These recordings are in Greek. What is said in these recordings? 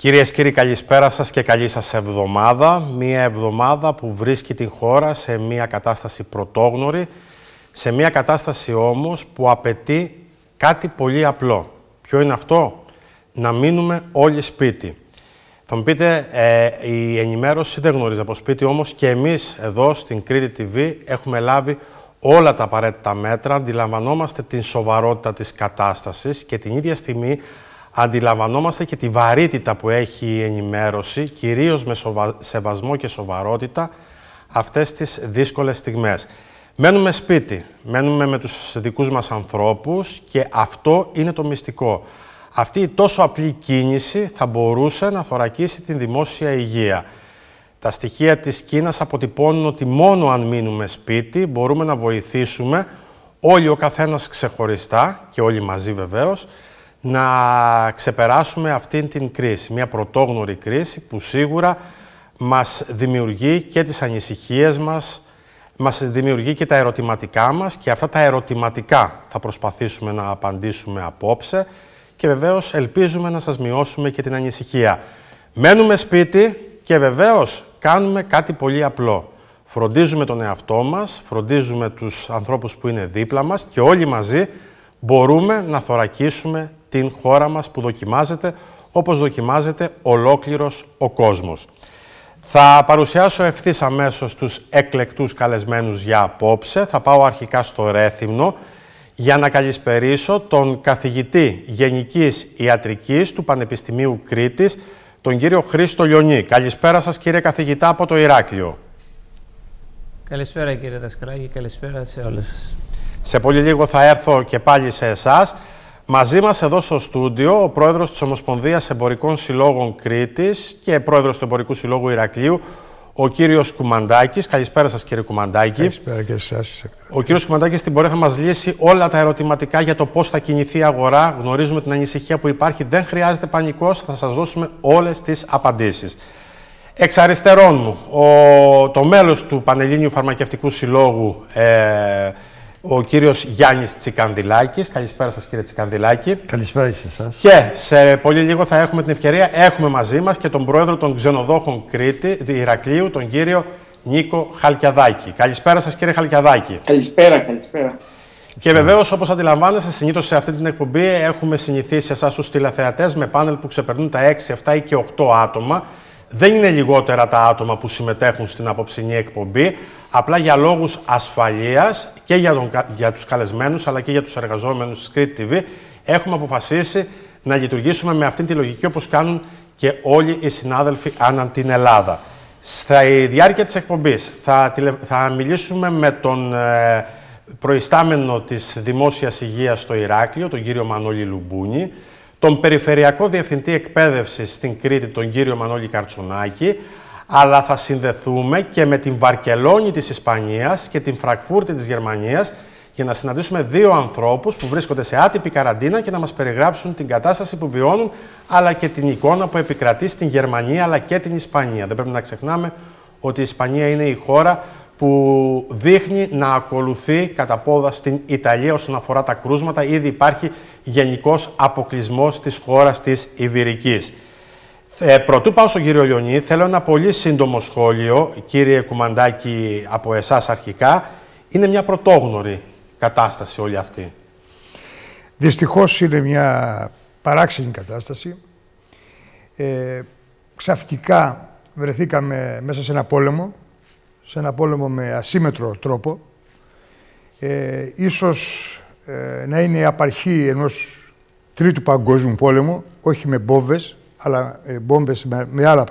Κυρίες και κύριοι, καλησπέρα σας και καλή σας εβδομάδα. Μία εβδομάδα που βρίσκει την χώρα σε μία κατάσταση πρωτόγνωρη, σε μία κατάσταση όμως που απαιτεί κάτι πολύ απλό. Ποιο είναι αυτό; Να μείνουμε όλοι σπίτι. Θα μου πείτε, ε, η ενημέρωση δεν γνωρίζει από σπίτι, όμως και εμείς εδώ στην Κρήτη TV έχουμε λάβει όλα τα απαραίτητα μέτρα, αντιλαμβανόμαστε την σοβαρότητα της κατάστασης και την ίδια στιγμή αντιλαμβανόμαστε και τη βαρύτητα που έχει η ενημέρωση, κυρίως με σεβασμό και σοβαρότητα, αυτές τις δύσκολες στιγμές. Μένουμε σπίτι, μένουμε με τους δικούς μας ανθρώπους και αυτό είναι το μυστικό. Αυτή η τόσο απλή κίνηση θα μπορούσε να θωρακίσει την δημόσια υγεία. Τα στοιχεία της Κίνας αποτυπώνουν ότι μόνο αν μείνουμε σπίτι μπορούμε να βοηθήσουμε όλοι ο καθένας ξεχωριστά και όλοι μαζί βεβαίως να ξεπεράσουμε αυτήν την κρίση, μια πρωτόγνωρη κρίση που σίγουρα μας δημιουργεί και τις ανησυχίες μας, μας δημιουργεί και τα ερωτηματικά μας και αυτά τα ερωτηματικά θα προσπαθήσουμε να απαντήσουμε απόψε και βεβαίως ελπίζουμε να σας μειώσουμε και την ανησυχία. Μένουμε σπίτι και βεβαίως κάνουμε κάτι πολύ απλό. Φροντίζουμε τον εαυτό μας, φροντίζουμε τους ανθρώπους που είναι δίπλα μας και όλοι μαζί μπορούμε να θωρακίσουμε την χώρα μας που δοκιμάζεται όπως δοκιμάζεται ολόκληρος ο κόσμος. Θα παρουσιάσω ευθύς αμέσως τους εκλεκτούς καλεσμένους για απόψε. Θα πάω αρχικά στο Ρέθυμνο για να καλησπερίσω τον καθηγητή Γενικής Ιατρικής του Πανεπιστημίου Κρήτης, τον κύριο Χρήστο Λιονί. Καλησπέρα σας κύριε καθηγητά από το Ηράκλειο. Καλησπέρα κύριε Δασκαλάκη, καλησπέρα σε όλες σας. Σε πολύ λίγο θα έρθω και πάλι σε εσάς. Μαζί μας εδώ στο στούντιο ο πρόεδρος της Ομοσπονδίας Εμπορικών Συλλόγων Κρήτης και πρόεδρος του Εμπορικού Συλλόγου Ηρακλείου, ο κύριος Κουμαντάκης. Καλησπέρα σας κύριε Κουμαντάκη. Καλησπέρα και εσάς. Ο κύριος Κουμαντάκης στην πορεία θα μας λύσει όλα τα ερωτηματικά για το πώς θα κινηθεί η αγορά. Γνωρίζουμε την ανησυχία που υπάρχει. Δεν χρειάζεται πανικός. Θα σας δώσουμε όλες τις απαντήσεις. Εξ αριστερών μου, ο, το μέλος του Πανελλήνιου Φαρμακευτικού Συλλόγου ε, ο κύριος Γιάννης Τσικανδηλάκης. Καλησπέρα σας κύριε Τσικανδηλάκη. Καλησπέρα σε εσάς. Και σε πολύ λίγο θα έχουμε την ευκαιρία, έχουμε μαζί μας και τον πρόεδρο των ξενοδόχων Κρήτη, του Ηρακλείου, τον κύριο Νίκο Χαλκιαδάκη. Καλησπέρα σας κύριε Χαλκιαδάκη. Καλησπέρα, καλησπέρα. Και βεβαίως, όπως αντιλαμβάνεστε, συνήθως σε αυτή την εκπομπή έχουμε συνηθίσει εσάς τους τηλεθεατές με πάνελ που ξεπερνούν τα 6, 7 ή και 8 άτομα. Δεν είναι λιγότερα τα άτομα που συμμετέχουν στην απόψινή εκπομπή. Απλά για λόγους ασφαλείας και για, τον, για τους καλεσμένους αλλά και για τους εργαζόμενους της Κρήτη TV έχουμε αποφασίσει να λειτουργήσουμε με αυτήν τη λογική όπως κάνουν και όλοι οι συνάδελφοι ανά την Ελλάδα. Στα διάρκεια της εκπομπής θα, θα μιλήσουμε με τον ε, προϊστάμενο της Δημόσιας Υγείας στο Ηράκλειο, τον κύριο Μανώλη Λουμπούνη, τον Περιφερειακό Διευθυντή Εκπαίδευσης στην Κρήτη, τον κύριο Μανώλη Καρτσονάκη, αλλά θα συνδεθούμε και με την Βαρκελόνη της Ισπανίας και την Φραγκφούρτη της Γερμανίας για να συναντήσουμε δύο ανθρώπους που βρίσκονται σε άτυπη καραντίνα και να μας περιγράψουν την κατάσταση που βιώνουν, αλλά και την εικόνα που επικρατεί στην Γερμανία αλλά και την Ισπανία. Δεν πρέπει να ξεχνάμε ότι η Ισπανία είναι η χώρα που δείχνει να ακολουθεί κατά πόδα στην Ιταλία όσον αφορά τα κρούσματα. Ήδη υπάρχει γενικός αποκλεισμός της χώρας της Ιβηρικής. Ε, πρωτού πάω στον κύριο Λιονί, θέλω ένα πολύ σύντομο σχόλιο, κύριε Κουμαντάκη, από εσάς αρχικά. Είναι μια πρωτόγνωρη κατάσταση όλη αυτή. Δυστυχώς είναι μια παράξενη κατάσταση. Ε, ξαφνικά βρεθήκαμε μέσα σε ένα πόλεμο, σε ένα πόλεμο με ασύμετρο τρόπο. Ε, ίσως ε, να είναι η απαρχή ενός τρίτου παγκόσμιου πόλεμου, όχι με μπόβες, αλλά ε, μπόμπες με, άλλα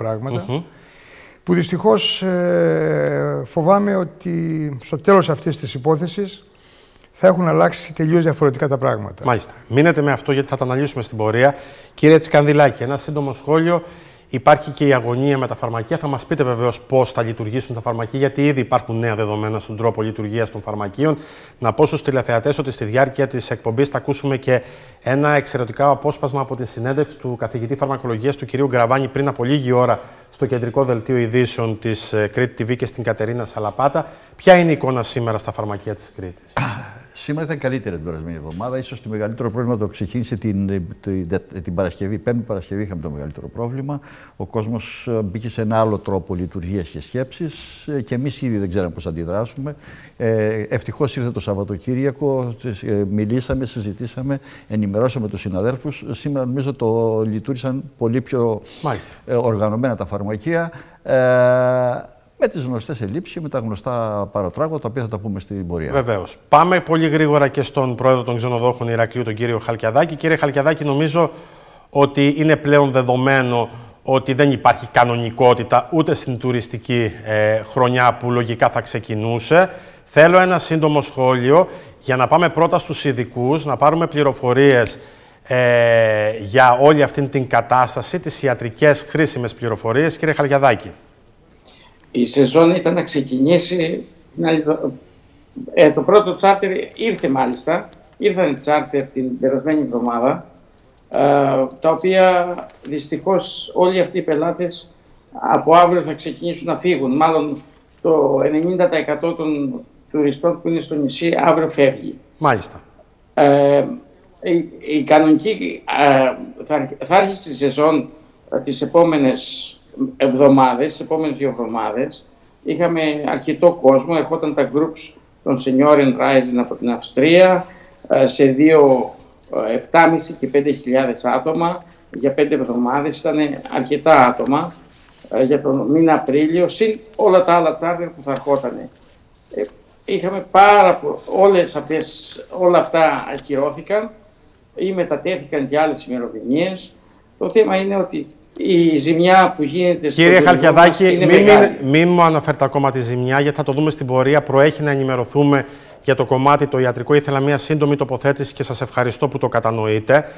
που δυστυχώς ε, φοβάμαι ότι στο τέλος αυτής της υπόθεσης θα έχουν αλλάξει τελείως διαφορετικά τα πράγματα. Μάλιστα. Μείνετε με αυτό γιατί θα τα αναλύσουμε στην πορεία. Κύριε Τσικανδυλάκη, ένα σύντομο σχόλιο Υπάρχει και η αγωνία με τα φαρμακεία. Θα μας πείτε βεβαίως πώς θα λειτουργήσουν τα φαρμακεία, γιατί ήδη υπάρχουν νέα δεδομένα στον τρόπο λειτουργίας των φαρμακείων. Να πω στους τηλεθεατές ότι στη διάρκεια της εκπομπής θα ακούσουμε και ένα εξαιρετικό απόσπασμα από τη συνέντευξη του καθηγητή φαρμακολογίας του κυρίου Γκραβάνη πριν από λίγη ώρα στο κεντρικό δελτίο ειδήσεων της ε, Κρήτη TV και στην Κατερίνα Σαλαπάτα. Ποια είναι η εικόνα σήμερα στα φαρμακεία της Κρήτης; Σήμερα ήταν καλύτερη την περασμένη εβδομάδα. σω το μεγαλύτερο πρόβλημα το ξεκίνησε την, την, την Παρασκευή. Πέμπτη Παρασκευή είχαμε το μεγαλύτερο πρόβλημα. Ο κόσμος ε, μπήκε σε ένα άλλο τρόπο λειτουργίας και σκέψης ε, και εμείς ήδη δεν ξέραμε πώς αντιδράσουμε. Ε, Ευτυχώς ήρθε το Σαββατοκύριακο, ε, μιλήσαμε, συζητήσαμε, ενημερώσαμε τους συναδέλφους. Σήμερα νομίζω το λειτουργήσαν πολύ πιο ε, οργανωμένα τα φαρμακεία. Ε, με τις γνωστές ελλείψεις και με τα γνωστά παρατράγματα, τα οποία θα τα πούμε στην πορεία. Βεβαίως. Πάμε πολύ γρήγορα και στον πρόεδρο των ξενοδόχων Ηρακλείου, τον κύριο Χαλκιαδάκη. Κύριε Χαλκιαδάκη, νομίζω ότι είναι πλέον δεδομένο ότι δεν υπάρχει κανονικότητα ούτε στην τουριστική ε, χρονιά που λογικά θα ξεκινούσε. Θέλω ένα σύντομο σχόλιο για να πάμε πρώτα στους ειδικούς, να πάρουμε πληροφορίες ε, για όλη αυτή την κατάσταση, τις ιατρικές χρήσιμες πληροφορίες. Κύριε Χαλκιαδάκη η σεζόν ήταν να ξεκινήσει. Ε, το πρώτο τσάρτερ ήρθε μάλιστα. Ήρθαν οι τσάρτερ την περασμένη εβδομάδα. Ε, τα οποία δυστυχώς όλοι αυτοί οι πελάτες από αύριο θα ξεκινήσουν να φύγουν. Μάλλον το 90% των τουριστών που είναι στο νησί αύριο φεύγει. Μάλιστα. Ε, η, η κανονική ε, θα, θα άρχισε η σεζόν ε, τις επόμενες εβδομάδες, τις επόμενες δύο εβδομάδες, είχαμε αρκετό κόσμο, ερχόταν τα groups των Senioren Rising από την Αυστρία ε, σε δύο 7.500 ε, και 5.000 άτομα για πέντε εβδομάδες, ήταν αρκετά άτομα ε, για τον μήνα Απρίλιο, συν όλα τα άλλα τσάρτερ που θα ερχόταν. Είχαμε πάρα όλες αυτές, όλα αυτά ακυρώθηκαν ή μετατέθηκαν για άλλες ημερομηνίες. Το θέμα είναι ότι η ζημιά που γίνεται στο Κύριε Χαλκιαδάκη, μην, μην, μην μου αναφέρετε ακόμα τη ζημιά, γιατί θα το δούμε στην πορεία. Προέχει να ενημερωθούμε για το κομμάτι το ιατρικό. Ήθελα μια σύντομη τοποθέτηση και σας ευχαριστώ που το κατανοείτε.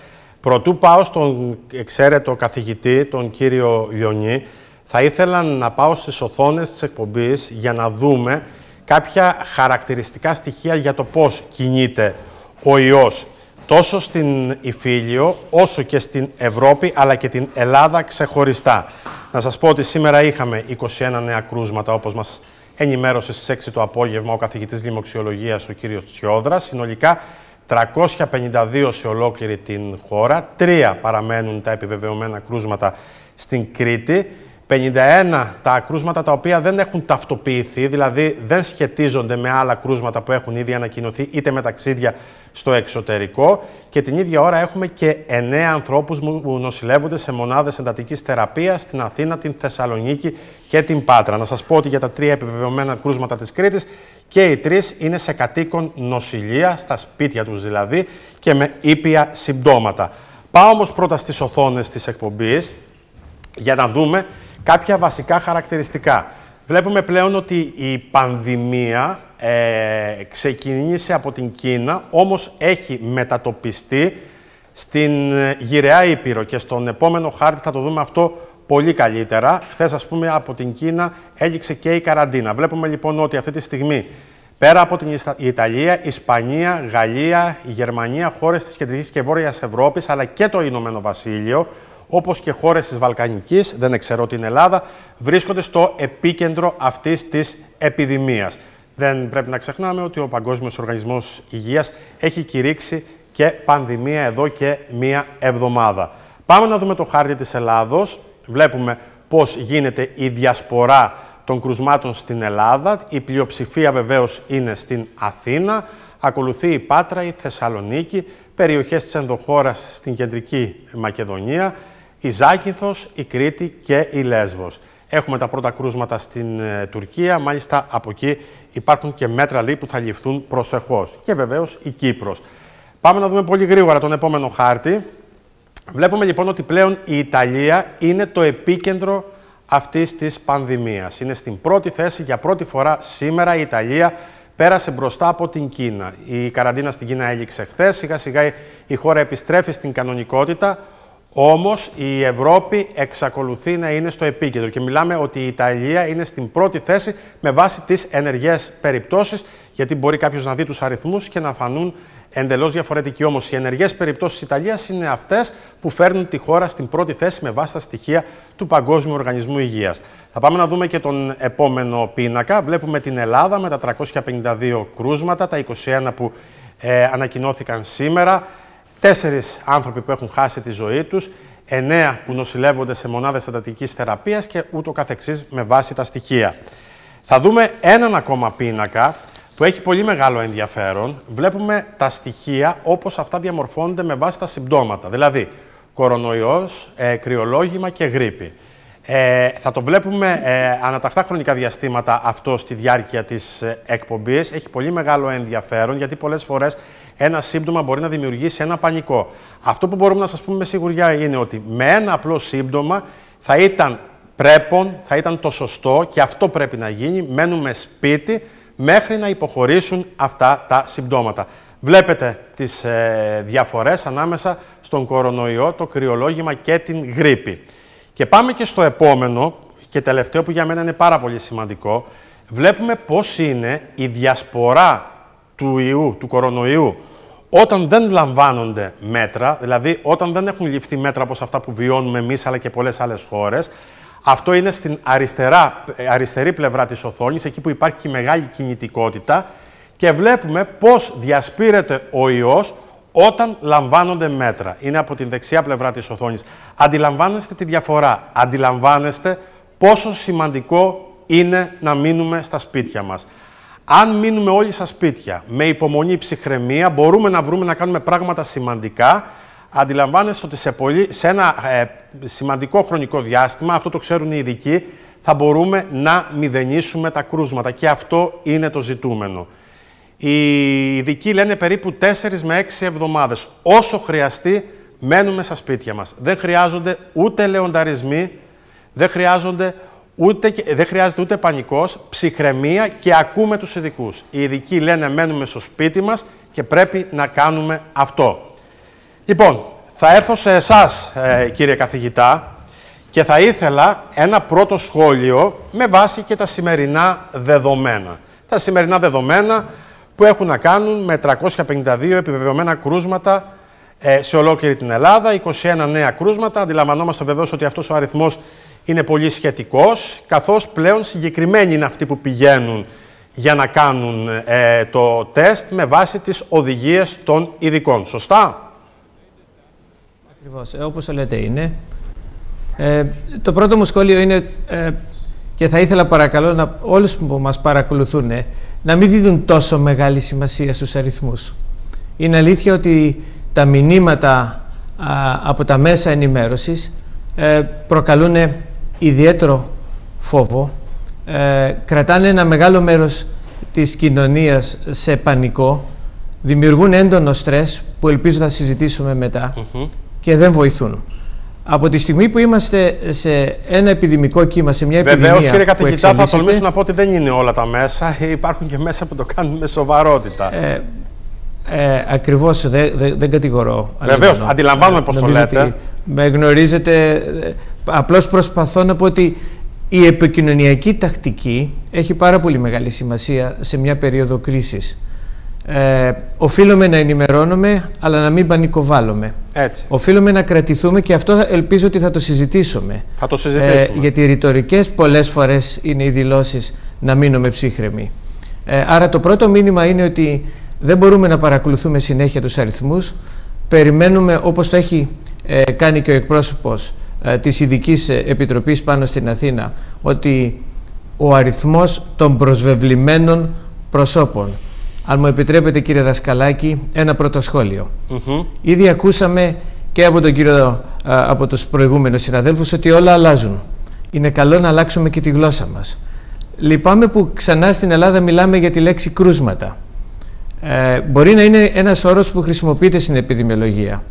Πρωτού πάω στον εξαίρετο καθηγητή, τον κύριο Λιονί, θα ήθελα να πάω στις οθόνες της εκπομπής για να δούμε κάποια χαρακτηριστικά στοιχεία για το πώς κινείται ο ιός τόσο στην Ιφίλιο όσο και στην Ευρώπη αλλά και την Ελλάδα ξεχωριστά. Να σας πω ότι σήμερα είχαμε 21 νέα κρούσματα όπως μας ενημέρωσε στις 6 το απόγευμα ο καθηγητής λοιμοξιολογίας ο κύριος Τσιόδρας. Συνολικά 352 σε ολόκληρη την χώρα, τρία παραμένουν τα επιβεβαιωμένα κρούσματα στην Κρήτη. 51 τα κρούσματα τα οποία δεν έχουν ταυτοποιηθεί, δηλαδή δεν σχετίζονται με άλλα κρούσματα που έχουν ήδη ανακοινωθεί είτε με ταξίδια στο εξωτερικό και την ίδια ώρα έχουμε και 9 ανθρώπους που νοσηλεύονται σε μονάδες εντατικής θεραπείας στην Αθήνα, την Θεσσαλονίκη και την Πάτρα. Να σας πω ότι για τα τρία επιβεβαιωμένα κρούσματα της Κρήτης και οι τρεις είναι σε κατοίκον νοσηλεία, στα σπίτια τους δηλαδή και με ήπια συμπτώματα. Πάω όμως πρώτα στις οθόνες της εκπομπής για να δούμε κάποια βασικά χαρακτηριστικά. Βλέπουμε πλέον ότι η πανδημία ε, ξεκίνησε από την Κίνα, όμως έχει μετατοπιστεί στην ε, Γυραιά Ήπειρο και στον επόμενο χάρτη θα το δούμε αυτό πολύ καλύτερα. Χθες, ας πούμε, από την Κίνα έληξε και η καραντίνα. Βλέπουμε λοιπόν ότι αυτή τη στιγμή πέρα από την Ιταλία, Ισπανία, Γαλλία, η Γερμανία, χώρες της Κεντρικής και Βόρειας Ευρώπης, αλλά και το Ηνωμένο Βασίλειο, όπως και χώρες της Βαλκανικής, δεν εξαιρώ την Ελλάδα, βρίσκονται στο επίκεντρο αυτής της επιδημίας. Δεν πρέπει να ξεχνάμε ότι ο Παγκόσμιος Οργανισμός Υγείας έχει κηρύξει και πανδημία εδώ και μία εβδομάδα. Πάμε να δούμε το χάρτη της Ελλάδος. Βλέπουμε πώς γίνεται η διασπορά των κρουσμάτων στην Ελλάδα. Η πλειοψηφία βεβαίως είναι στην Αθήνα. Ακολουθεί η Πάτρα, η Θεσσαλονίκη, περιοχές της ενδοχώρας στην κεντρική Μακεδονία, η Ζάκυνθος, η Κρήτη και η Λέσβος. Έχουμε τα πρώτα κρούσματα στην ε, Τουρκία, μάλιστα από εκεί υπάρχουν και μέτρα λέει, που θα ληφθούν προσεχώς. Και βεβαίως η Κύπρος. Πάμε να δούμε πολύ γρήγορα τον επόμενο χάρτη. Βλέπουμε λοιπόν ότι πλέον η Ιταλία είναι το επίκεντρο αυτής της πανδημίας. Είναι στην πρώτη θέση για πρώτη φορά σήμερα η Ιταλία πέρασε μπροστά από την Κίνα. Η καραντίνα στην Κίνα έληξε χθες. Σιγά σιγά η χώρα επιστρέφει στην κανονικότητα. Όμως η Ευρώπη εξακολουθεί να είναι στο επίκεντρο και μιλάμε ότι η Ιταλία είναι στην πρώτη θέση με βάση τις ενεργές περιπτώσεις γιατί μπορεί κάποιος να δει τους αριθμούς και να φανούν εντελώς διαφορετικοί. Όμως οι ενεργές περιπτώσεις της Ιταλίας είναι αυτές που φέρνουν τη χώρα στην πρώτη θέση με βάση τα στοιχεία του Παγκόσμιου Οργανισμού Υγείας. Θα πάμε να δούμε και τον επόμενο πίνακα. Βλέπουμε την Ελλάδα με τα 352 κρούσματα, τα 21 που ε, ανακοινώθηκαν σήμερα. Τέσσερις άνθρωποι που έχουν χάσει τη ζωή τους, εννέα που νοσηλεύονται σε μονάδες εντατικής θεραπείας και ούτω καθεξής με βάση τα στοιχεία. Θα δούμε έναν ακόμα πίνακα που έχει πολύ μεγάλο ενδιαφέρον. Βλέπουμε τα στοιχεία όπως αυτά διαμορφώνονται με βάση τα συμπτώματα. Δηλαδή, κορονοϊός, ε, κρυολόγημα και γρήπη. Ε, θα το βλέπουμε ε, αναταχτά χρονικά διαστήματα αυτό στη διάρκεια της ε, εκπομπής. Έχει πολύ μεγάλο ενδιαφέρον γιατί πολλές φορές ένα σύμπτωμα μπορεί να δημιουργήσει ένα πανικό. Αυτό που μπορούμε να σας πούμε με σιγουριά είναι ότι με ένα απλό σύμπτωμα θα ήταν πρέπον, θα ήταν το σωστό και αυτό πρέπει να γίνει. Μένουμε σπίτι μέχρι να υποχωρήσουν αυτά τα συμπτώματα. Βλέπετε τις ε, διαφορές ανάμεσα στον κορονοϊό, το κρυολόγημα και την γρήπη. Και πάμε και στο επόμενο και τελευταίο που για μένα είναι πάρα πολύ σημαντικό. Βλέπουμε πώς είναι η διασπορά του ιού, του κορονοϊού, όταν δεν λαμβάνονται μέτρα, δηλαδή όταν δεν έχουν ληφθεί μέτρα όπως αυτά που βιώνουμε εμείς αλλά και πολλές άλλες χώρες, αυτό είναι στην αριστερά, αριστερή πλευρά της οθόνης, εκεί που υπάρχει μεγάλη κινητικότητα και βλέπουμε πώς διασπείρεται ο ιός όταν λαμβάνονται μέτρα. Είναι από την δεξιά πλευρά της οθόνης. Αντιλαμβάνεστε τη διαφορά. Αντιλαμβάνεστε πόσο σημαντικό είναι να μείνουμε στα σπίτια μας. Αν μείνουμε όλοι στα σπίτια με υπομονή, ψυχραιμία, μπορούμε να βρούμε να κάνουμε πράγματα σημαντικά. Αντιλαμβάνεστε ότι σε, πολύ, σε ένα ε, σημαντικό χρονικό διάστημα, αυτό το ξέρουν οι ειδικοί, θα μπορούμε να μηδενίσουμε τα κρούσματα. Και αυτό είναι το ζητούμενο. Οι ειδικοί λένε περίπου 4 με 6 εβδομάδες. Όσο χρειαστεί, μένουμε στα σπίτια μας. Δεν χρειάζονται ούτε λεονταρισμοί, δεν, χρειάζονται ούτε, δεν χρειάζεται ούτε πανικός, ψυχραιμία και ακούμε τους ειδικούς. Οι ειδικοί λένε μένουμε στο σπίτι μας και πρέπει να κάνουμε αυτό. Λοιπόν, θα έρθω σε εσάς, ε, κύριε καθηγητά, και θα ήθελα ένα πρώτο σχόλιο με βάση και τα σημερινά δεδομένα. Τα σημερινά δεδομένα που έχουν να κάνουν με 352 επιβεβαιωμένα κρούσματα ε, σε ολόκληρη την Ελλάδα, 21 νέα κρούσματα. Αντιλαμβανόμαστε βεβαίως ότι αυτός ο αριθμός είναι πολύ σχετικός, καθώς πλέον συγκεκριμένοι είναι αυτοί που πηγαίνουν για να κάνουν ε, το τεστ με βάση τις οδηγίες των ειδικών. Σωστά; Ακριβώς. Ε, όπως το λέτε είναι. Ε, το πρώτο μου σχόλιο είναι ε, και θα ήθελα παρακαλώ να, όλους που μας παρακολουθούν να μην δίνουν τόσο μεγάλη σημασία στους αριθμούς. Είναι αλήθεια ότι τα μηνύματα από τα μέσα ενημέρωσης ε, προκαλούν ιδιαίτερο φόβο, ε, κρατάνε ένα μεγάλο μέρος της κοινωνίας σε πανικό, δημιουργούν έντονο στρες που ελπίζω θα συζητήσουμε μετά και δεν βοηθούν. Από τη στιγμή που είμαστε σε ένα επιδημικό κύμα, σε μια επιδημία. Βεβαίω, κύριε καθηγητά, θα τολμήσω να πω ότι δεν είναι όλα τα μέσα. Υπάρχουν και μέσα που το κάνουν με σοβαρότητα. Ε, ε, Ακριβώς, δεν δε, δεν κατηγορώ. Βεβαίως, αντιλαμβάνομαι ε, πώς το λέτε. Με γνωρίζετε. Ε, Απλώς προσπαθώ να πω ότι η επικοινωνιακή τακτική έχει πάρα πολύ μεγάλη σημασία σε μια περίοδο κρίσης. Ε, οφείλουμε να ενημερώνουμε, αλλά να μην πανικοβάλλουμε. Έτσι. Οφείλουμε να κρατηθούμε και αυτό ελπίζω ότι θα το συζητήσουμε. Θα το συζητήσουμε. Ε, γιατί οι ρητορικές πολλές φορές είναι οι δηλώσεις να μείνουμε ψύχρεμοι. Ε, άρα το πρώτο μήνυμα είναι ότι δεν μπορούμε να παρακολουθούμε συνέχεια τους αριθμούς. Περιμένουμε, όπως το έχει ε, κάνει και ο εκπρόσωπος ε, της ειδικής Επιτροπής πάνω στην Αθήνα, ότι ο αριθμός των προσβεβλημένων προσώπων αν μου επιτρέπετε κύριε Δασκαλάκη, ένα πρώτο σχόλιο. Ήδη ακούσαμε και από τον κύριο, από τους προηγούμενους συναδέλφους ότι όλα αλλάζουν. Είναι καλό να αλλάξουμε και τη γλώσσα μας. Λυπάμαι που ξανά στην Ελλάδα μιλάμε για τη λέξη κρούσματα. Ε, μπορεί να είναι ένας όρος που χρησιμοποιείται στην επιδημιολογία.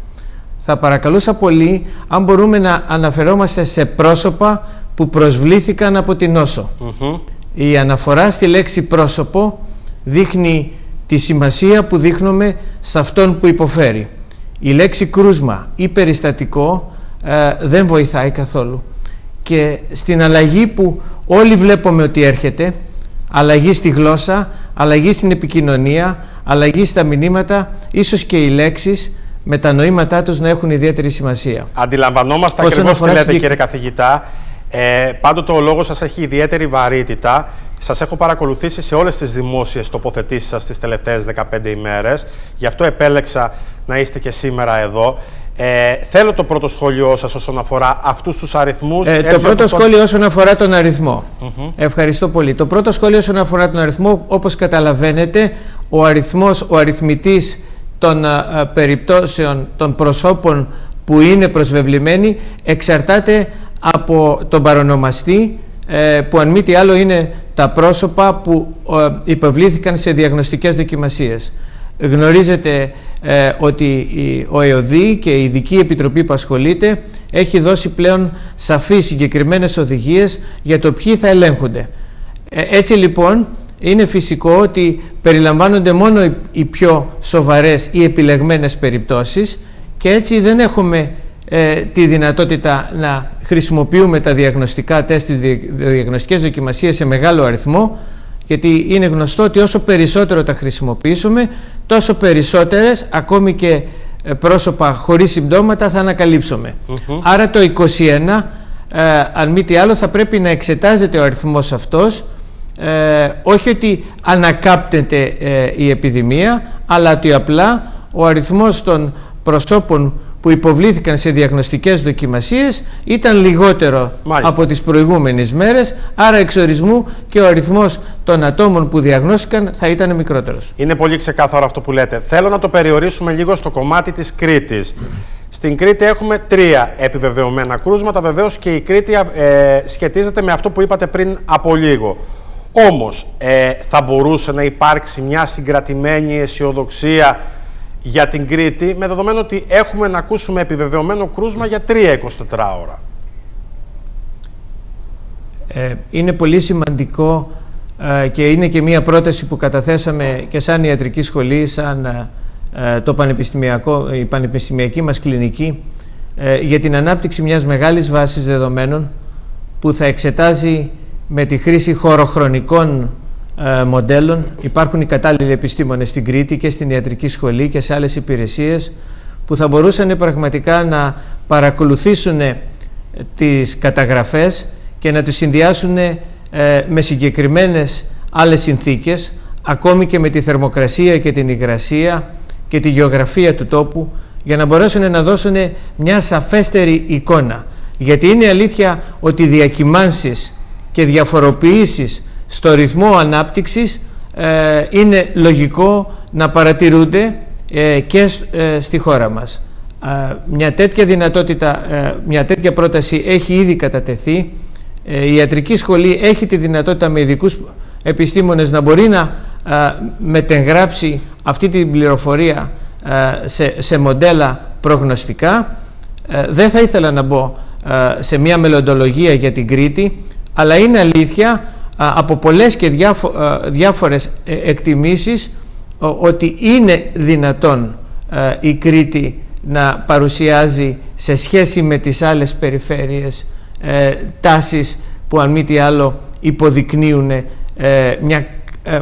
Θα παρακαλούσα πολύ αν μπορούμε να αναφερόμαστε σε πρόσωπα που προσβλήθηκαν από την νόσο. Η αναφορά στη λέξη πρόσωπο δείχνει τη σημασία που δείχνουμε σε αυτόν που υποφέρει. Η λέξη κρούσμα ή περιστατικό ε, δεν βοηθάει καθόλου. Και στην αλλαγή που όλοι βλέπουμε ότι έρχεται, αλλαγή στη γλώσσα, αλλαγή στην επικοινωνία, αλλαγή στα μηνύματα, ίσως και οι λέξεις με τα νοήματά τους να έχουν ιδιαίτερη σημασία. Αντιλαμβανόμαστε ακριβώς τι λέτε κύριε καθηγητά. Ε, πάντοτε ο λόγος σας έχει ιδιαίτερη βαρύτητα Σας έχω παρακολουθήσει σε όλες τις δημόσιες τοποθετήσεις σας τις τελευταίες 15 ημέρες. Γι' αυτό επέλεξα να είστε και σήμερα εδώ. Ε, θέλω το πρώτο σχόλιο σας όσον αφορά αυτούς τους αριθμούς. Ε, το πρώτο σχόλιο όσον αφορά τον αριθμό. Ευχαριστώ πολύ. Το πρώτο σχόλιο όσον αφορά τον αριθμό, όπως καταλαβαίνετε, ο αριθμός, ο αριθμητής των α, περιπτώσεων των προσώπων που είναι προσβεβλημένοι εξαρτάται από τον παρονομαστή ε, που αν μη τι άλλο είναι τα πρόσωπα που ε, υποβλήθηκαν σε διαγνωστικές δοκιμασίες. Γνωρίζετε ε, ότι ο ΕΟΔΗ και η ειδική επιτροπή που ασχολείται έχει δώσει πλέον σαφείς συγκεκριμένες οδηγίες για το ποιοι θα ελέγχονται. έτσι λοιπόν είναι φυσικό ότι περιλαμβάνονται μόνο οι πιο σοβαρές ή επιλεγμένες περιπτώσεις και έτσι δεν έχουμε ε, τη δυνατότητα να χρησιμοποιούμε τα διαγνωστικά τεστ, τις διαγνωστικές δοκιμασίες σε μεγάλο αριθμό γιατί είναι γνωστό ότι όσο περισσότερο τα χρησιμοποιήσουμε τόσο περισσότερες ακόμη και ε, πρόσωπα χωρίς συμπτώματα θα ανακαλύψουμε. Άρα το 21 ε, αν μη τι άλλο θα πρέπει να εξετάζεται ο αριθμός αυτός ε, όχι ότι ανακάπτεται η επιδημία αλλά ότι απλά ο αριθμός των προσώπων που υποβλήθηκαν σε διαγνωστικές δοκιμασίες ήταν λιγότερο από τις προηγούμενες μέρες, άρα εξορισμού και ο αριθμός των ατόμων που διαγνώστηκαν θα ήταν μικρότερος. Είναι πολύ ξεκάθαρο αυτό που λέτε. Θέλω να το περιορίσουμε λίγο στο κομμάτι της Κρήτης. Στην Κρήτη έχουμε τρία επιβεβαιωμένα κρούσματα. Βεβαίως και η Κρήτη ε, σχετίζεται με αυτό που είπατε πριν από λίγο. Όμως ε, θα μπορούσε να υπάρξει μια συγκρατημένη αισιοδοξία για την Κρήτη, με δεδομένο ότι έχουμε να ακούσουμε επιβεβαιωμένο κρούσμα για 3 24 ώρα. Ε, είναι πολύ σημαντικό ε, και είναι και μία πρόταση που καταθέσαμε και σαν ιατρική σχολή, σαν ε, το πανεπιστημιακό, η πανεπιστημιακή μας κλινική, για την ανάπτυξη μιας μεγάλης βάσης δεδομένων που θα εξετάζει με τη χρήση χωροχρονικών ε, μοντέλων. Υπάρχουν οι κατάλληλοι επιστήμονες στην Κρήτη και στην ιατρική σχολή και σε άλλες υπηρεσίες που θα μπορούσαν πραγματικά να παρακολουθήσουν ε, τις καταγραφές και να τις συνδυάσουν ε, με συγκεκριμένες άλλες συνθήκες ακόμη και με τη θερμοκρασία και την υγρασία και τη γεωγραφία του τόπου για να μπορέσουν να δώσουν μια σαφέστερη εικόνα. Γιατί είναι αλήθεια ότι οι διακυμάνσεις και διαφοροποιήσεις στο ρυθμό ανάπτυξης ε, είναι λογικό να παρατηρούνται ε, και ε, στη χώρα μας. Μια τέτοια δυνατότητα, μια τέτοια πρόταση έχει ήδη κατατεθεί. Η ιατρική σχολή έχει τη δυνατότητα με ειδικούς επιστήμονες να μπορεί να μετεγράψει αυτή την πληροφορία σε, σε μοντέλα προγνωστικά. Δεν θα ήθελα να μπω σε μια μελλοντολογία για την Κρήτη, αλλά είναι αλήθεια από πολλές και διάφορες ε, εκτιμήσεις ότι είναι δυνατόν η Κρήτη να παρουσιάζει σε σχέση με τις άλλες περιφέρειες ε, τάσεις που αν μη τι άλλο υποδεικνύουν ε, μια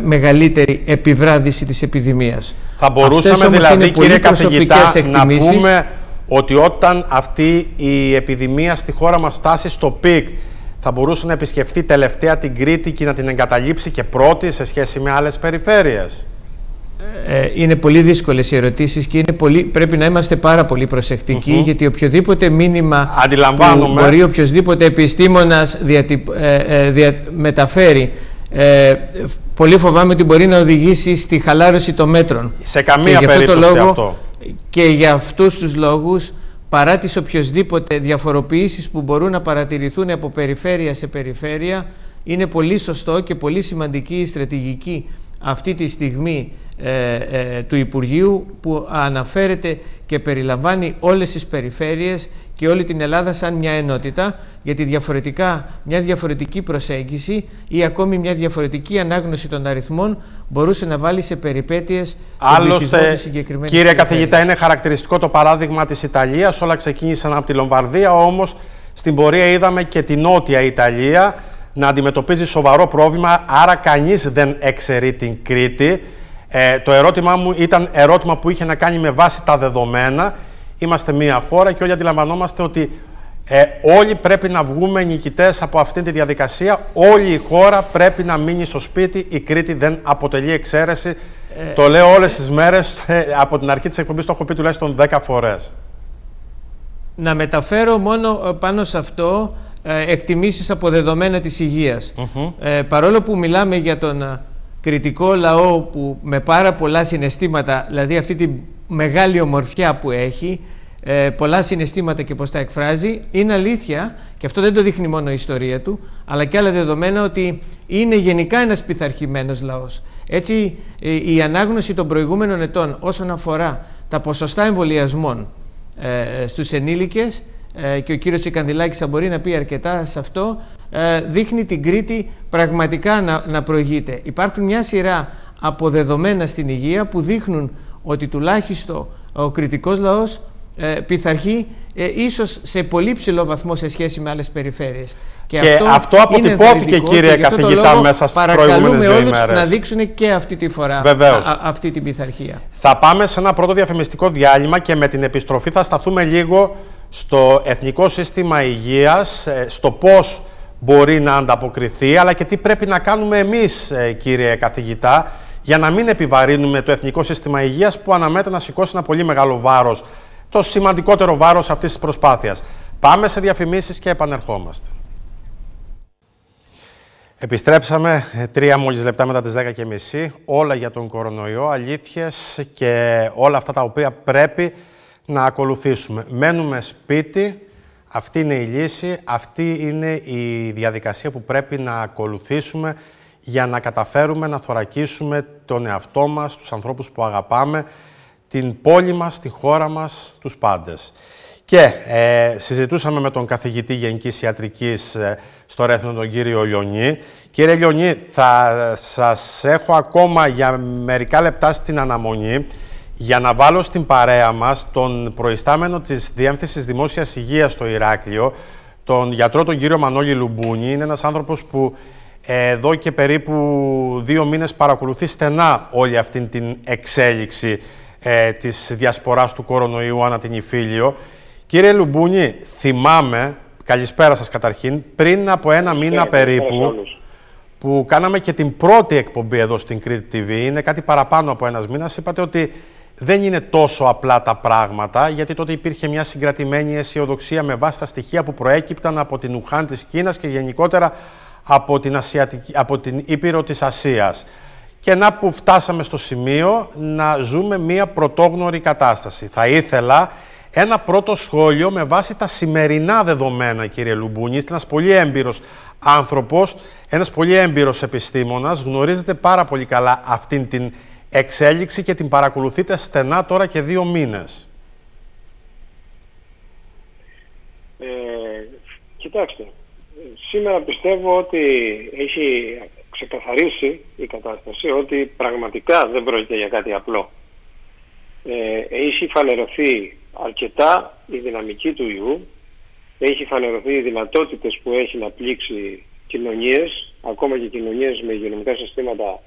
μεγαλύτερη επιβράδυνση της επιδημίας. Θα μπορούσαμε δηλαδή κύριε καθηγητά να πούμε ότι όταν αυτή η επιδημία στη χώρα μας φτάσει στο peak θα μπορούσε να επισκεφθεί τελευταία την Κρήτη και να την εγκαταλείψει και πρώτη σε σχέση με άλλες περιφέρειες. Ε, είναι πολύ δύσκολες οι ερωτήσεις και είναι πολύ, πρέπει να είμαστε πάρα πολύ προσεκτικοί γιατί οποιοδήποτε μήνυμα που μπορεί οποιοδήποτε επιστήμονας διατυπ, ε, ε, δια, μεταφέρει ε, πολύ φοβάμαι ότι μπορεί να οδηγήσει στη χαλάρωση των μέτρων. Σε καμία περίπτωση αυτό. Και για αυτούς τους λόγους παρά τις οποιοσδήποτε διαφοροποιήσεις που μπορούν να παρατηρηθούν από περιφέρεια σε περιφέρεια, είναι πολύ σωστό και πολύ σημαντική η στρατηγική αυτή τη στιγμή ε, ε, του Υπουργείου που αναφέρεται και περιλαμβάνει όλες τις περιφέρειες και όλη την Ελλάδα σαν μια ενότητα γιατί διαφορετικά μια διαφορετική προσέγγιση ή ακόμη μια διαφορετική ανάγνωση των αριθμών μπορούσε να βάλει σε περιπέτειες Άλλωστε, κύριε καθηγητά, είναι χαρακτηριστικό το παράδειγμα της Ιταλίας. Όλα ξεκίνησαν από τη Λομβαρδία, όμως στην πορεία είδαμε και τη Νότια Ιταλία να αντιμετωπίζει σοβαρό πρόβλημα, άρα κανείς δεν εξαιρεί την Κρήτη. Ε, το ερώτημά μου ήταν ερώτημα που είχε να κάνει με βάση τα δεδομένα. Είμαστε μία χώρα και όλοι αντιλαμβανόμαστε ότι Ε, όλοι πρέπει να βγούμε νικητές από αυτή τη διαδικασία. Όλη η χώρα πρέπει να μείνει στο σπίτι. Η Κρήτη δεν αποτελεί εξαίρεση. Ε, το λέω όλες τις μέρες. Ε, από την αρχή της εκπομπής το έχω πει τουλάχιστον 10 φορές. Να μεταφέρω μόνο ε, πάνω σε αυτό ε, εκτιμήσεις από δεδομένα της υγείας. ε, παρόλο που μιλάμε για τον κριτικό λαό που με πάρα πολλά συναισθήματα, δηλαδή αυτή τη μεγάλη ομορφιά που έχει, ε, πολλά συναισθήματα και πώς τα εκφράζει, είναι αλήθεια, και αυτό δεν το δείχνει μόνο η ιστορία του, αλλά και άλλα δεδομένα ότι είναι γενικά ένας πειθαρχημένος λαός. Έτσι, ε, η ανάγνωση των προηγούμενων ετών όσον αφορά τα ποσοστά εμβολιασμών ε, στους ενήλικες ε, και ο κύριος Ικανδυλάκης θα μπορεί να πει αρκετά σε αυτό, ε, δείχνει την Κρήτη πραγματικά να, να προηγείται. Υπάρχουν μια σειρά αποδεδομένα στην υγεία που δείχνουν ότι τουλάχιστον ο κριτικός λαός ε, πειθαρχεί ε, ίσως σε πολύ ψηλό βαθμό σε σχέση με άλλες περιφέρειες. Και, αυτό, αυτό αποτυπώθηκε κύριε καθηγητά μέσα στις προηγούμενες δύο ημέρες. να δείξουν και αυτή τη φορά αυτή την πειθαρχία. Θα πάμε σε ένα πρώτο διαφημιστικό διάλειμμα και με την επιστροφή θα σταθούμε λίγο στο Εθνικό Σύστημα Υγείας, ε, στο πώς μπορεί να ανταποκριθεί, αλλά και τι πρέπει να κάνουμε εμείς, ε, κύριε καθηγητά, για να μην επιβαρύνουμε το Εθνικό Σύστημα Υγείας που αναμένεται να σηκώσει ένα πολύ μεγάλο βάρος, το σημαντικότερο βάρος αυτής της προσπάθειας. Πάμε σε διαφημίσεις και επανερχόμαστε. Επιστρέψαμε ε, τρία μόλις λεπτά μετά τις 10 και μισή, όλα για τον κορονοϊό, αλήθειες και όλα αυτά τα οποία πρέπει να ακολουθήσουμε. Μένουμε σπίτι, αυτή είναι η λύση, αυτή είναι η διαδικασία που πρέπει να ακολουθήσουμε για να καταφέρουμε να θωρακίσουμε τον εαυτό μας, τους ανθρώπους που αγαπάμε, την πόλη μας, τη χώρα μας, τους πάντες. Και ε, συζητούσαμε με τον καθηγητή Γενικής Ιατρικής ε, στο Ρέθνο, τον κύριο Λιονί. Κύριε Λιονί, θα σας έχω ακόμα για μερικά λεπτά στην αναμονή για να βάλω στην παρέα μας τον προϊστάμενο της Διεύθυνσης Δημόσιας Υγείας στο Ηράκλειο, τον γιατρό τον κύριο Μανώλη Λουμπούνη. Είναι ένας άνθρωπος που εδώ και περίπου δύο μήνες παρακολουθεί στενά όλη αυτή την εξέλιξη ε, της διασποράς του κορονοϊού ανά την Ιφίλιο. Κύριε Λουμπούνη, θυμάμαι, καλησπέρα σας καταρχήν, πριν από ένα μήνα περίπου, που κάναμε και την πρώτη εκπομπή εδώ στην Κρήτη TV, είναι κάτι παραπάνω από ένας μήνας, είπατε ότι δεν είναι τόσο απλά τα πράγματα, γιατί τότε υπήρχε μια συγκρατημένη αισιοδοξία με βάση τα στοιχεία που προέκυπταν από την Ουχάν της Κίνας και γενικότερα από την, Ασιατική, από την Ήπειρο της Ασίας. Και να που φτάσαμε στο σημείο να ζούμε μια πρωτόγνωρη κατάσταση. Θα ήθελα ένα πρώτο σχόλιο με βάση τα σημερινά δεδομένα, κύριε Λουμπούνης. Είστε ένας πολύ έμπειρος άνθρωπος, ένας πολύ έμπειρος επιστήμονας. Γνωρίζετε πάρα πολύ καλά αυτήν την εξέλιξη και την παρακολουθείτε στενά τώρα και δύο μήνες. Ε, κοιτάξτε, σήμερα πιστεύω ότι έχει ξεκαθαρίσει η κατάσταση ότι πραγματικά δεν πρόκειται για κάτι απλό. Ε, έχει φανερωθεί αρκετά η δυναμική του ιού, έχει φανερωθεί οι δυνατότητες που έχει να πλήξει κοινωνίες, ακόμα και κοινωνίες με υγειονομικά συστήματα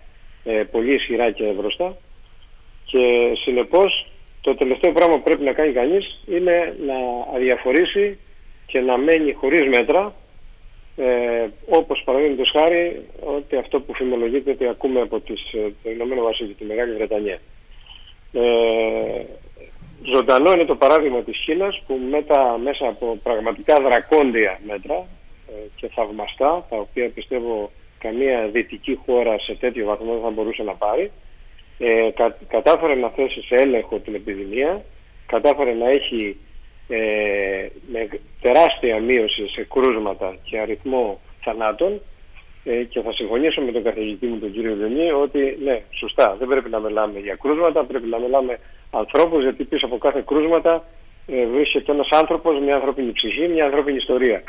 ε, πολύ ισχυρά και εύρωστα και συνεπώς το τελευταίο πράγμα που πρέπει να κάνει κανείς είναι να αδιαφορήσει και να μένει χωρίς μέτρα ε, όπως παραδείγματος χάρη ότι αυτό που φημολογείται ότι ακούμε από τις, ε, το Ηνωμένο Βασίλειο και τη Μεγάλη Βρετανία. Ε, ζωντανό είναι το παράδειγμα της Κίνας που μετά, μέσα από πραγματικά δρακόντια μέτρα ε, και θαυμαστά τα οποία πιστεύω καμία δυτική χώρα σε τέτοιο βαθμό δεν θα μπορούσε να πάρει. Ε, κα, κατάφερε να θέσει σε έλεγχο την επιδημία, κατάφερε να έχει ε, με τεράστια μείωση σε κρούσματα και αριθμό θανάτων ε, και θα συμφωνήσω με τον καθηγητή μου τον κύριο Λενή ότι ναι, σωστά, δεν πρέπει να μιλάμε για κρούσματα, πρέπει να μιλάμε ανθρώπους γιατί πίσω από κάθε κρούσματα ε, βρίσκεται ένας άνθρωπος, μια ανθρώπινη ψυχή, μια ανθρώπινη ιστορία.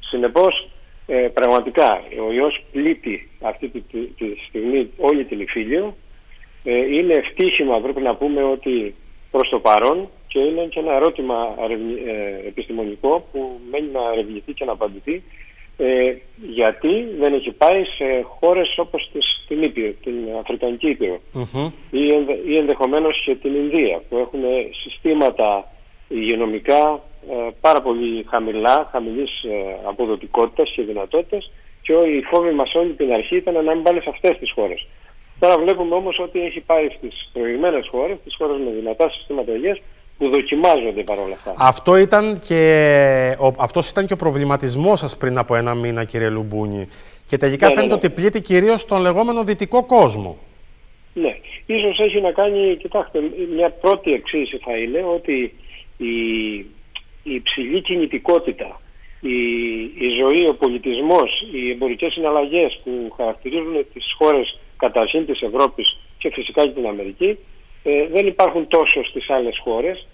Συνεπώς ε, πραγματικά ο ιός πλήττει αυτή τη, τη, στιγμή όλη την Ιφίλιο. Ε, είναι ευτύχημα πρέπει να πούμε ότι προς το παρόν και είναι και ένα ερώτημα ε, επιστημονικό που μένει να ερευνηθεί και να απαντηθεί. Ε, γιατί δεν έχει πάει σε χώρες όπως τις, την Ήπειρο, την Αφρικανική Ήπειρο. Ή, ενδεχομένως και την Ινδία που έχουν συστήματα υγειονομικά ε, πάρα πολύ χαμηλά, χαμηλής ε, αποδοτικότητας και δυνατότητας και η φόβη μας όλη την αρχή ήταν να μην πάνε σε αυτές τις χώρες. Τώρα βλέπουμε όμως ότι έχει πάει στις προηγμένες χώρες, τις χώρες με δυνατά συστήματα υγείας, που δοκιμάζονται παρόλα αυτά. Αυτό ήταν και ο, αυτός ήταν και ο προβληματισμός σας πριν από ένα μήνα, κύριε Λουμπούνι. Και τελικά Ναι, ναι, φαίνεται ναι. ότι πλήττει κυρίως τον λεγόμενο δυτικό κόσμο. Ναι, ίσως έχει να κάνει, κοιτάξτε, μια πρώτη εξήγηση θα είναι ότι η, η υψηλή κινητικότητα, η, η ζωή, ο πολιτισμός, οι εμπορικές συναλλαγές που χαρακτηρίζουν τις χώρες καταρχήν της Ευρώπης και φυσικά και την Αμερική ε, δεν υπάρχουν τόσο στις άλλες χώρες.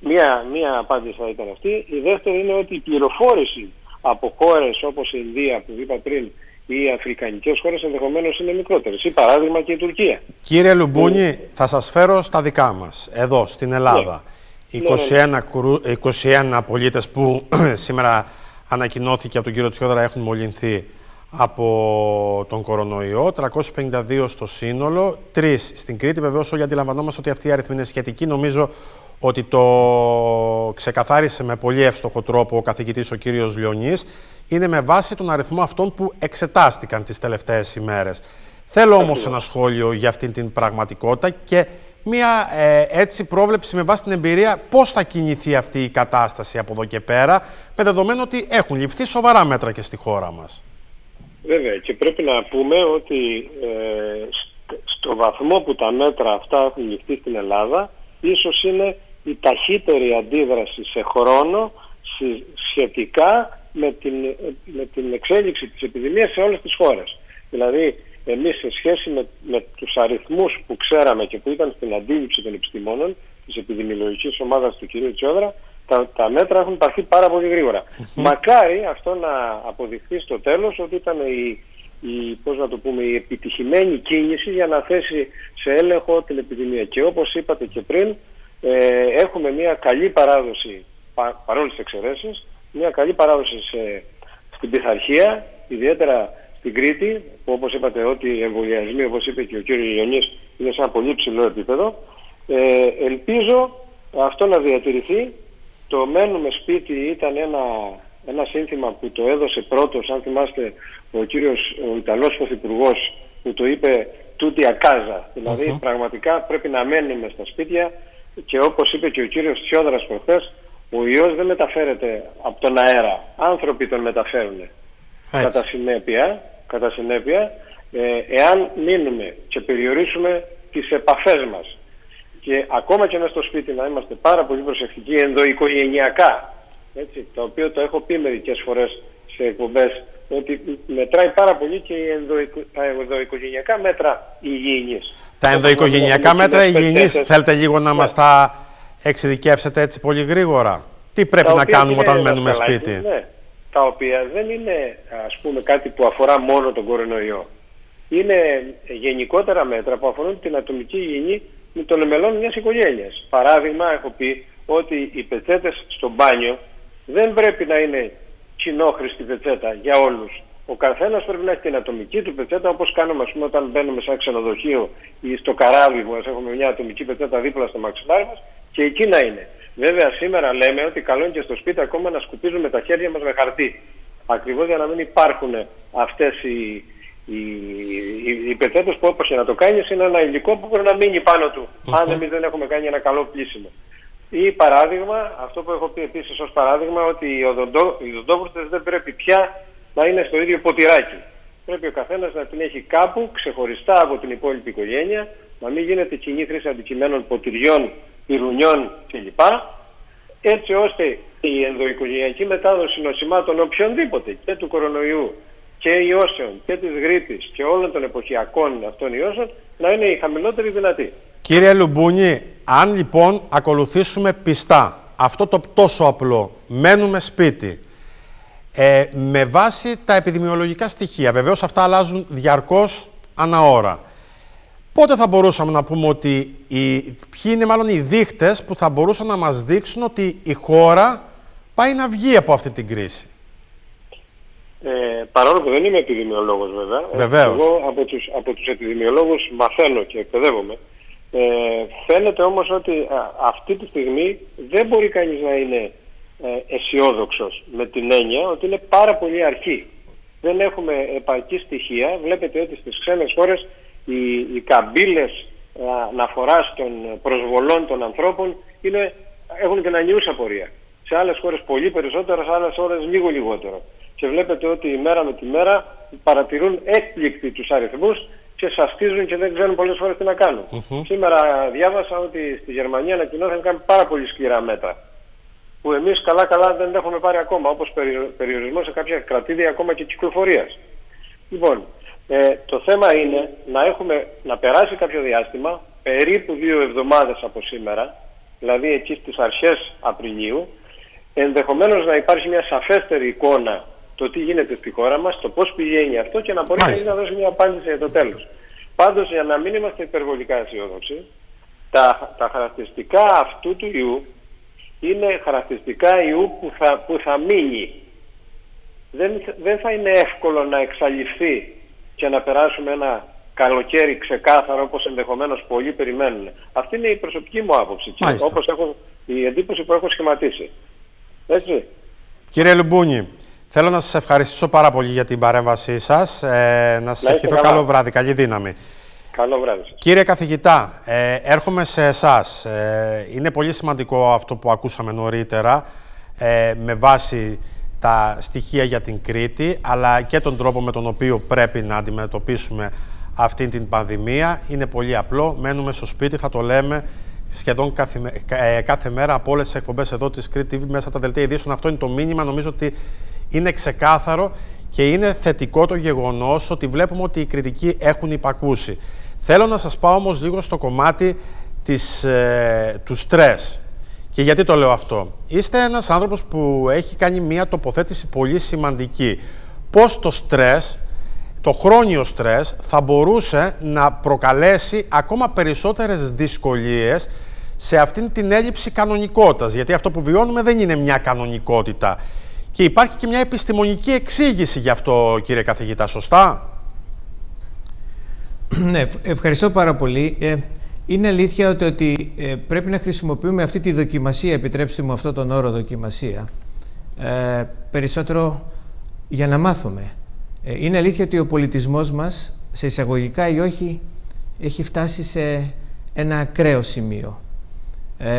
Μία, μία απάντηση θα ήταν αυτή. Η δεύτερη είναι ότι η πληροφόρηση από χώρες όπως η Ινδία που είπα πριν ή οι αφρικανικές χώρες ενδεχομένως είναι μικρότερες. Ή παράδειγμα και η Τουρκία. Κύριε Λουμπούνι, θα σας φέρω στα δικά μας, εδώ στην Ελλάδα. Ναι, 21, κρου- 21 πολίτες που σήμερα ανακοινώθηκε από τον κύριο Τσιόδρα έχουν μολυνθεί από τον κορονοϊό, 352 στο σύνολο, τρεις στην Κρήτη. Βεβαίως όλοι αντιλαμβανόμαστε ότι αυτή η αριθμή είναι σχετική. Νομίζω ότι το ξεκαθάρισε με πολύ εύστοχο τρόπο ο καθηγητής ο κύριος Λιονής. Είναι με βάση τον αριθμό αυτών που εξετάστηκαν τις τελευταίες ημέρες. Θέλω όμως ένα σχόλιο για αυτήν την πραγματικότητα και μία ε, έτσι πρόβλεψη με βάση την εμπειρία πώς θα κινηθεί αυτή η κατάσταση από εδώ και πέρα, με δεδομένο ότι έχουν ληφθεί σοβαρά μέτρα και στη χώρα μας. Βέβαια και πρέπει να πούμε ότι ε, σ- στο βαθμό που τα μέτρα αυτά έχουν ληφθεί στην Ελλάδα ίσως είναι η ταχύτερη αντίδραση σε χρόνο συ- σχετικά με την, με την εξέλιξη της επιδημίας σε όλες τις χώρες. Δηλαδή εμείς σε σχέση με, με τους αριθμούς που ξέραμε και που ήταν στην αντίληψη των επιστημόνων της επιδημιολογικής ομάδας του κ. Τσιόδρα τα, τα μέτρα έχουν πάρθει πάρα πολύ γρήγορα. Μακάρι αυτό να αποδειχθεί στο τέλος ότι ήταν η, η, πώς να το πούμε, η επιτυχημένη κίνηση για να θέσει σε έλεγχο την επιδημία. Και όπως είπατε και πριν, ε, έχουμε μια καλή παράδοση, πα, παρόλες τις εξαιρέσεις, μια καλή παράδοση σε, στην πειθαρχία, ιδιαίτερα στην Κρήτη, που όπως είπατε ότι οι εμβολιασμοί, όπως είπε και ο κ. Ιωνής, είναι σε ένα πολύ ψηλό επίπεδο. Ε, ελπίζω αυτό να διατηρηθεί. Το μένουμε σπίτι ήταν ένα, ένα σύνθημα που το έδωσε πρώτος, αν θυμάστε, ο κύριος ο Ιταλός Πρωθυπουργός που το είπε τούτη ακάζα. Δηλαδή πραγματικά πρέπει να μένουμε στα σπίτια και όπως είπε και ο κύριος Τσιόδρας προχθές, ο ιός δεν μεταφέρεται από τον αέρα. Άνθρωποι τον μεταφέρουν. Κατά συνέπεια, κατά συνέπεια ε, εάν μείνουμε και περιορίσουμε τις επαφές μας και ακόμα και μέσα στο σπίτι να είμαστε πάρα πολύ προσεκτικοί ενδοοικογενειακά, έτσι, το οποίο το έχω πει μερικές φορές σε εκπομπές, ότι μετράει πάρα πολύ και οι ενδοοικο- τα ενδοοικογενειακά μέτρα υγιεινής. Τα ενδοοικογενειακά Έχουμε μέτρα κοινές υγιεινής, πετσέτες. θέλετε λίγο να Ναι. μας τα εξειδικεύσετε έτσι πολύ γρήγορα; Τι πρέπει Τα να οποία κάνουμε είναι όταν μένουμε δασκαλάκι, σπίτι; Ναι, τα οποία δεν είναι ας πούμε κάτι που αφορά μόνο τον κορονοϊό. Είναι γενικότερα μέτρα που αφορούν την ατομική υγιεινή των μελών μιας οικογένειας. Παράδειγμα, έχω πει ότι οι πετσέτες στο μπάνιο δεν πρέπει να είναι κοινόχρηστη πετσέτα για όλους. Ο καθένας πρέπει να έχει την ατομική του πετσέτα όπως κάνουμε ας πούμε, όταν μπαίνουμε σε ένα ξενοδοχείο ή στο καράβι που έχουμε μια ατομική πετσέτα δίπλα στο μαξιλάρι μας και εκεί να είναι. Βέβαια σήμερα λέμε ότι καλό είναι και στο σπίτι ακόμα να σκουπίζουμε τα χέρια μας με χαρτί. Ακριβώς για να μην υπάρχουν αυτές οι, οι, οι, οι πετσέτες που όπως και να το κάνεις είναι ένα υλικό που μπορεί να μείνει πάνω του αν εμείς δεν έχουμε κάνει ένα καλό πλήσιμο. Ή παράδειγμα, αυτό που έχω πει επίσης ως παράδειγμα, ότι οι, οδοντό, οι οδοντόβουρτες δεν πρέπει πια να είναι στο ίδιο ποτηράκι. Πρέπει ο καθένας να την έχει κάπου ξεχωριστά από την υπόλοιπη οικογένεια, να μην γίνεται κοινή χρήση αντικειμένων ποτηριών, πυρουνιών κλπ. Έτσι ώστε η ενδοοικογενειακή μετάδοση νοσημάτων οποιονδήποτε και του κορονοϊού και ιώσεων και της γρήπης και όλων των εποχιακών αυτών ιώσεων να είναι η χαμηλότερη δυνατή. Κύριε Λουμπούνι, αν λοιπόν ακολουθήσουμε πιστά αυτό το τόσο απλό, μένουμε σπίτι, ε, με βάση τα επιδημιολογικά στοιχεία, βεβαίως αυτά αλλάζουν διαρκώς ανά ώρα. Πότε θα μπορούσαμε να πούμε ότι οι, ποιοι είναι μάλλον οι δείχτες που θα μπορούσαν να μας δείξουν ότι η χώρα πάει να βγει από αυτή την κρίση; Ε, παρόλο που δεν είμαι επιδημιολόγος βέβαια, ε, Βεβαίως. εγώ από τους, από τους επιδημιολόγους μαθαίνω και εκπαιδεύομαι. Ε, φαίνεται όμως ότι α, αυτή τη στιγμή δεν μπορεί κανείς να είναι ε, αισιόδοξος με την έννοια ότι είναι πάρα πολύ αρχή. Δεν έχουμε επαρκή στοιχεία. Βλέπετε ότι στις ξένες χώρες οι, οι καμπύλες ε, αναφοράς των προσβολών των ανθρώπων είναι, έχουν και ένα νιούσα πορεία. Σε άλλες χώρες πολύ περισσότερο, σε άλλες χώρες λίγο λιγότερο. Και βλέπετε ότι η μέρα με τη μέρα παρατηρούν έκπληκτοι τους αριθμούς και σαστίζουν και δεν ξέρουν πολλές φορές τι να κάνουν. Σήμερα διάβασα ότι στη Γερμανία ανακοινώθηκαν κάνει πάρα πολύ σκληρά μέτρα που εμείς καλά-καλά δεν έχουμε πάρει ακόμα, όπως περιορισμός σε κάποια κρατήδια ακόμα και κυκλοφορίας. Λοιπόν, ε, το θέμα είναι να, έχουμε, να περάσει κάποιο διάστημα, περίπου δύο εβδομάδες από σήμερα, δηλαδή εκεί στις αρχές Απριλίου, ενδεχομένως να υπάρχει μια σαφέστερη εικόνα το τι γίνεται στη χώρα μας, το πώς πηγαίνει αυτό και να μπορεί να δώσει μια απάντηση για το τέλος. Πάντως, για να μην είμαστε υπερβολικά αισιόδοξοι, τα, τα χαρακτηριστικά αυτού του ιού είναι χαρακτηριστικά ιού που θα, που θα μείνει. Δεν, δεν θα είναι εύκολο να εξαλειφθεί και να περάσουμε ένα καλοκαίρι ξεκάθαρο όπως ενδεχομένως πολλοί περιμένουν. Αυτή είναι η προσωπική μου άποψη και όπως έχω, η εντύπωση που έχω σχηματίσει. Έτσι. Κύριε Λουμπούνι, θέλω να σας ευχαριστήσω πάρα πολύ για την παρέμβασή σας. Ε, να σας ευχηθώ καλό βράδυ, καλή δύναμη. Καλό βράδυ. Κύριε καθηγητά, ε, έρχομαι σε εσάς. Ε, είναι πολύ σημαντικό αυτό που ακούσαμε νωρίτερα ε, με βάση τα στοιχεία για την Κρήτη, αλλά και τον τρόπο με τον οποίο πρέπει να αντιμετωπίσουμε αυτή την πανδημία. Είναι πολύ απλό. Μένουμε στο σπίτι, θα το λέμε σχεδόν κάθε, ε, κάθε μέρα από όλες τις εκπομπές εδώ της Κρήτη TV μέσα από τα δελτία ειδήσεων. Αυτό είναι το μήνυμα. Νομίζω ότι είναι ξεκάθαρο και είναι θετικό το γεγονός ότι βλέπουμε ότι οι κριτικοί έχουν υπακούσει. Θέλω να σας πάω όμως λίγο στο κομμάτι της, ε, του στρες. Και γιατί το λέω αυτό; Είστε ένας άνθρωπος που έχει κάνει μία τοποθέτηση πολύ σημαντική. Πώς το στρες, το χρόνιο στρες, θα μπορούσε να προκαλέσει ακόμα περισσότερες δυσκολίες σε αυτήν την έλλειψη κανονικότητας; Γιατί αυτό που βιώνουμε δεν είναι μια κανονικότητα. Και υπάρχει και μια επιστημονική εξήγηση γι' αυτό, κύριε καθηγητά, σωστά; Ναι, ευχαριστώ πάρα πολύ. Ε, είναι αλήθεια ότι, ότι ε, πρέπει να χρησιμοποιούμε αυτή τη δοκιμασία, επιτρέψτε μου αυτό τον όρο δοκιμασία, ε, περισσότερο για να μάθουμε. είναι αλήθεια ότι ο πολιτισμός μας, σε εισαγωγικά ή όχι, έχει φτάσει σε ένα ακραίο σημείο.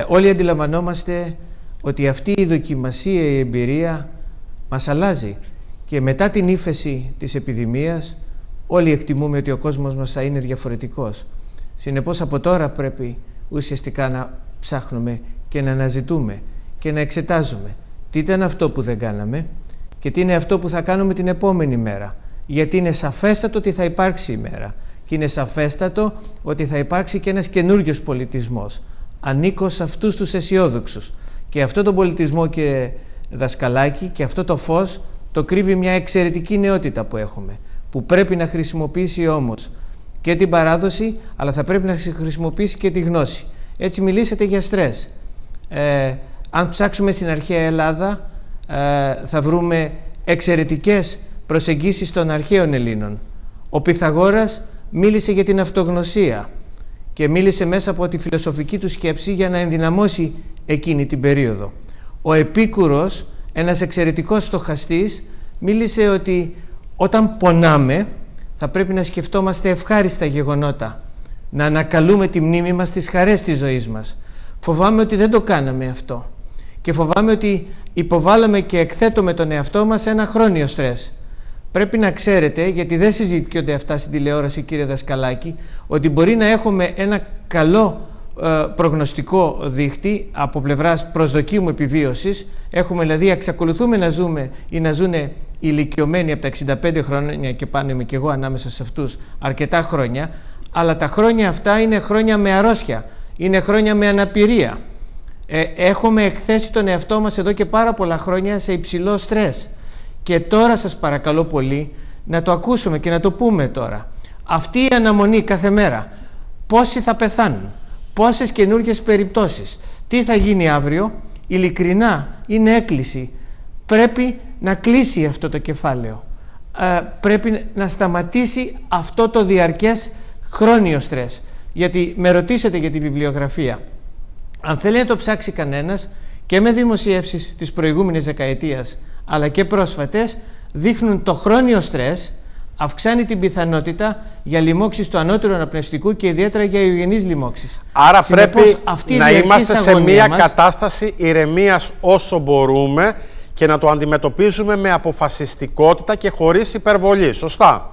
όλοι αντιλαμβανόμαστε ότι αυτή η δοκιμασία, η εμπειρία μας αλλάζει και μετά την ύφεση της επιδημίας Όλοι εκτιμούμε ότι ο κόσμος μας θα είναι διαφορετικός. Συνεπώς από τώρα πρέπει ουσιαστικά να ψάχνουμε και να αναζητούμε και να εξετάζουμε τι ήταν αυτό που δεν κάναμε και τι είναι αυτό που θα κάνουμε την επόμενη μέρα. Γιατί είναι σαφέστατο ότι θα υπάρξει η μέρα και είναι σαφέστατο ότι θα υπάρξει και ένας καινούριο πολιτισμός. Ανήκω σε αυτούς τους αισιόδοξους. Και αυτό τον πολιτισμό κύριε Δασκαλάκη και αυτό το φως το κρύβει μια εξαιρετική νεότητα που έχουμε που πρέπει να χρησιμοποιήσει όμως και την παράδοση, αλλά θα πρέπει να χρησιμοποιήσει και τη γνώση. Έτσι μιλήσατε για στρες. Ε, αν ψάξουμε στην αρχαία Ελλάδα, ε, θα βρούμε εξαιρετικές προσεγγίσεις των αρχαίων Ελλήνων. Ο Πυθαγόρας μίλησε για την αυτογνωσία και μίλησε μέσα από τη φιλοσοφική του σκέψη για να ενδυναμώσει εκείνη την περίοδο. Ο Επίκουρος, ένας εξαιρετικός στοχαστής, μίλησε ότι όταν πονάμε, θα πρέπει να σκεφτόμαστε ευχάριστα γεγονότα. Να ανακαλούμε τη μνήμη μας στις χαρές της ζωής μας. Φοβάμαι ότι δεν το κάναμε αυτό. Και φοβάμαι ότι υποβάλαμε και εκθέτουμε τον εαυτό μας σε ένα χρόνιο στρες. Πρέπει να ξέρετε, γιατί δεν συζητιόνται αυτά στην τηλεόραση κύριε Δασκαλάκη, ότι μπορεί να έχουμε ένα καλό ε, προγνωστικό δίχτυ από πλευράς προσδοκίμου επιβίωσης. Έχουμε δηλαδή, εξακολουθούμε να ζούμε ή να ζουν ηλικιωμένοι από τα 65 χρόνια και πάνω είμαι και εγώ ανάμεσα σε αυτούς αρκετά χρόνια, αλλά τα χρόνια αυτά είναι χρόνια με αρρώστια, είναι χρόνια με αναπηρία. Ε, έχουμε εκθέσει τον εαυτό μας εδώ και πάρα πολλά χρόνια σε υψηλό στρες. Και τώρα σας παρακαλώ πολύ να το ακούσουμε και να το πούμε τώρα. Αυτή η αναμονή κάθε μέρα, πόσοι θα πεθάνουν, πόσες καινούργιες περιπτώσεις, τι θα γίνει αύριο, ειλικρινά είναι έκκληση. Πρέπει να κλείσει αυτό το κεφάλαιο. Ε, πρέπει να σταματήσει αυτό το διαρκές χρόνιο στρες. Γιατί με ρωτήσατε για τη βιβλιογραφία. Αν θέλει να το ψάξει κανένας και με δημοσιεύσεις της προηγούμενης δεκαετίας αλλά και πρόσφατες δείχνουν το χρόνιο στρες αυξάνει την πιθανότητα για λοιμώξεις του ανώτερου αναπνευστικού και ιδιαίτερα για ιογενείς λοιμώξεις. Άρα πρέπει να είμαστε σε μια κατάσταση ηρεμίας όσο μπορούμε και να το αντιμετωπίζουμε με αποφασιστικότητα και χωρίς υπερβολή. Σωστά.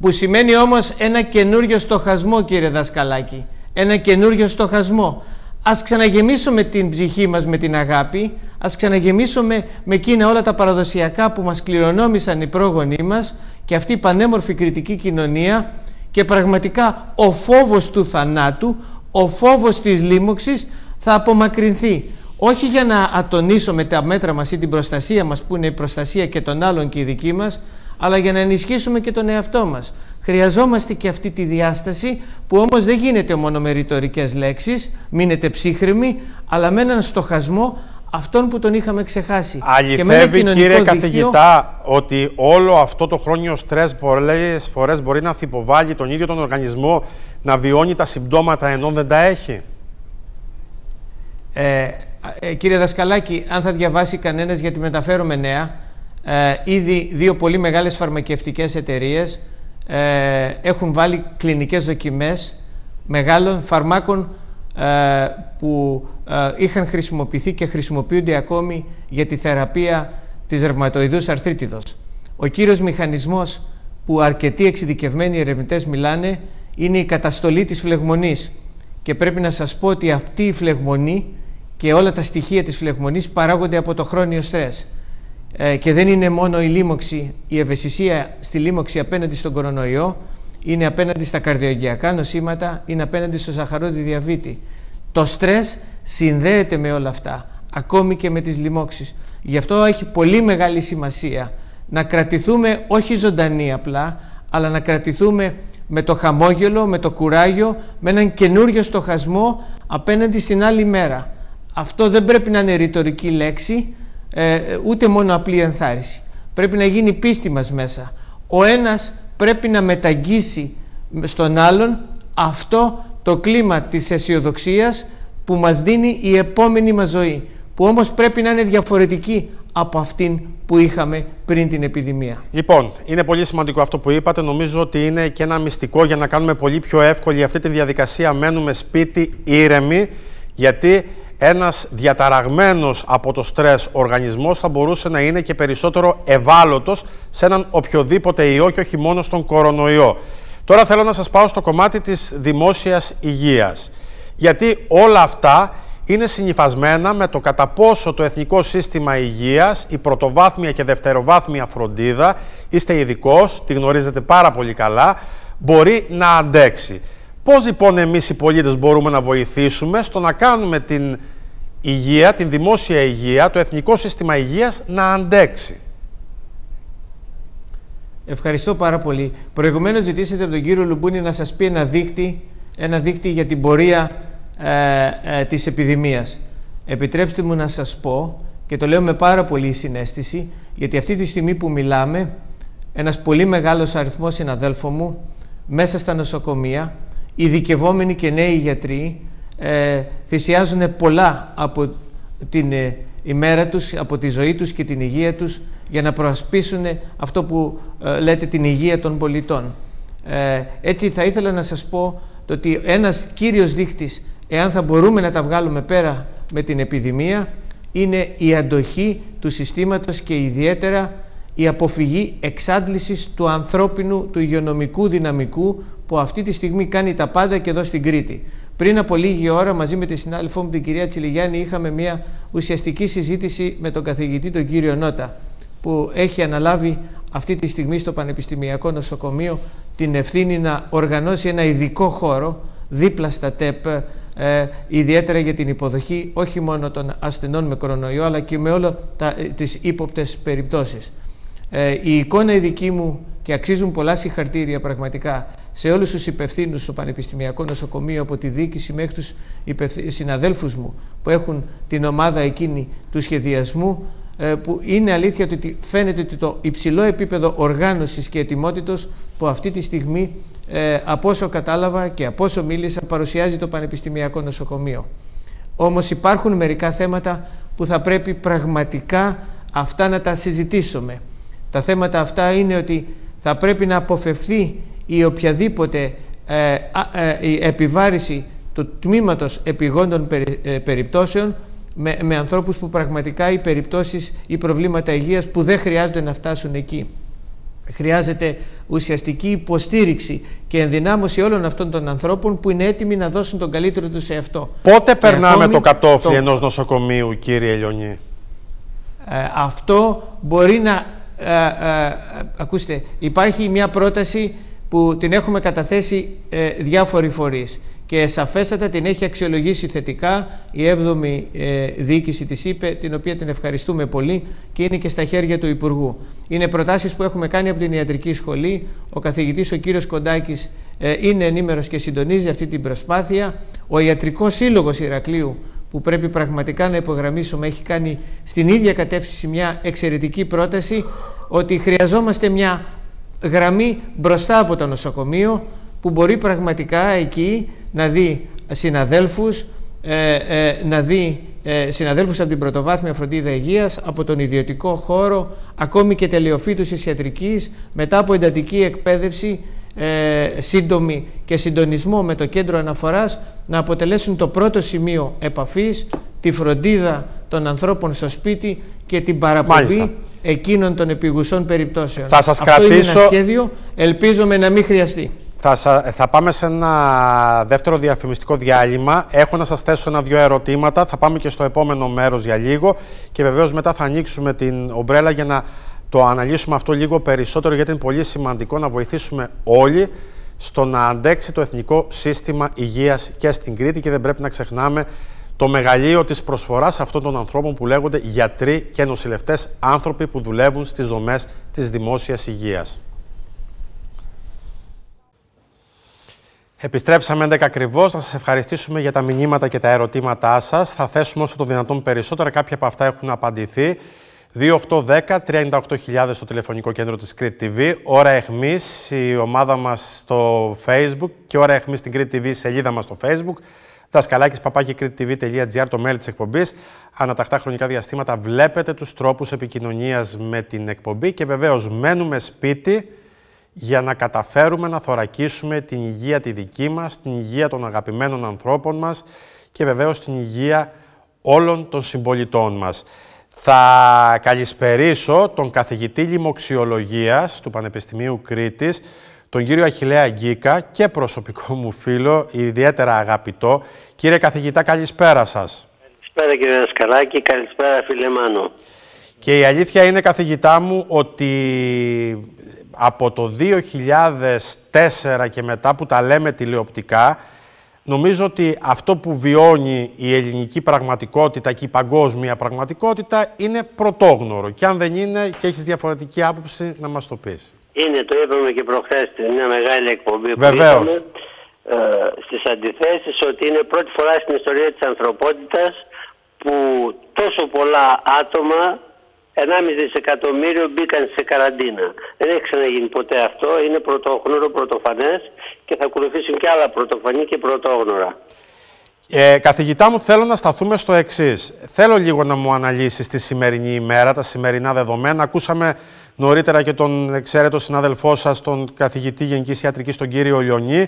Που σημαίνει όμως ένα καινούριο στοχασμό κύριε Δασκαλάκη. Ένα καινούριο στοχασμό. Ας ξαναγεμίσουμε την ψυχή μας με την αγάπη, ας ξαναγεμίσουμε με εκείνα όλα τα παραδοσιακά που μας κληρονόμησαν οι πρόγονοί μας και αυτή η πανέμορφη κριτική κοινωνία και πραγματικά ο φόβος του θανάτου, ο φόβος της λίμωξης θα απομακρυνθεί. Όχι για να ατονίσουμε τα μέτρα μας ή την προστασία μας που είναι η προστασία και των άλλων και η δική μας, αλλά για να ενισχύσουμε και τον εαυτό μας. Χρειαζόμαστε και αυτή τη διάσταση που όμως δεν γίνεται μόνο με ρητορικές λέξεις, μείνετε ψύχρεμοι, αλλά με έναν στοχασμό αυτόν που τον είχαμε ξεχάσει. Αληθεύει κύριε καθηγητά ότι όλο αυτό το χρόνιο στρες πολλές φορές μπορεί να θυποβάλει τον ίδιο τον οργανισμό να βιώνει τα συμπτώματα ενώ δεν τα έχει; Ε, ε, κύριε Δασκαλάκη, αν θα διαβάσει κανένας γιατί μεταφέρομαι νέα, ε, ήδη δύο πολύ μεγάλες φαρμακευτικές εταιρείες ε, έχουν βάλει κλινικές δοκιμές μεγάλων φαρμάκων ε, που ε, είχαν χρησιμοποιηθεί και χρησιμοποιούνται ακόμη για τη θεραπεία της ρευματοειδούς αρθρίτιδος. Ο κύριος μηχανισμός που αρκετοί εξειδικευμένοι ερευνητές μιλάνε είναι η καταστολή της φλεγμονής και πρέπει να σας πω ότι αυτή η φλεγμονή και όλα τα στοιχεία της φλεγμονής παράγονται από το χρόνιο στρες. Ε, και δεν είναι μόνο η λίμωξη, η ευαισθησία στη λίμωξη απέναντι στον κορονοϊό, είναι απέναντι στα καρδιογειακά νοσήματα, είναι απέναντι στο ζαχαρόδι διαβήτη. Το στρες συνδέεται με όλα αυτά, ακόμη και με τις λοιμώξεις. Γι' αυτό έχει πολύ μεγάλη σημασία να κρατηθούμε όχι ζωντανοί απλά, αλλά να κρατηθούμε με το χαμόγελο, με το κουράγιο, με έναν καινούριο στοχασμό απέναντι στην άλλη μέρα. Αυτό δεν πρέπει να είναι ρητορική λέξη, ε, ούτε μόνο απλή ενθάρρυνση. Πρέπει να γίνει πίστη μας μέσα. Ο ένας πρέπει να μεταγγίσει στον άλλον αυτό το κλίμα της αισιοδοξίας που μας δίνει η επόμενη μας ζωή. Που όμως πρέπει να είναι διαφορετική από αυτήν που είχαμε πριν την επιδημία. Λοιπόν, είναι πολύ σημαντικό αυτό που είπατε. Νομίζω ότι είναι και ένα μυστικό για να κάνουμε πολύ πιο εύκολη αυτή τη διαδικασία. Μένουμε σπίτι ήρεμοι, γιατί ένας διαταραγμένος από το στρες οργανισμός θα μπορούσε να είναι και περισσότερο ευάλωτος σε έναν οποιοδήποτε ιό και όχι μόνο στον κορονοϊό. Τώρα θέλω να σας πάω στο κομμάτι της δημόσιας υγείας. Γιατί όλα αυτά είναι συνυφασμένα με το κατά πόσο το Εθνικό Σύστημα Υγείας, η πρωτοβάθμια και δευτεροβάθμια φροντίδα, είστε ειδικός, τη γνωρίζετε πάρα πολύ καλά, μπορεί να αντέξει. Πώς λοιπόν εμείς οι πολίτες μπορούμε να βοηθήσουμε στο να κάνουμε την υγεία, την δημόσια υγεία, το Εθνικό Σύστημα Υγείας να αντέξει. Ευχαριστώ πάρα πολύ. Προηγουμένως ζητήσατε από τον κύριο Λουμπούνη να σας πει ένα δίχτυ, ένα δίχτυ για την πορεία ε, ε, της επιδημίας. Επιτρέψτε μου να σας πω, και το λέω με πάρα πολύ συνέστηση, γιατί αυτή τη στιγμή που μιλάμε, ένας πολύ μεγάλος αριθμός συναδέλφων μου, μέσα στα νοσοκομεία, ειδικευόμενοι και νέοι γιατροί ε, θυσιάζουν πολλά από την ε, ημέρα τους, από τη ζωή τους και την υγεία τους για να προασπίσουν αυτό που ε, λέτε την υγεία των πολιτών. Ε, έτσι θα ήθελα να σας πω το ότι ένας κύριος δείχτης, εάν θα μπορούμε να τα βγάλουμε πέρα με την επιδημία, είναι η αντοχή του συστήματος και ιδιαίτερα η αποφυγή εξάντλησης του ανθρώπινου, του υγειονομικού δυναμικού που αυτή τη στιγμή κάνει τα πάντα και εδώ στην Κρήτη. Πριν από λίγη ώρα μαζί με τη συνάδελφό μου την κυρία Τσιλιγιάννη είχαμε μια ουσιαστική συζήτηση με τον καθηγητή τον κύριο Νότα που έχει αναλάβει αυτή τη στιγμή στο Πανεπιστημιακό Νοσοκομείο την ευθύνη να οργανώσει ένα ειδικό χώρο δίπλα στα ΤΕΠ ε, ιδιαίτερα για την υποδοχή όχι μόνο των ασθενών με κορονοϊό αλλά και με όλα τα, ε, τις ύποπτες περιπτώσεις. Ε, η εικόνα η δική μου και αξίζουν πολλά συγχαρτήρια πραγματικά σε όλους τους υπευθύνους στο Πανεπιστημιακό Νοσοκομείο από τη διοίκηση μέχρι τους συναδέλφους μου που έχουν την ομάδα εκείνη του σχεδιασμού ε, που είναι αλήθεια ότι φαίνεται ότι το υψηλό επίπεδο οργάνωσης και ετοιμότητος που αυτή τη στιγμή ε, από όσο κατάλαβα και από όσο μίλησα παρουσιάζει το Πανεπιστημιακό Νοσοκομείο. Όμως υπάρχουν μερικά θέματα που θα πρέπει πραγματικά αυτά να τα συζητήσουμε. Τα θέματα αυτά είναι ότι θα πρέπει να αποφευθεί η οποιαδήποτε ε, ε, η επιβάρηση του τμήματος επιγόντων ε, περιπτώσεων με, με ανθρώπους που πραγματικά οι περιπτώσεις ή προβλήματα υγείας που δεν χρειάζονται να φτάσουν εκεί. Χρειάζεται ουσιαστική υποστήριξη και ενδυνάμωση όλων αυτών των ανθρώπων που είναι έτοιμοι να δώσουν τον καλύτερο τους σε αυτό. Πότε περνάμε το κατόφλι το... ενός νοσοκομείου, κύριε Λιονί. αυτό μπορεί να... ακούστε, υπάρχει μια πρόταση που την έχουμε καταθέσει ε, διάφοροι φορείς και σαφέστατα την έχει αξιολογήσει θετικά η 7η ε, διοίκηση της ΥΠΕ, την οποία την ευχαριστούμε πολύ και είναι και στα χέρια του Υπουργού. Είναι προτάσεις που έχουμε κάνει από την Ιατρική Σχολή. Ο καθηγητής ο κύριος Κοντάκης ε, είναι ενήμερος και συντονίζει αυτή την προσπάθεια. Ο Ιατρικός Σύλλογος Ηρακλείου που πρέπει πραγματικά να υπογραμμίσουμε έχει κάνει στην ίδια κατεύθυνση μια εξαιρετική πρόταση ότι χρειαζόμαστε μια γραμμή μπροστά από το νοσοκομείο που μπορεί πραγματικά εκεί να δει συναδέλφους, ε, ε, να δει ε, συναδέλφους από την πρωτοβάθμια φροντίδα υγείας, από τον ιδιωτικό χώρο, ακόμη και τελειοφύτους ιατρικής, μετά από εντατική εκπαίδευση, ε, σύντομη και συντονισμό με το κέντρο αναφοράς, να αποτελέσουν το πρώτο σημείο επαφής, τη φροντίδα των ανθρώπων στο σπίτι και την παραπομπή εκείνων των επιγουσών περιπτώσεων. Θα σας Αυτό κρατήσω... είναι ένα σχέδιο, ελπίζομαι να μην χρειαστεί. Θα, θα πάμε σε ένα δεύτερο διαφημιστικό διάλειμμα. Έχω να σας θέσω ένα-δυο ερωτήματα. Θα πάμε και στο επόμενο μέρος για λίγο. Και βεβαίως μετά θα ανοίξουμε την ομπρέλα για να το αναλύσουμε αυτό λίγο περισσότερο, γιατί είναι πολύ σημαντικό να βοηθήσουμε όλοι στο να αντέξει το Εθνικό Σύστημα Υγείας και στην Κρήτη και δεν πρέπει να ξεχνάμε το μεγαλείο της προσφοράς αυτών των ανθρώπων που λέγονται γιατροί και νοσηλευτές άνθρωποι που δουλεύουν στις δομές της δημόσιας υγείας. Επιστρέψαμε 11 ακριβώς. Να σας ευχαριστήσουμε για τα μηνύματα και τα ερωτήματά σας. Θα θέσουμε όσο το δυνατόν περισσότερα. Κάποια από αυτά έχουν απαντηθεί. 2810-38000 στο τηλεφωνικό κέντρο της Crete TV. Ώρα εχμής η ομάδα μας στο Facebook και ώρα εχμής στην Crete TV η σελίδα μας στο Facebook. Δασκαλάκης παπάκη.crete.tv.gr το mail της εκπομπής. Ανατακτά χρονικά διαστήματα βλέπετε τους τρόπους επικοινωνίας με την εκπομπή και βεβαίως μένουμε σπίτι για να καταφέρουμε να θωρακίσουμε την υγεία τη δική μας, την υγεία των αγαπημένων ανθρώπων μας και βεβαίως την υγεία όλων των συμπολιτών μας. Θα καλησπερίσω τον καθηγητή λοιμοξιολογίας του Πανεπιστημίου Κρήτης, τον κύριο Αχιλέα Γκίκα και προσωπικό μου φίλο, ιδιαίτερα αγαπητό. Κύριε καθηγητά, καλησπέρα σας. Καλησπέρα κύριε Δασκαλάκη, καλησπέρα φίλε Μάνο. Και η αλήθεια είναι καθηγητά μου ότι από το 2004 και μετά που τα λέμε τηλεοπτικά, νομίζω ότι αυτό που βιώνει η ελληνική πραγματικότητα και η παγκόσμια πραγματικότητα είναι πρωτόγνωρο. Και αν δεν είναι και έχεις διαφορετική άποψη, να μας το πεις. Είναι, το είπαμε και προχθές, μια μεγάλη εκπομπή Βεβαίως. που είπαμε ε, στις αντιθέσεις ότι είναι πρώτη φορά στην ιστορία της ανθρωπότητας που τόσο πολλά άτομα 1,5 δισεκατομμύριο μπήκαν σε καραντίνα. Δεν έχει ξαναγίνει ποτέ αυτό. Είναι πρωτόγνωρο, πρωτοφανές και θα ακολουθήσουν και άλλα πρωτοφανή και πρωτόγνωρα. Ε, καθηγητά μου, θέλω να σταθούμε στο εξής. Θέλω λίγο να μου αναλύσεις τη σημερινή ημέρα, τα σημερινά δεδομένα. Ακούσαμε νωρίτερα και τον εξαίρετο συνάδελφό σας, τον καθηγητή Γενικής Ιατρικής, τον κύριο Λιονί.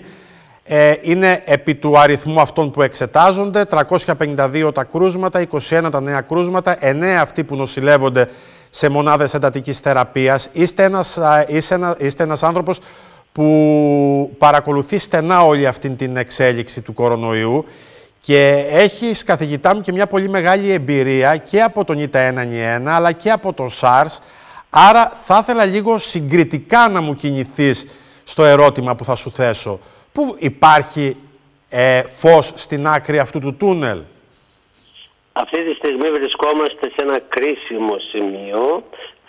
Ε, είναι επί του αριθμού αυτών που εξετάζονται, 352 τα κρούσματα, 21 τα νέα κρούσματα, 9 αυτοί που νοσηλεύονται σε μονάδες εντατικής θεραπείας. Είστε ένας, είστε, ένα, είστε ένας άνθρωπος που παρακολουθεί στενά όλη αυτή την εξέλιξη του κορονοϊού και έχει καθηγητά μου και μια πολύ μεγάλη εμπειρία και από τον ΙΤΑ191 αλλά και από τον SARS. Άρα θα ήθελα λίγο συγκριτικά να μου κινηθείς στο ερώτημα που θα σου θέσω. Πού υπάρχει ε, φως στην άκρη αυτού του τούνελ; Αυτή τη στιγμή βρισκόμαστε σε ένα κρίσιμο σημείο,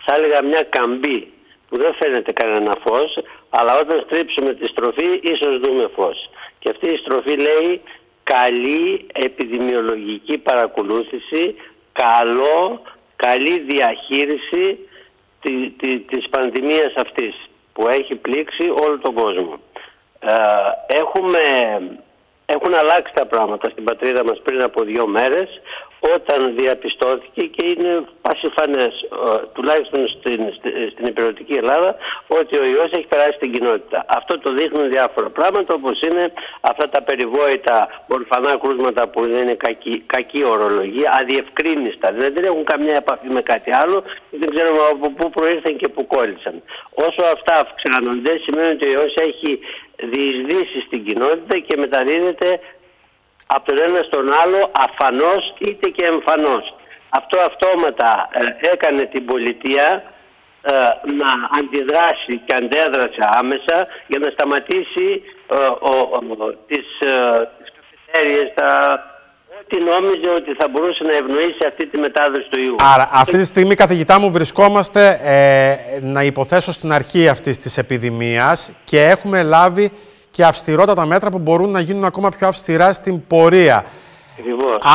θα έλεγα μια καμπή που δεν φαίνεται κανένα φως, αλλά όταν στρίψουμε τη στροφή ίσως δούμε φως. Και αυτή η στροφή λέει καλή επιδημιολογική παρακολούθηση, καλό, καλή διαχείριση τη, τη, της πανδημίας αυτής που έχει πλήξει όλο τον κόσμο. Ε, έχουμε Έχουν αλλάξει τα πράγματα στην πατρίδα μας πριν από δύο μέρες όταν διαπιστώθηκε και είναι πασιφανές τουλάχιστον στην, στην υπηρετική Ελλάδα ότι ο ιός έχει περάσει στην κοινότητα. Αυτό το δείχνουν διάφορα πράγματα όπως είναι αυτά τα περιβόητα ορφανά κρούσματα που δεν είναι κακή, κακή ορολογία, αδιευκρίνηστα, δηλαδή δεν έχουν καμιά επαφή με κάτι άλλο και δεν ξέρουμε από πού προήρθαν και πού κόλλησαν. Όσο αυτά αυξάνονται σημαίνει ότι ο ιός έχει διεισδύσει στην κοινότητα και μεταδίδεται από τον ένα στον άλλο αφανώς είτε και εμφανώς. Αυτό αυτόματα ε, έκανε την πολιτεία ε, να αντιδράσει και αντέδρασε άμεσα για να σταματήσει ε, ο, ο, τις, τις καφετέριες, τα, ό,τι νόμιζε ότι θα μπορούσε να ευνοήσει αυτή τη μετάδοση του ιού. Άρα αυτή τη στιγμή καθηγητά μου βρισκόμαστε να υποθέσω στην αρχή αυτής της επιδημίας και έχουμε λάβει και αυστηρότατα μέτρα που μπορούν να γίνουν ακόμα πιο αυστηρά στην πορεία.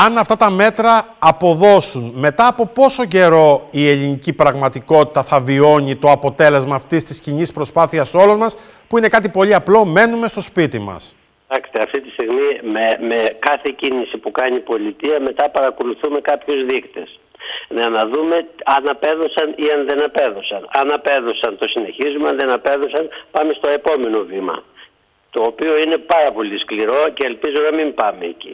Αν αυτά τα μέτρα αποδώσουν, μετά από πόσο καιρό η ελληνική πραγματικότητα θα βιώνει το αποτέλεσμα αυτής της κοινής προσπάθειας όλων μας, που είναι κάτι πολύ απλό, μένουμε στο σπίτι μας. Κοιτάξτε, αυτή τη στιγμή με, με κάθε κίνηση που κάνει η πολιτεία μετά παρακολουθούμε κάποιους δείκτες. Για να δούμε αν απέδωσαν ή αν δεν απέδωσαν. Αν απέδωσαν το συνεχίζουμε, αν δεν απέδωσαν πάμε στο επόμενο βήμα το οποίο είναι πάρα πολύ σκληρό και ελπίζω να μην πάμε εκεί.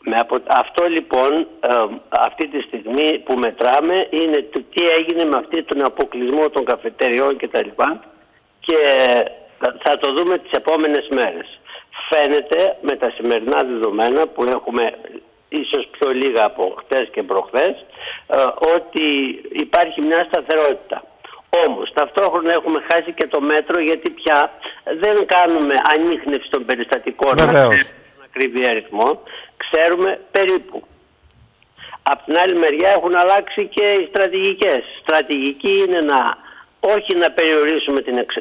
Με Αυτό λοιπόν ε, αυτή τη στιγμή που μετράμε είναι το τι έγινε με αυτή τον αποκλεισμό των καφετεριών κτλ. Και θα το δούμε τις επόμενες μέρες. Φαίνεται με τα σημερινά δεδομένα που έχουμε ίσως πιο λίγα από χτες και προχθές ε, ότι υπάρχει μια σταθερότητα. Όμως ταυτόχρονα έχουμε χάσει και το μέτρο γιατί πια δεν κάνουμε ανείχνευση των περιστατικών να ξέρουμε ακριβή αριθμό, ξέρουμε περίπου. Απ' την άλλη μεριά έχουν αλλάξει και οι στρατηγικές. Στρατηγική είναι να όχι να περιορίσουμε την, εξ,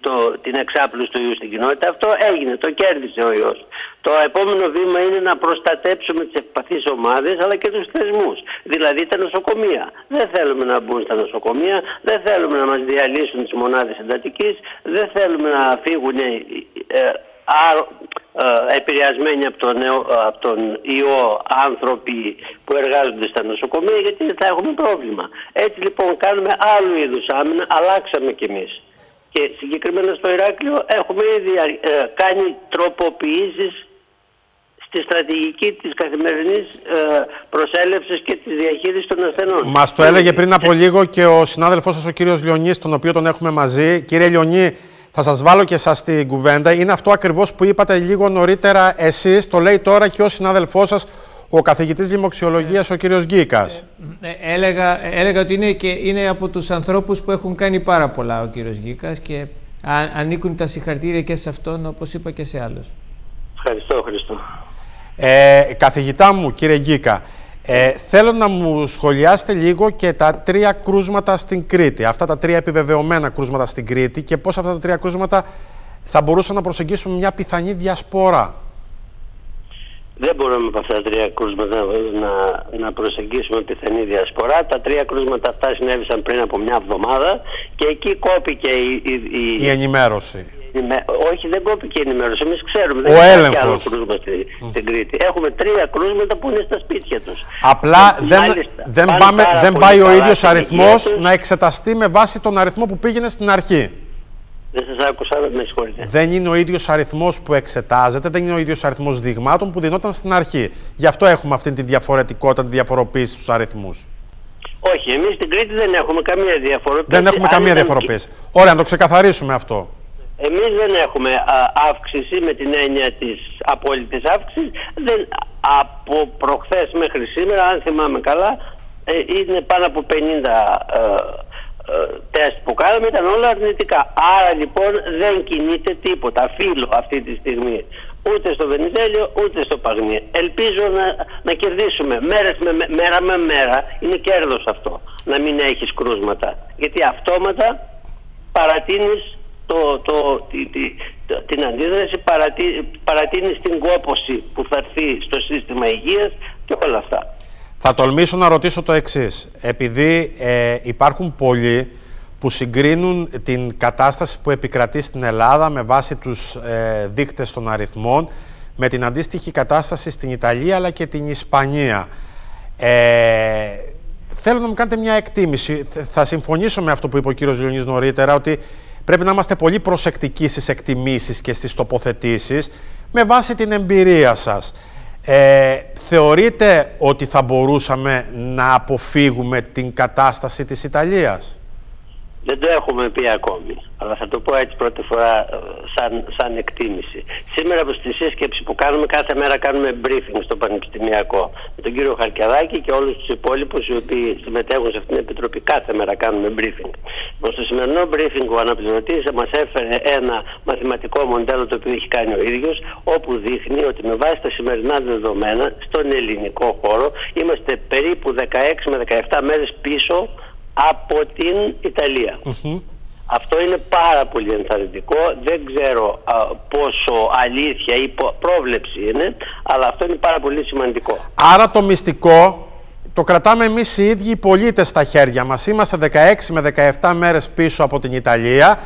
το, την εξάπλωση του ιού στην κοινότητα. Αυτό έγινε, το κέρδισε ο ιός. Το επόμενο βήμα είναι να προστατέψουμε τις ευπαθείς ομάδες αλλά και τους θεσμούς. Δηλαδή τα νοσοκομεία. Δεν θέλουμε να μπουν στα νοσοκομεία, δεν θέλουμε να μας διαλύσουν τις μονάδες εντατικής, δεν θέλουμε να φύγουν ε, ε, ε, επηρεασμένοι από τον, από τον ιό άνθρωποι που εργάζονται στα νοσοκομεία γιατί θα έχουμε πρόβλημα. Έτσι λοιπόν κάνουμε άλλου είδους άμυνα, αλλάξαμε κι εμείς. Και συγκεκριμένα στο Ηράκλειο έχουμε ήδη ε, κάνει τροποποιήσεις στη στρατηγική της καθημερινής ε, προσέλευσης και της διαχείρισης των ασθενών. Μας το έλεγε πριν από λίγο και ο συνάδελφός σας ο κύριος Λιονής, τον οποίο τον έχουμε μαζί. Κύριε Λιονή, θα σας βάλω και σας στην κουβέντα. Είναι αυτό ακριβώς που είπατε λίγο νωρίτερα εσείς, το λέει τώρα και ο συνάδελφός σας, ο καθηγητής δημοξιολογίας, ο κύριος Γκίκας. Ε, ε, έλεγα, έλεγα ότι είναι, και είναι από τους ανθρώπους που έχουν κάνει πάρα πολλά ο κύριος Γκίκας και ανήκουν τα συγχαρτήρια και σε αυτόν, όπως είπα και σε άλλους. Ευχαριστώ, Χριστό. Ε, καθηγητά μου, κύριε Γκίκα, ε, θέλω να μου σχολιάσετε λίγο και τα τρία κρούσματα στην Κρήτη. Αυτά τα τρία επιβεβαιωμένα κρούσματα στην Κρήτη και πώς αυτά τα τρία κρούσματα θα μπορούσαν να προσεγγίσουν μια πιθανή διασπορά. Δεν μπορούμε από αυτά τα τρία κρούσματα να, να προσεγγίσουμε πιθανή διασπορά. Τα τρία κρούσματα αυτά συνέβησαν πριν από μια εβδομάδα και εκεί κόπηκε η, η, η... η ενημέρωση. Όχι, δεν κόπηκε η ενημέρωση. Εμείς ξέρουμε. Ο δεν έλεγχος. άλλο κρούσμα στη, στην Κρήτη. Έχουμε τρία κρούσματα που είναι στα σπίτια τους. Απλά δεν, δεν, πάμε, δεν πάει ο ίδιος αριθμός να εξεταστεί με βάση τον αριθμό που πήγαινε στην αρχή. Δεν σας άκουσα, με συγχωρείτε. Δεν είναι ο ίδιος αριθμός που εξετάζεται, δεν είναι ο ίδιος αριθμός δειγμάτων που δινόταν στην αρχή. Γι' αυτό έχουμε αυτή τη διαφορετικότητα, τη διαφοροποίηση στους αριθμούς. Όχι, εμείς στην Κρήτη δεν έχουμε καμία διαφοροποίηση. Δεν έχουμε καμία διαφοροποίηση. Ωραία, να το ξεκαθαρίσουμε αυτό. Εμείς δεν έχουμε αύξηση με την έννοια της απόλυτης αύξησης. Δεν, από προχθές μέχρι σήμερα, αν θυμάμαι καλά, ε, είναι πάνω από 50 ε, ε, τεστ που κάναμε, ήταν όλα αρνητικά. Άρα λοιπόν δεν κινείται τίποτα, φύλλο αυτή τη στιγμή. Ούτε στο Βενιζέλιο, ούτε στο Παγνί. Ελπίζω να, να κερδίσουμε μέρες με, μέρα με μέρα. Είναι κέρδος αυτό, να μην έχεις κρούσματα. Γιατί αυτόματα παρατείνεις το, το, την αντίδραση παρατεί, παρατείνει στην κόποση που θα έρθει στο σύστημα υγείας και όλα αυτά. Θα τολμήσω να ρωτήσω το εξής. Επειδή ε, υπάρχουν πολλοί που συγκρίνουν την κατάσταση που επικρατεί στην Ελλάδα με βάση τους ε, δείκτες των αριθμών με την αντίστοιχη κατάσταση στην Ιταλία αλλά και την Ισπανία. Ε, θέλω να μου κάνετε μια εκτίμηση. Θα συμφωνήσω με αυτό που είπε ο κύριος Λιονής νωρίτερα, ότι πρέπει να είμαστε πολύ προσεκτικοί στις εκτιμήσεις και στις τοποθετήσεις με βάση την εμπειρία σας. Ε, θεωρείτε ότι θα μπορούσαμε να αποφύγουμε την κατάσταση της Ιταλίας; Δεν το έχουμε πει ακόμη, αλλά θα το πω έτσι πρώτη φορά ε, σαν, σαν εκτίμηση. Σήμερα από στη σύσκεψη που κάνουμε, κάθε μέρα κάνουμε briefing στο Πανεπιστημιακό με τον κύριο Χαρκιαδάκη και όλους τους υπόλοιπους οι οποίοι συμμετέχουν σε αυτήν την επιτροπή. Κάθε μέρα κάνουμε briefing. Λοιπόν, στο σημερινό briefing ο αναπληρωτής μας έφερε ένα μαθηματικό μοντέλο το οποίο έχει κάνει ο ίδιος, όπου δείχνει ότι με βάση τα σημερινά δεδομένα στον ελληνικό χώρο είμαστε περίπου 16 με 17 μέρες πίσω από την ιταλια Αυτό είναι πάρα πολύ ενθαρρυντικό. Δεν ξέρω πόσο αλήθεια ή πρόβλεψη είναι, αλλά αυτό είναι πάρα πολύ σημαντικό. Άρα το μυστικό το κρατάμε εμείς οι ίδιοι οι πολίτες στα χέρια μας. Είμαστε 16 με 17 μέρες πίσω από την Ιταλία.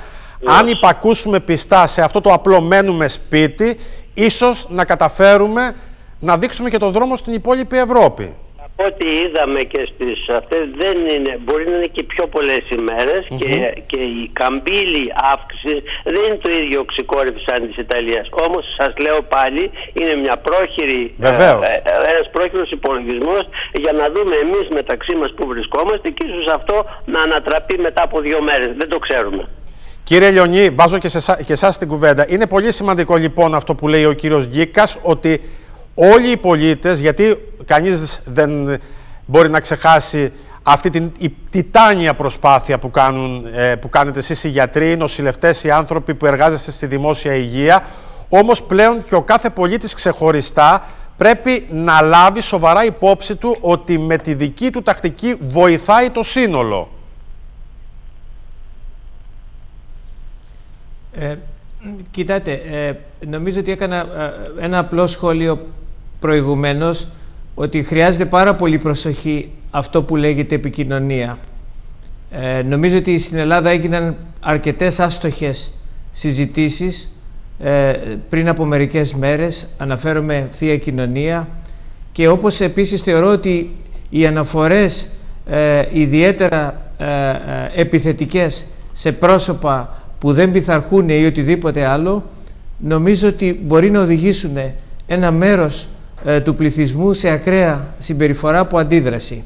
Αν υπακούσουμε πιστά σε αυτό το απλό μένουμε σπίτι, ίσως να καταφέρουμε να δείξουμε και το δρόμο στην υπόλοιπη Ευρώπη ό,τι είδαμε και στις αυτές δεν είναι, μπορεί να είναι και πιο πολλές και, και η καμπύλη αύξηση δεν είναι το ίδιο οξυκόρυφη σαν της Ιταλίας. Όμως σας λέω πάλι είναι μια πρόχειρη, ε, ε, ένας πρόχειρος υπολογισμός για να δούμε εμείς μεταξύ μας που βρισκόμαστε και ίσως αυτό να ανατραπεί μετά από δύο μέρες. Δεν το ξέρουμε. Κύριε Λιονί, βάζω και, σε, και εσάς την κουβέντα. Είναι πολύ σημαντικό λοιπόν αυτό που λέει ο κύριος Γκίκας, ότι όλοι οι πολίτες, γιατί κανείς δεν μπορεί να ξεχάσει αυτή την η τιτάνια προσπάθεια που, κάνουν, ε, που κάνετε εσείς οι γιατροί, οι νοσηλευτές, οι άνθρωποι που εργάζεστε στη δημόσια υγεία, όμως πλέον και ο κάθε πολίτης ξεχωριστά πρέπει να λάβει σοβαρά υπόψη του ότι με τη δική του τακτική βοηθάει το σύνολο. Ε, κοιτάτε, ε, νομίζω ότι έκανα ε, ένα απλό σχόλιο προηγουμένως ότι χρειάζεται πάρα πολύ προσοχή αυτό που λέγεται επικοινωνία. Ε, νομίζω ότι στην Ελλάδα έγιναν αρκετές άστοχες συζητήσεις ε, πριν από μερικές μέρες, αναφέρομαι Θεία Κοινωνία και όπως επίσης θεωρώ ότι οι αναφορές ε, ιδιαίτερα ε, ε, επιθετικές σε πρόσωπα που δεν πειθαρχούν ή οτιδήποτε άλλο νομίζω ότι μπορεί να οδηγήσουν ένα μέρος ε, του πληθυσμού σε ακραία συμπεριφορά από αντίδραση.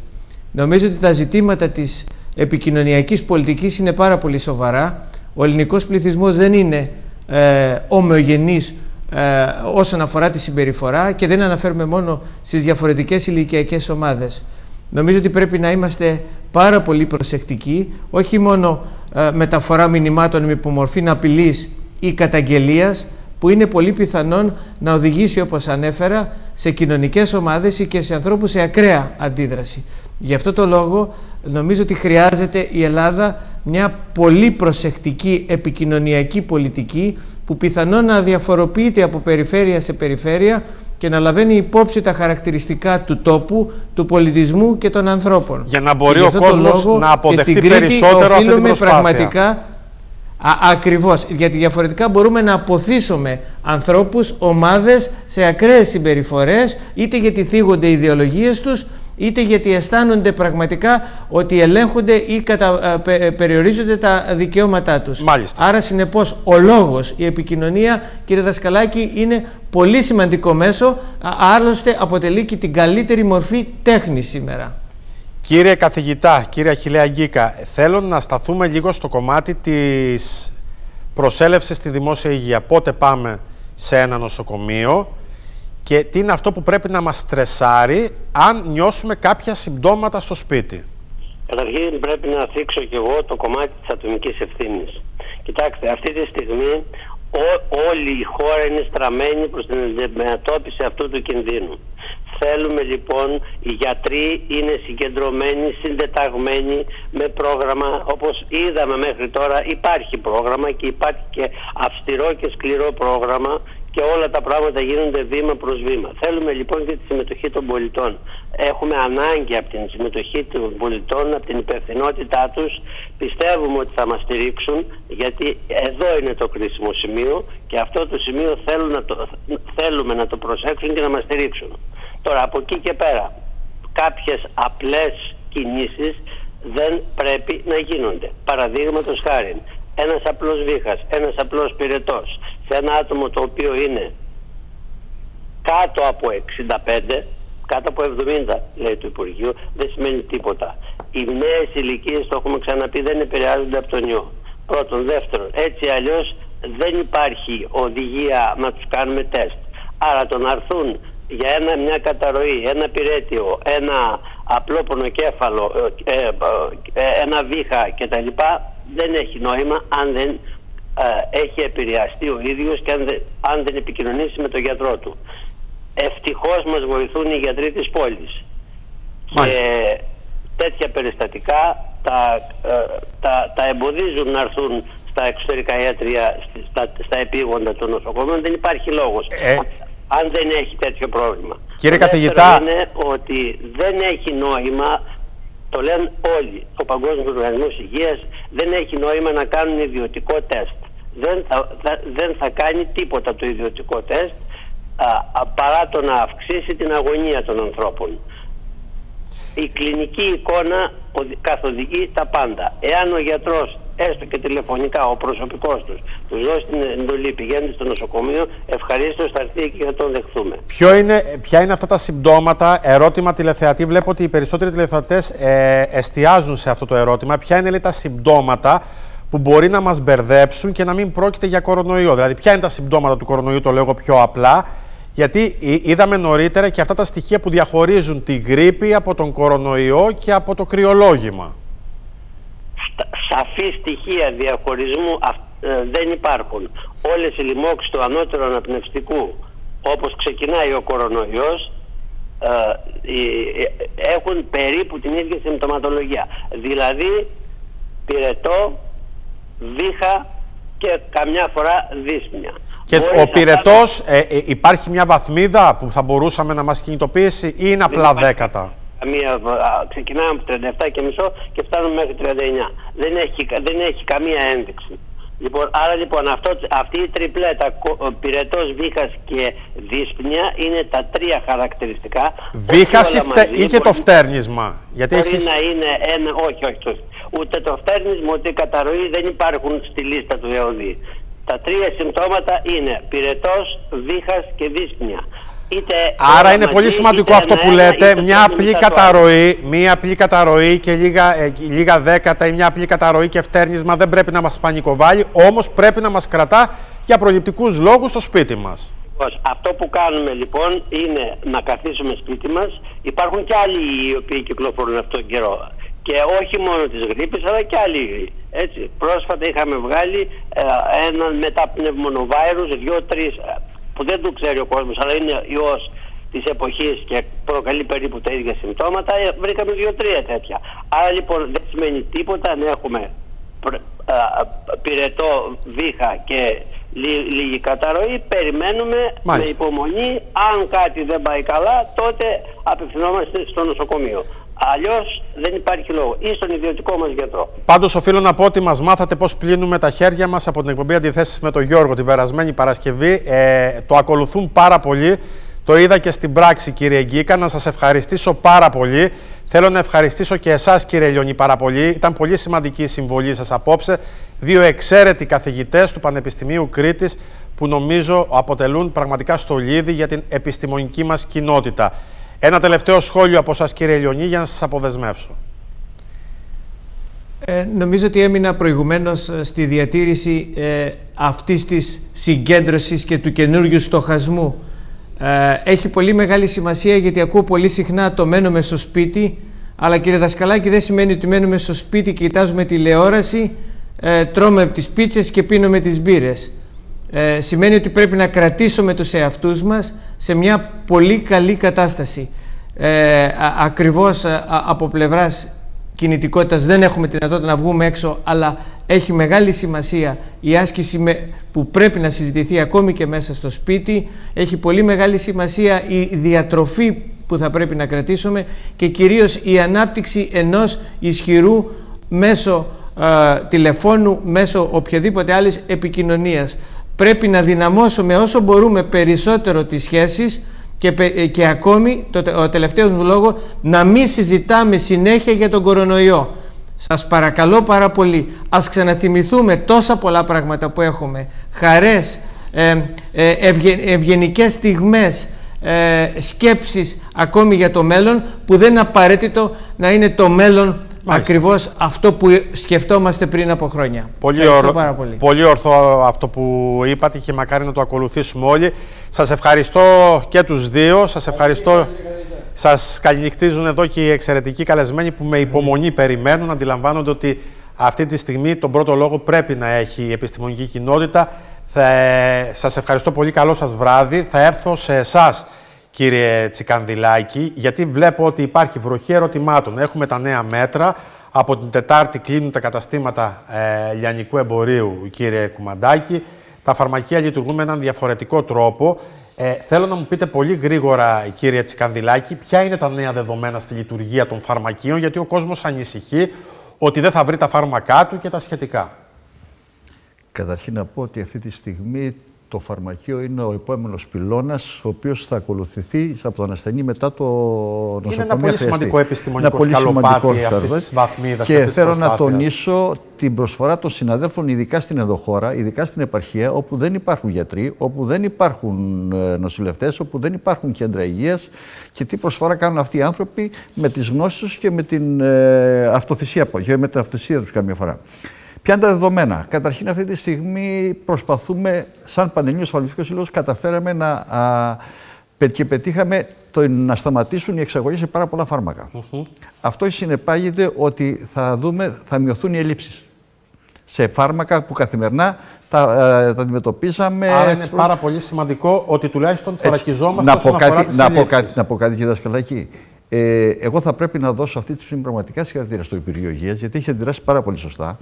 Νομίζω ότι τα ζητήματα της επικοινωνιακής πολιτικής είναι πάρα πολύ σοβαρά. Ο ελληνικός πληθυσμός δεν είναι ε, ομοιογενής ε, όσον αφορά τη συμπεριφορά και δεν αναφέρουμε μόνο στις διαφορετικές ηλικιακές ομάδες. Νομίζω ότι πρέπει να είμαστε πάρα πολύ προσεκτικοί, όχι μόνο ε, μεταφορά μηνυμάτων με υπομορφή απειλής ή καταγγελίας, που είναι πολύ πιθανόν να οδηγήσει όπως ανέφερα σε κοινωνικές ομάδες ή και σε ανθρώπους σε ακραία αντίδραση. Γι' αυτό το λόγο νομίζω ότι χρειάζεται η Ελλάδα μια πολύ προσεκτική επικοινωνιακή πολιτική που πιθανόν να διαφοροποιείται από περιφέρεια σε περιφέρεια και να λαβαίνει υπόψη τα χαρακτηριστικά του τόπου, του πολιτισμού και των ανθρώπων. Για να μπορεί ο κόσμος να αποδεχτεί περισσότερο αυτή την προσπάθεια. πραγματικά Α, ακριβώς, γιατί διαφορετικά μπορούμε να αποθήσουμε ανθρώπους, ομάδες σε ακραίες συμπεριφορές, είτε γιατί θίγονται οι ιδεολογίες τους, είτε γιατί αισθάνονται πραγματικά ότι ελέγχονται ή κατα, περιορίζονται τα δικαιώματά τους. Μάλιστα. Άρα συνεπώς ο λόγος, η επικοινωνία, κύριε Δασκαλάκη, είναι πολύ σημαντικό μέσο, άλλωστε αποτελεί και την καλύτερη μορφή τέχνης σήμερα. Κύριε καθηγητά, κύριε Αχιλέα Γκίκα, θέλω να σταθούμε λίγο στο κομμάτι της προσέλευσης στη δημόσια υγεία. Πότε πάμε σε ένα νοσοκομείο και τι είναι αυτό που πρέπει να μας στρεσάρει αν νιώσουμε κάποια συμπτώματα στο σπίτι. Καταρχήν πρέπει να θίξω και εγώ το κομμάτι της ατομικής ευθύνης. Κοιτάξτε, αυτή τη στιγμή όλη η χώρα είναι στραμμένη προς την αντιμετώπιση αυτού του κινδύνου. Θέλουμε λοιπόν οι γιατροί είναι συγκεντρωμένοι, συντεταγμένοι με πρόγραμμα. Όπως είδαμε μέχρι τώρα υπάρχει πρόγραμμα και υπάρχει και αυστηρό και σκληρό πρόγραμμα και όλα τα πράγματα γίνονται βήμα προς βήμα. Θέλουμε λοιπόν και τη συμμετοχή των πολιτών. Έχουμε ανάγκη από την συμμετοχή των πολιτών, από την υπευθυνότητά τους. Πιστεύουμε ότι θα μας στηρίξουν γιατί εδώ είναι το κρίσιμο σημείο και αυτό το σημείο θέλουν να το, θέλουμε να το προσέξουν και να μας στηρίξουν. Τώρα από εκεί και πέρα κάποιες απλές κινήσεις δεν πρέπει να γίνονται. Παραδείγματος χάρη, ένας απλός βήχας, ένας απλός πυρετός σε ένα άτομο το οποίο είναι κάτω από 65, κάτω από 70 λέει το Υπουργείο, δεν σημαίνει τίποτα. Οι νέες ηλικίες, το έχουμε ξαναπεί, δεν επηρεάζονται από τον ιό. Πρώτον. Δεύτερον, έτσι αλλιώς δεν υπάρχει οδηγία να τους κάνουμε τεστ. Άρα το να έρθουν για ένα, μια καταρροή, ένα πυρέτιο, ένα απλό πονοκέφαλο, ε, ε, ε, ένα βήχα κτλ. Δεν έχει νόημα αν δεν έχει επηρεαστεί ο ίδιος και αν δεν, αν δεν επικοινωνήσει με τον γιατρό του. Ευτυχώς μας βοηθούν οι γιατροί της πόλης. Και τέτοια περιστατικά τα, τα, τα εμποδίζουν να έρθουν στα εξωτερικά ιατρία, στα, στα επίγοντα των νοσοκομείων. Δεν υπάρχει λόγος αν δεν έχει τέτοιο πρόβλημα. Κύριε καθηγητά... είναι ότι δεν έχει νόημα, το λένε όλοι, ο Παγκόσμιος Οργανισμός Υγείας δεν έχει νόημα να κάνουν ιδιωτικό τεστ. Δεν θα, δεν θα κάνει τίποτα το ιδιωτικό τεστ α, παρά το να αυξήσει την αγωνία των ανθρώπων. Η κλινική εικόνα καθοδηγεί τα πάντα. Εάν ο γιατρός έστω και τηλεφωνικά ο προσωπικός τους, τους δώσει την εντολή, πηγαίνει στο νοσοκομείο, ευχαρίστως θα έρθει και θα τον δεχθούμε. Ποιο είναι, ποια είναι αυτά τα συμπτώματα, ερώτημα τηλεθεατή. Βλέπω ότι οι περισσότεροι τηλεθεατές ε, εστιάζουν σε αυτό το ερώτημα. Ποια είναι λέει, τα συμπτώματα που μπορεί να μας μπερδέψουν και να μην πρόκειται για κορονοϊό; Δηλαδή, ποια είναι τα συμπτώματα του κορονοϊού, το λέγω πιο απλά. Γιατί είδαμε νωρίτερα και αυτά τα στοιχεία που διαχωρίζουν τη γρήπη από τον κορονοϊό και από το κρυολόγημα σαφή στοιχεία διαχωρισμού ε, δεν υπάρχουν. Όλες οι λοιμώξεις του ανώτερου αναπνευστικού όπως ξεκινάει ο κορονοϊός ε, έχουν περίπου την ίδια συμπτωματολογία. Δηλαδή πυρετό, βήχα και καμιά φορά δύσπνοια. Και ο πυρετός, ε, υπάρχει μια βαθμίδα που θα μπορούσαμε να μας κινητοποιήσει ή είναι απλά δέκατα; Καμία, ξεκινάμε από 37 και μισό και φτάνουμε μέχρι 39. Δεν έχει, δεν έχει καμία ένδειξη. Λοιπόν, άρα λοιπόν αυτό, αυτή η τριπλέτα πυρετός, βήχας και δύσπνοια είναι τα τρία χαρακτηριστικά. Βήχας ή, φτε, ή και το φτέρνισμα. Γιατί μπορεί έχεις... να είναι ένα, όχι, όχι, όχι. Ούτε το φτέρνισμα ούτε η καταρροή δεν υπάρχουν στη λίστα του ΕΟΔΗ. Τα τρία συμπτώματα είναι πυρετός, βήχας και δύσπνοια. Είτε Άρα είναι πολύ σημαντικό αυτό που λέτε, μια απλή καταρροή, μια απλή καταρροή και λίγα, ε, λίγα δέκατα ή μια απλή καταρροή και φτέρνισμα δεν πρέπει να μας πανικοβάλει, όμως πρέπει να μας κρατά για προληπτικούς λόγους στο σπίτι μας. Αυτό που κάνουμε λοιπόν είναι να καθίσουμε σπίτι μας. Υπάρχουν και άλλοι οι οποίοι κυκλοφορούν αυτόν τον καιρό. Και όχι μόνο της γρήπης αλλά και άλλοι. Έτσι. Πρόσφατα είχαμε βγάλει ε, έναν μεταπνευμονοβάιρους, δύο-τρεις που δεν το ξέρει ο κόσμος αλλά είναι ιός της εποχής και προκαλεί περίπου τα ίδια συμπτώματα, ε, βρήκαμε δύο-τρία τέτοια. Άρα λοιπόν δεν σημαίνει τίποτα αν έχουμε πυρετό, βήχα και λίγη καταρροή, περιμένουμε με υπομονή. Αν κάτι δεν πάει καλά, τότε απευθυνόμαστε στο νοσοκομείο. Αλλιώς δεν υπάρχει λόγο. ή στον ιδιωτικό μας γιατρό. Πάντως, οφείλω να πω ότι μας μάθατε πώς πλύνουμε τα χέρια μας από την εκπομπή Αντιθέσεις με τον Γιώργο την περασμένη Παρασκευή. Ε, το ακολουθούν πάρα πολύ. Το είδα και στην πράξη, κύριε Γκίκα. Να σας ευχαριστήσω πάρα πολύ. Θέλω να ευχαριστήσω και εσάς, κύριε Λιονί, πάρα πολύ. Ήταν πολύ σημαντική η συμβολή σας απόψε. Δύο εξαίρετοι καθηγητές του Πανεπιστημίου Κρήτης που νομίζω αποτελούν πραγματικά στολίδι για την επιστημονική μας κοινότητα. Ένα τελευταίο σχόλιο από σας κύριε Λιονί για να σας αποδεσμεύσω. Ε, νομίζω ότι έμεινα προηγουμένως ε, στη διατήρηση ε, αυτής της συγκέντρωσης και του καινούριου στοχασμού. Ε, έχει πολύ μεγάλη σημασία γιατί ακούω πολύ συχνά το μένουμε στο σπίτι αλλά κύριε Δασκαλάκη δεν σημαίνει ότι μένουμε στο σπίτι και κοιτάζουμε τηλεόραση, ε, τρώμε τις πίτσες και πίνουμε τις μπύρες ε, σημαίνει ότι πρέπει να κρατήσουμε τους εαυτούς μας σε μια πολύ καλή κατάσταση. Ε, ακριβώς από πλευράς κινητικότητας δεν έχουμε τη δυνατότητα να βγούμε έξω, αλλά έχει μεγάλη σημασία η άσκηση που πρέπει να συζητηθεί ακόμη και μέσα στο σπίτι. Έχει πολύ μεγάλη σημασία η διατροφή που θα πρέπει να κρατήσουμε και κυρίως η ανάπτυξη ενός ισχυρού μέσω τηλεφώνου, μέσω οποιοδήποτε άλλης επικοινωνίας. Πρέπει να δυναμώσουμε όσο μπορούμε περισσότερο τις σχέσεις και, ε, και ακόμη, το, ο τελευταίος μου λόγος, να μην συζητάμε συνέχεια για τον κορονοϊό. Σας παρακαλώ πάρα πολύ, ας ξαναθυμηθούμε τόσα πολλά πράγματα που έχουμε, χαρές, ε, ε, ευγενικές στιγμές, ε, σκέψεις ακόμη για το μέλλον που δεν είναι απαραίτητο να είναι το μέλλον Μάλιστα. ακριβώς αυτό που σκεφτόμαστε πριν από χρόνια. Πολύ, ορ... πάρα πολύ. πολύ ορθό αυτό που είπατε και μακάρι να το ακολουθήσουμε όλοι. Σας ευχαριστώ και τους δύο. Σας ευχαριστώ. Σας καληνυχτίζουν εδώ και οι εξαιρετικοί καλεσμένοι που με υπομονή περιμένουν. Αντιλαμβάνονται ότι αυτή τη στιγμή τον πρώτο λόγο πρέπει να έχει η επιστημονική κοινότητα. Θα, σας ευχαριστώ πολύ. Καλό σας βράδυ. Θα έρθω σε εσάς κύριε Τσικανδυλάκη, γιατί βλέπω ότι υπάρχει βροχή ερωτημάτων. Έχουμε τα νέα μέτρα. Από την Τετάρτη κλείνουν τα καταστήματα ε, λιανικού εμπορίου, κύριε Κουμαντάκη. Τα φαρμακεία λειτουργούν με έναν διαφορετικό τρόπο. Ε, θέλω να μου πείτε πολύ γρήγορα, κύριε Τσικανδυλάκη, ποια είναι τα νέα δεδομένα στη λειτουργία των φαρμακείων, γιατί ο κόσμος ανησυχεί ότι δεν θα βρει τα φάρμακά του και τα σχετικά. Καταρχήν να πω ότι αυτή τη στιγμή το φαρμακείο είναι ο επόμενος πυλώνας, ο οποίος θα ακολουθηθεί από τον ασθενή μετά το νοσοκομείο. Είναι ένα πολύ σημαντικό επιστημονικό πολύ σκαλοπάτι αυτής της βαθμίδας. Και θέλω να τονίσω την προσφορά των συναδέλφων, ειδικά στην ενδοχώρα, ειδικά στην επαρχία, όπου δεν υπάρχουν γιατροί, όπου δεν υπάρχουν ε, νοσηλευτές, όπου δεν υπάρχουν κέντρα υγείας και τι προσφορά κάνουν αυτοί οι άνθρωποι με τις γνώσεις τους και με την ε, αυτοθυσία, και με την αυτοθυσία τους καμιά φορά. Ποια είναι τα δεδομένα; Καταρχήν, αυτή τη στιγμή προσπαθούμε, σαν Πανελλήνιος Ασφαλιστικό Σύλλογος, καταφέραμε να. Α, και πετύχαμε το να σταματήσουν οι εξαγωγές σε πάρα πολλά φάρμακα. Αυτό συνεπάγεται ότι θα, δούμε, θα μειωθούν οι ελλείψεις σε φάρμακα που καθημερινά τα, ε, τα αντιμετωπίσαμε. Άρα είναι πάρα πολύ σημαντικό ότι τουλάχιστον θωρακιζόμαστε όσον αφορά τις να πω κάτι, να πω κάτι, κύριε Δασκαλάκη. Ε, εγώ θα πρέπει να δώσω αυτή τη στιγμή πραγματικά συγχαρητήρια στο Υπουργείο Υγείας, γιατί έχει αντιδράσει πάρα πολύ σωστά.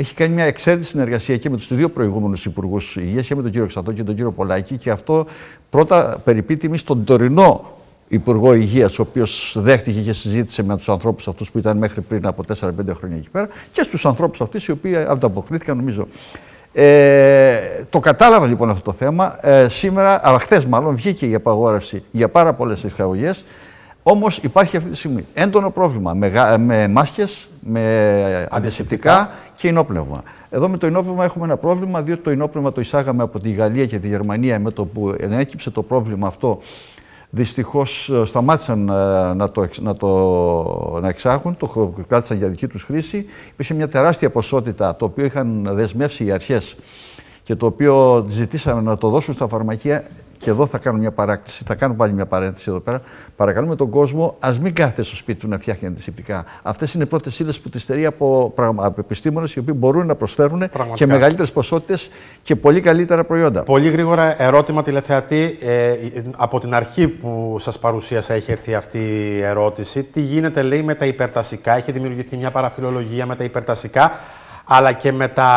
Έχει κάνει μια εξαίρετη συνεργασία και με τους δύο προηγούμενους Υπουργούς Υγείας, και με τον κύριο Ξατό και τον κύριο Πολάκη. Και αυτό πρώτα περιπεί στον τωρινό Υπουργό Υγείας, ο οποίος δέχτηκε και συζήτησε με τους ανθρώπους αυτούς που ήταν μέχρι πριν από 4-5 χρόνια εκεί πέρα, και στους ανθρώπους αυτούς οι οποίοι ανταποκρίθηκαν, νομίζω. Ε, το κατάλαβα λοιπόν αυτό το θέμα. Ε, σήμερα, αλλά χθες μάλλον, βγήκε η απαγόρευση για πάρα πολλές εισαγωγές. Όμως υπάρχει αυτή τη στιγμή έντονο πρόβλημα με, με μάσκες, με αντισηπτικά και ενόπνευμα. Εδώ με το ενόπνευμα έχουμε ένα πρόβλημα, διότι το ενόπνευμα το εισάγαμε από τη Γαλλία και τη Γερμανία με το που ενέκυψε το πρόβλημα αυτό. Δυστυχώς ε, σταμάτησαν ε, να το, να το να εξάγουν, το κράτησαν για δική τους χρήση. Υπήρχε μια τεράστια ποσότητα το οποίο είχαν δεσμεύσει οι αρχές και το οποίο ζητήσαμε να το δώσουν στα φαρμακεία και εδώ θα κάνω μια παράκτηση, θα κάνω πάλι μια παρένθεση εδώ πέρα. Παρακαλούμε τον κόσμο, ας μην κάθεται στο σπίτι του να φτιάχνει αντισηπτικά. Αυτές είναι πρώτες ύλε που τη στερεί από, από επιστήμονες οι οποίοι μπορούν να προσφέρουν Πραγματικά. και μεγαλύτερες ποσότητες και πολύ καλύτερα προϊόντα. Πολύ γρήγορα ερώτημα τηλεθεατή. Ε, από την αρχή που σας παρουσίασα έχει έρθει αυτή η ερώτηση. Τι γίνεται, λέει, με τα υπερτασικά; Έχει δημιουργηθεί μια παραφιλολογία με τα υπερτασικά αλλά και με τα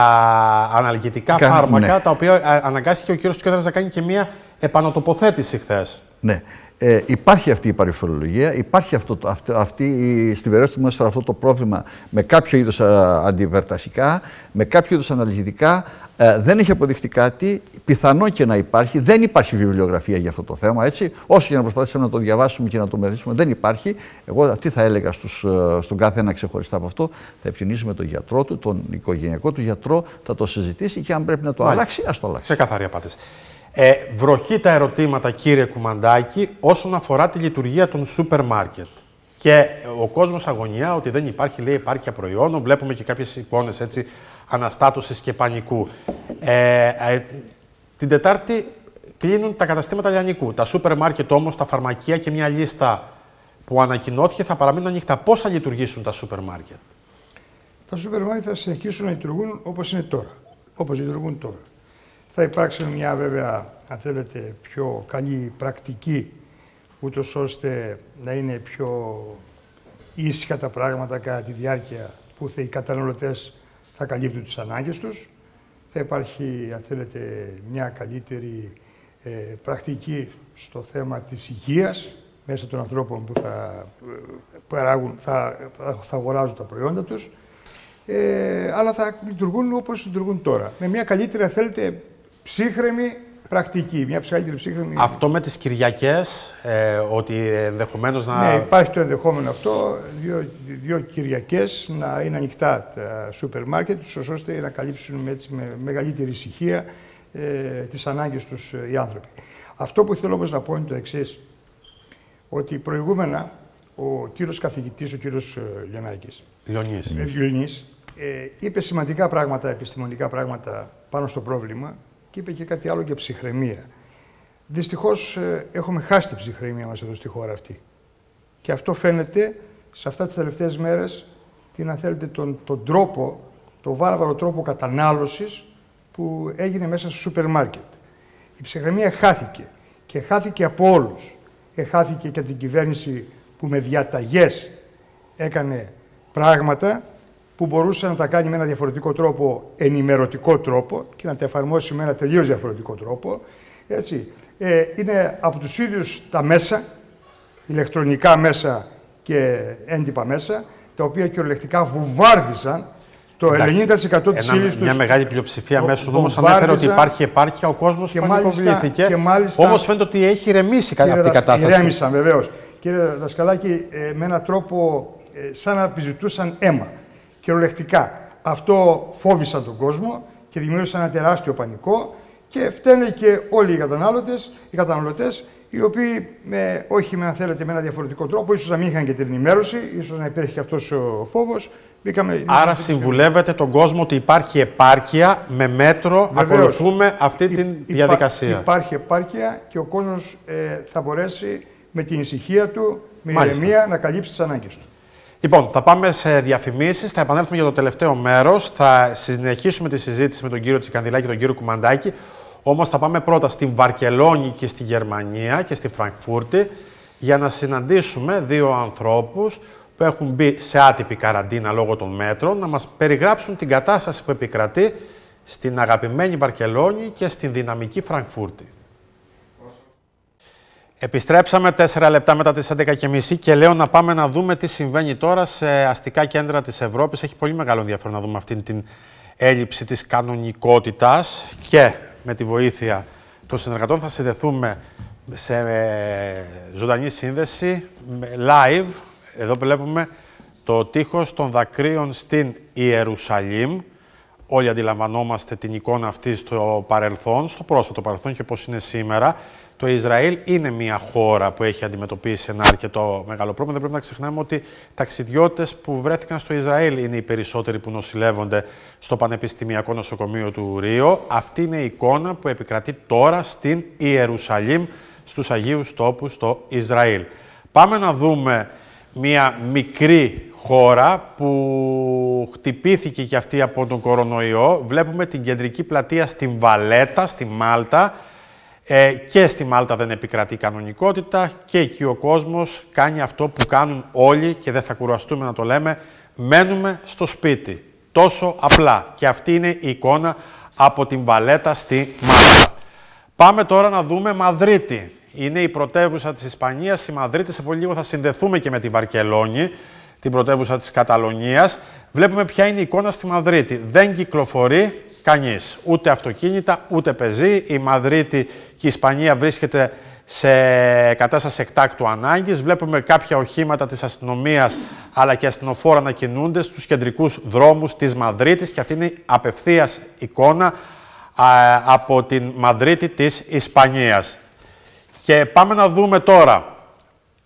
αναλγητικά φάρμακα, ναι. τα οποία ε, αναγκάστηκε ο κύριος Τσιόδρα να κάνει και μια επανατοποθέτηση χθες. Ναι. Ε, υπάρχει αυτή η παρηφορολογία, υπάρχει αυτό, αυτό, αυτή, στη βερόση αυτό το πρόβλημα με κάποιο είδος αντιβερτασικά, με κάποιο είδους αναλυτικά. Ε, δεν έχει αποδειχτεί κάτι, πιθανό και να υπάρχει. Δεν υπάρχει βιβλιογραφία για αυτό το θέμα, έτσι. Όσο και να προσπαθήσουμε να το διαβάσουμε και να το μερίσουμε, δεν υπάρχει. Εγώ τι θα έλεγα στους, ε, στον κάθε ένα ξεχωριστά από αυτό, θα επικοινωνήσει τον γιατρό του, τον οικογενειακό του γιατρό, θα το συζητήσει και αν πρέπει να το αλλάξει, ας το αλλάξει. Σε καθαρή απάντηση. Ε, βροχή τα ερωτήματα, κύριε Κουμαντάκη, όσον αφορά τη λειτουργία των σούπερ μάρκετ. Και ο κόσμος αγωνιά ότι δεν υπάρχει, λέει, επάρκεια προϊόντων. Βλέπουμε και κάποιες εικόνες έτσι αναστάτωσης και πανικού. Ε, ε, την Τετάρτη κλείνουν τα καταστήματα λιανικού. Τα σούπερ μάρκετ όμως, τα φαρμακεία και μια λίστα που ανακοινώθηκε θα παραμείνουν ανοιχτά. Πώς θα λειτουργήσουν τα σούπερ μάρκετ; Τα σούπερ μάρκετ θα συνεχίσουν να λειτουργούν όπως είναι τώρα. Όπως λειτουργούν τώρα. Θα υπάρξει μια βέβαια, αν θέλετε, πιο καλή πρακτική, ούτως ώστε να είναι πιο ήσυχα τα πράγματα κατά τη διάρκεια που θα οι καταναλωτές θα καλύπτουν τις ανάγκες τους. Θα υπάρχει, αν θέλετε, μια καλύτερη ε, πρακτική στο θέμα της υγείας μέσα των ανθρώπων που θα, ε, παράγουν, θα, θα αγοράζουν τα προϊόντα τους. Ε, αλλά θα λειτουργούν όπως λειτουργούν τώρα. Με μια καλύτερη, αν θέλετε, ψύχρεμη πρακτική, μια ψυχαλύτερη ψύχρεμη. Αυτό με τις Κυριακές, ε, ότι ενδεχομένως να... Ναι, υπάρχει το ενδεχόμενο αυτό, δύο, δύο Κυριακές να είναι ανοιχτά τα σούπερ μάρκετ, ώστε να καλύψουν έτσι, με μεγαλύτερη ησυχία ε, τις ανάγκες τους ε, οι άνθρωποι. Αυτό που θέλω όμως να πω είναι το εξής ότι προηγούμενα ο κύριος καθηγητής, ο κύριος ε, Λιονάκης, Λιονής. ε, είπε σημαντικά πράγματα, επιστημονικά πράγματα πάνω στο πρόβλημα και είπε και κάτι άλλο για ψυχραιμία. Δυστυχώς ε, έχουμε χάσει την ψυχραιμία μας εδώ στη χώρα αυτή. Και αυτό φαίνεται σε αυτά τις τελευταίες μέρες, την αν θέλετε, τον, τον τρόπο, τον βάρβαρο τρόπο κατανάλωσης που έγινε μέσα στο σούπερ μάρκετ. Η ψυχραιμία χάθηκε και χάθηκε από όλους. Χάθηκε και από την κυβέρνηση που με διαταγές έκανε πράγματα που μπορούσε να τα κάνει με ένα διαφορετικό τρόπο, ενημερωτικό τρόπο και να τα εφαρμόσει με ένα τελείως διαφορετικό τρόπο. Έτσι. Ε, είναι από τους ίδιους τα μέσα, ηλεκτρονικά μέσα και έντυπα μέσα, τα οποία κυριολεκτικά βουβάρδιζαν το 90% της ύλης τους. Μια μεγάλη πλειοψηφία μέσω όμω ανέφερε ότι υπάρχει επάρκεια, ο κόσμος πανικοβλήθηκε. Όμως φαίνεται ότι έχει ρεμίσει αυτή η κατάσταση. Ρέμισαν βεβαίως. Κύριε Δασκαλάκη, ε, με έναν τρόπο ε, σαν να επιζητούσαν αίμα κυριολεκτικά. Αυτό φόβησαν τον κόσμο και δημιούργησαν ένα τεράστιο πανικό και φταίνε και όλοι οι κατανάλωτες, οι καταναλωτές, οι οποίοι με, όχι με, αν θέλετε, με ένα διαφορετικό τρόπο, ίσως να μην είχαν και την ενημέρωση, ίσως να υπήρχε και αυτός ο φόβος. Μπήκαμε, Άρα συμβουλεύετε τον κόσμο ότι υπάρχει επάρκεια, με μέτρο Βεβαίως, ακολουθούμε αυτή τη διαδικασία. υπάρχει επάρκεια και ο κόσμος ε, θα μπορέσει με την ησυχία του, με ηρεμία να καλύψει τις ανάγκες του. Λοιπόν, θα πάμε σε διαφημίσεις, θα επανέλθουμε για το τελευταίο μέρος. Θα συνεχίσουμε τη συζήτηση με τον κύριο Τσικανδηλάκη και τον κύριο Κουμαντάκη. Όμως θα πάμε πρώτα στην Βαρκελόνη και στη Γερμανία και στη Φραγκφούρτη για να συναντήσουμε δύο ανθρώπους που έχουν μπει σε άτυπη καραντίνα λόγω των μέτρων να μας περιγράψουν την κατάσταση που επικρατεί στην αγαπημένη Βαρκελόνη και στην δυναμική Φραγκφούρτη. Επιστρέψαμε 4 λεπτά μετά τις 11.30 και λέω να πάμε να δούμε τι συμβαίνει τώρα σε αστικά κέντρα της Ευρώπης. Έχει πολύ μεγάλο ενδιαφέρον να δούμε αυτήν την έλλειψη της κανονικότητας και με τη βοήθεια των συνεργατών θα συνδεθούμε σε ε, ζωντανή σύνδεση, live. Εδώ βλέπουμε το τείχος των δακρύων στην Ιερουσαλήμ. Όλοι αντιλαμβανόμαστε την εικόνα αυτή στο παρελθόν, στο πρόσφατο παρελθόν και πώς είναι σήμερα. Το Ισραήλ είναι μια χώρα που έχει αντιμετωπίσει ένα αρκετό μεγάλο πρόβλημα. Δεν πρέπει να ξεχνάμε ότι ταξιδιώτες που βρέθηκαν στο Ισραήλ είναι οι περισσότεροι που νοσηλεύονται στο Πανεπιστημιακό Νοσοκομείο του Ρίο. Αυτή είναι η εικόνα που επικρατεί τώρα στην Ιερουσαλήμ, στους Αγίους Τόπους στο Ισραήλ. Πάμε να δούμε μια μικρή χώρα που χτυπήθηκε και αυτή από τον κορονοϊό. Βλέπουμε την κεντρική πλατεία στην Βαλέτα, στη Μάλτα, ε, και στη Μάλτα δεν επικρατεί κανονικότητα και εκεί ο κόσμος κάνει αυτό που κάνουν όλοι και δεν θα κουραστούμε να το λέμε, μένουμε στο σπίτι. Τόσο απλά. Και αυτή είναι η εικόνα από την Βαλέτα στη Μάλτα. Πάμε τώρα να δούμε Μαδρίτη. Είναι η πρωτεύουσα της Ισπανίας. Η Μαδρίτη σε πολύ λίγο θα συνδεθούμε και με τη Βαρκελόνη, την πρωτεύουσα της Καταλωνίας. Βλέπουμε ποια είναι η εικόνα στη Μαδρίτη. Δεν κυκλοφορεί κανείς. Ούτε αυτοκίνητα, ούτε πεζή. Η Μαδρίτη και η Ισπανία βρίσκεται σε κατάσταση εκτάκτου ανάγκης. Βλέπουμε κάποια οχήματα της αστυνομίας αλλά και αστυνοφόρα να κινούνται στους κεντρικούς δρόμους της Μαδρίτης και αυτή είναι η απευθείας εικόνα από την Μαδρίτη της Ισπανίας. Και πάμε να δούμε τώρα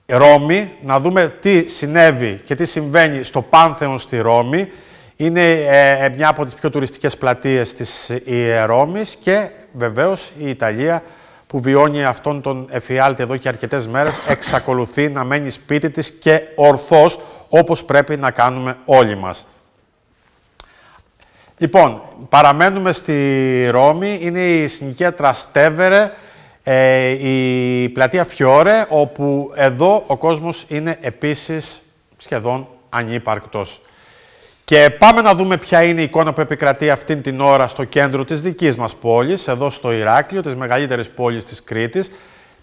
Ρώμη, να δούμε τι συνέβη και τι συμβαίνει στο Πάνθεον στη Ρώμη. Είναι ε, ε, μια από τις πιο τουριστικές πλατείες της ε, Ρώμης και βεβαίως η Ιταλία που βιώνει αυτόν τον εφιάλτη εδώ και αρκετές μέρες εξακολουθεί να μένει σπίτι της και ορθώς όπως πρέπει να κάνουμε όλοι μας. Λοιπόν, παραμένουμε στη Ρώμη, είναι η συνοικία Τραστέβερε, η πλατεία Φιόρε, όπου εδώ ο κόσμος είναι επίσης σχεδόν ανύπαρκτος. Και πάμε να δούμε ποια είναι η εικόνα που επικρατεί αυτήν την ώρα στο κέντρο της δικής μας πόλης, εδώ στο Ηράκλειο, της μεγαλύτερης πόλης της Κρήτης.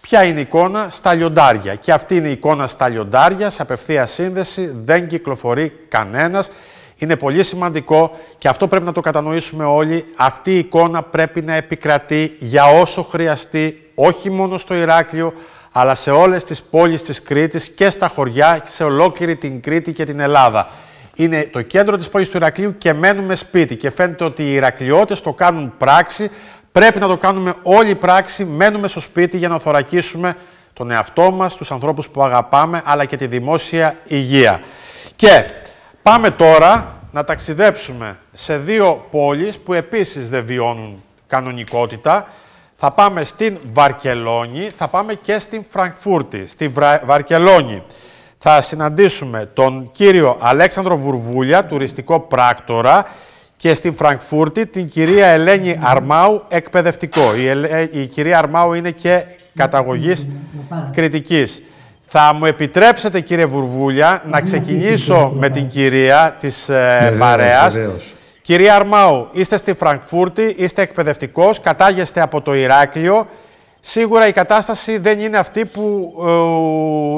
Ποια είναι η εικόνα; Στα λιοντάρια. Και αυτή είναι η εικόνα στα λιοντάρια, σε απευθεία σύνδεση, δεν κυκλοφορεί κανένας. Είναι πολύ σημαντικό και αυτό πρέπει να το κατανοήσουμε όλοι. Αυτή η εικόνα πρέπει να επικρατεί για όσο χρειαστεί, όχι μόνο στο Ηράκλειο, αλλά σε όλες τις πόλεις της Κρήτης και στα χωριά, σε ολόκληρη την Κρήτη και την Ελλάδα. Είναι το κέντρο της πόλης του Ηρακλείου και μένουμε σπίτι και φαίνεται ότι οι Ηρακλειώτες το κάνουν πράξη. Πρέπει να το κάνουμε όλη πράξη, μένουμε στο σπίτι για να θωρακίσουμε τον εαυτό μας, τους ανθρώπους που αγαπάμε, αλλά και τη δημόσια υγεία. Και πάμε τώρα να ταξιδέψουμε σε δύο πόλεις που επίσης δεν βιώνουν κανονικότητα. Θα πάμε στην Βαρκελόνη, θα πάμε και στην Φραγκφούρτη. Στη Βαρκελόνη θα συναντήσουμε τον κύριο Αλέξανδρο Βουρβούλια, τουριστικό πράκτορα, και στην Φραγκφούρτη την κυρία Ελένη Αρμάου, εκπαιδευτικό. Η, η κυρία Αρμάου είναι και καταγωγής κριτικής. Θα μου επιτρέψετε κύριε Βουρβούλια να ξεκινήσω με την κυρία της ε, παρέας. Κυρία Αρμάου, είστε στη Φραγκφούρτη, είστε εκπαιδευτικός, κατάγεστε από το Ηράκλειο. Σίγουρα η κατάσταση δεν είναι αυτή που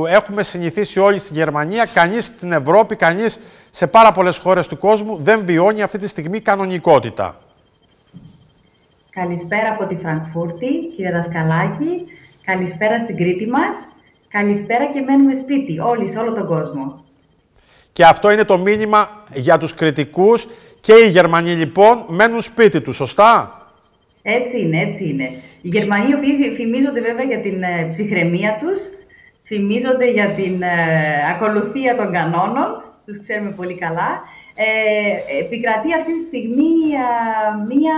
ε, έχουμε συνηθίσει όλοι στη Γερμανία. Κανείς στην Ευρώπη, κανείς σε πάρα πολλές χώρες του κόσμου δεν βιώνει αυτή τη στιγμή κανονικότητα. Καλησπέρα από τη Φραγκφούρτη, κύριε Δασκαλάκη. Καλησπέρα στην Κρήτη μας. Καλησπέρα και μένουμε σπίτι, όλοι, σε όλο τον κόσμο. Και αυτό είναι το μήνυμα για τους κριτικούς και οι Γερμανοί λοιπόν μένουν σπίτι τους, σωστά; Έτσι είναι, έτσι είναι. Οι Γερμανοί, οι οποίοι φημίζονται βέβαια για την ε, ψυχραιμία τους, φημίζονται για την ε, ακολουθία των κανόνων, τους ξέρουμε πολύ καλά. Ε, επικρατεί αυτή τη στιγμή μία,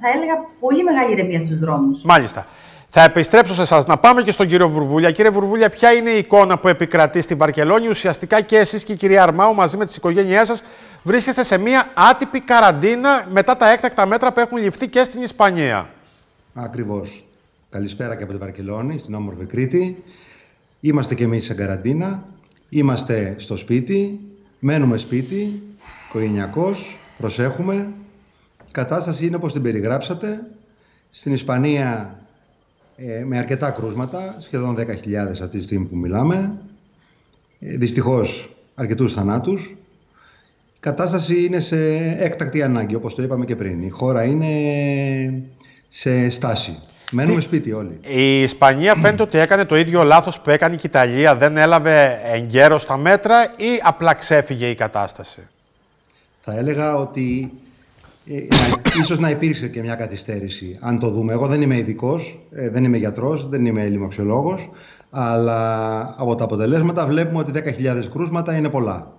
θα έλεγα, πολύ μεγάλη ηρεμία στους δρόμους. Μάλιστα. Θα επιστρέψω σε εσάς να πάμε και στον κύριο Βουρβούλια. Κύριε Βουρβούλια, ποια είναι η εικόνα που επικρατεί στην Βαρκελόνη; Ουσιαστικά και εσείς και η κυρία Αρμάου μαζί με τις οικογένειές σας βρίσκεστε σε μια άτυπη καραντίνα μετά τα έκτακτα μέτρα που έχουν ληφθεί και στην Ισπανία. Ακριβώς. Καλησπέρα και από την Βαρκελόνη, στην όμορφη Κρήτη. Είμαστε και εμείς σε καραντίνα. Είμαστε στο σπίτι. Μένουμε σπίτι. Οικογενειακώς. Προσέχουμε. Η κατάσταση είναι όπως την περιγράψατε. Στην Ισπανία ε, με αρκετά κρούσματα, σχεδόν 10.000 αυτή τη στιγμή που μιλάμε. Ε, δυστυχώς αρκετούς θανάτους. Η κατάσταση είναι σε έκτακτη ανάγκη, όπως το είπαμε και πριν. Η χώρα είναι σε στάση. Μένουμε σπίτι όλοι. Η Ισπανία φαίνεται ότι έκανε το ίδιο λάθος που έκανε και η Ιταλία. Δεν έλαβε εγκαίρως τα μέτρα ή απλά ξέφυγε η κατάσταση; Θα έλεγα ότι ε, ίσως να υπήρξε και μια καθυστέρηση, αν το δούμε. Εγώ δεν είμαι ειδικός, ε, δεν είμαι γιατρός, δεν είμαι λοιμοξιολόγος, αλλά από τα αποτελέσματα βλέπουμε ότι 10.000 κρούσματα είναι πολλά.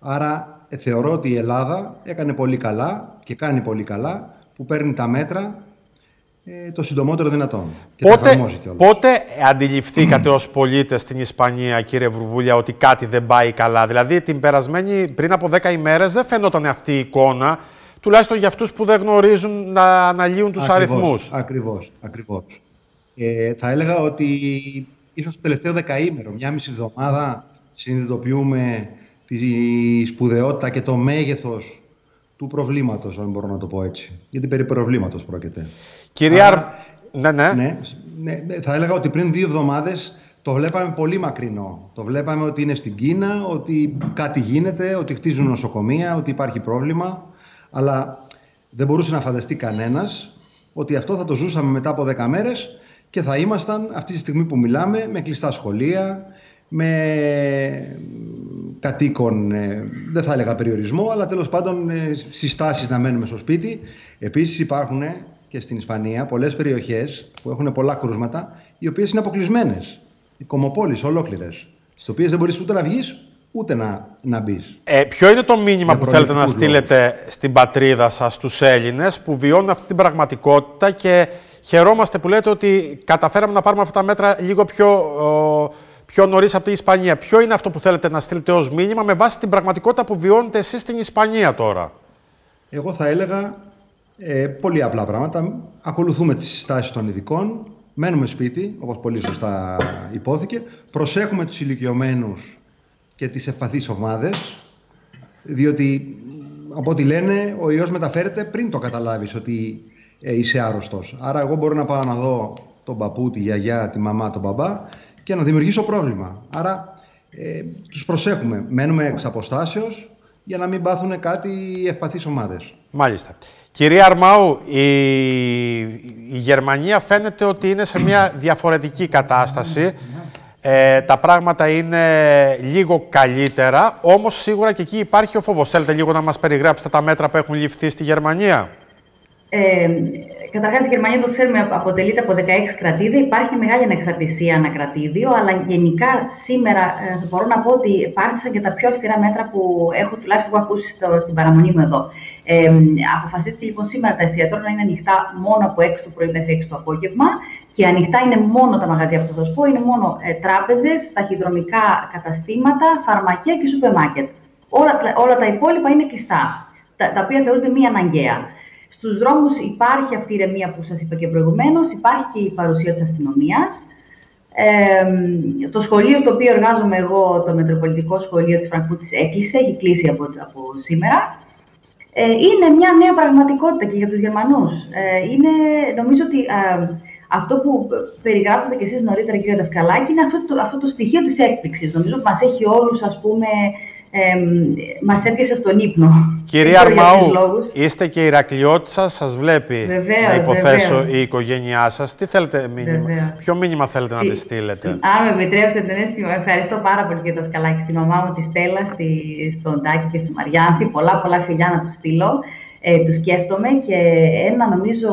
Άρα ε, θεωρώ ότι η Ελλάδα έκανε πολύ καλά και κάνει πολύ καλά που παίρνει τα μέτρα ε, το συντομότερο δυνατόν. Και πότε, πότε αντιληφθήκατε ως πολίτες στην Ισπανία, κύριε Βρουβούλια, ότι κάτι δεν πάει καλά; Δηλαδή, την περασμένη, πριν από 10 ημέρες δεν φαινόταν αυτή η εικόνα τουλάχιστον για αυτούς που δεν γνωρίζουν να αναλύουν τους ακριβώς, αριθμούς. Ακριβώς, ακριβώς. Ε, θα έλεγα ότι ίσως το τελευταίο δεκαήμερο, μια μισή εβδομάδα, συνειδητοποιούμε τη σπουδαιότητα και το μέγεθος του προβλήματος, αν μπορώ να το πω έτσι. Γιατί περί προβλήματος πρόκειται. Κυρία... ναι, ναι. ναι, ναι. Θα έλεγα ότι πριν δύο εβδομάδες το βλέπαμε πολύ μακρινό. Το βλέπαμε ότι είναι στην Κίνα, ότι κάτι γίνεται, ότι χτίζουν νοσοκομεία, ότι υπάρχει πρόβλημα. Αλλά δεν μπορούσε να φανταστεί κανένας ότι αυτό θα το ζούσαμε μετά από 10 μέρες και θα ήμασταν αυτή τη στιγμή που μιλάμε με κλειστά σχολεία, με κατοίκων, ε, δεν θα έλεγα περιορισμό, αλλά τέλος πάντων ε, συστάσεις να μένουμε στο σπίτι. Επίσης υπάρχουν και στην Ισπανία πολλές περιοχές που έχουν πολλά κρούσματα, οι οποίες είναι αποκλεισμένες. Οι κομοπόλεις ολόκληρες, στις οποίες δεν μπορείς ούτε να βγεις, ούτε να, να μπεις. Ε, ποιο είναι το μήνυμα που θέλετε να στείλετε στην πατρίδα σας, στου Έλληνες, που βιώνουν αυτή την πραγματικότητα και χαιρόμαστε που λέτε ότι καταφέραμε να πάρουμε αυτά τα μέτρα λίγο πιο, πιο νωρίς από την Ισπανία. Ποιο είναι αυτό που θέλετε να στείλετε ως μήνυμα με βάση την πραγματικότητα που βιώνετε εσείς στην Ισπανία τώρα; Εγώ θα έλεγα ε, πολύ απλά πράγματα. Ακολουθούμε τις συστάσεις των ειδικών. Μένουμε σπίτι, όπως πολύ σωστά υπόθηκε. Προσέχουμε τους ηλικιωμένους και τις ευπαθείς ομάδες. Διότι από ό,τι λένε, ο ιός μεταφέρεται πριν το καταλάβεις ότι ε, είσαι άρρωστος. Άρα εγώ μπορώ να πάω να δω τον παππού, τη γιαγιά, τη μαμά, τον μπαμπά και να δημιουργήσω πρόβλημα. Άρα ε, τους προσέχουμε. Μένουμε εξ αποστάσεως για να μην πάθουν κάτι οι ευπαθείς ομάδες. Μάλιστα. Κυρία Αρμαού, η, η Γερμανία φαίνεται ότι είναι σε μια διαφορετική κατάσταση. Ε, τα πράγματα είναι λίγο καλύτερα, όμως σίγουρα και εκεί υπάρχει ο φόβος. Θέλετε λίγο να μας περιγράψετε τα μέτρα που έχουν ληφθεί στη Γερμανία; Ε, Καταρχάς, η Γερμανία, το ξέρουμε, αποτελείται από 16 κρατήδια. Υπάρχει μεγάλη ανεξαρτησία ένα κρατήδιο, αλλά γενικά σήμερα ε, μπορώ να πω ότι πάτησαν και τα πιο αυστηρά μέτρα που έχω τουλάχιστον έχω ακούσει στο, στην παραμονή μου εδώ. Ε, αποφασίστηκε λοιπόν σήμερα τα εστιατόρια να είναι ανοιχτά μόνο από 6 το πρωί μέχρι 6 το απόγευμα και ανοιχτά είναι μόνο τα μαγαζιά που θα σας πω, είναι μόνο ε, τράπεζες, ταχυδρομικά καταστήματα, φαρμακεία και σούπερ μάρκετ. Όλα, όλα τα υπόλοιπα είναι κλειστά, τα, τα οποία θεωρούνται μη αναγκαία. Στους δρόμους υπάρχει αυτή η ηρεμία που σας είπα και προηγουμένως, υπάρχει και η παρουσία της αστυνομίας. Ε, το σχολείο στο οποίο εργάζομαι εγώ, το Μετροπολιτικό Σχολείο της Φραγκφούρτης, έκλεισε, έχει κλείσει από, από σήμερα. Ε, είναι μια νέα πραγματικότητα και για τους Γερμανούς. Ε, είναι, νομίζω ότι ε, αυτό που περιγράψατε και εσείς νωρίτερα, κύριε Δασκαλάκη, είναι αυτό το, αυτό το στοιχείο της έκπληξης. Νομίζω ότι μας έχει όλους, ας πούμε, ε, μας έπιασε στον ύπνο. Κυρία Αρμαού, είστε και Ηρακλειώτησα, σας βλέπει βεβαίως, να υποθέσω βεβαίως. η οικογένειά σας. Τι θέλετε μήνυμα, ποιο μήνυμα θέλετε Τι... να τη στείλετε; Α, με επιτρέψετε, ναι, ευχαριστώ πάρα πολύ για το σκαλάκι στη μαμά μου, τη Στέλλα, στη, στον Τάκη και στη Μαριάνθη. Πολλά, πολλά φιλιά να τους στείλω. Ε, τους σκέφτομαι και ένα, νομίζω,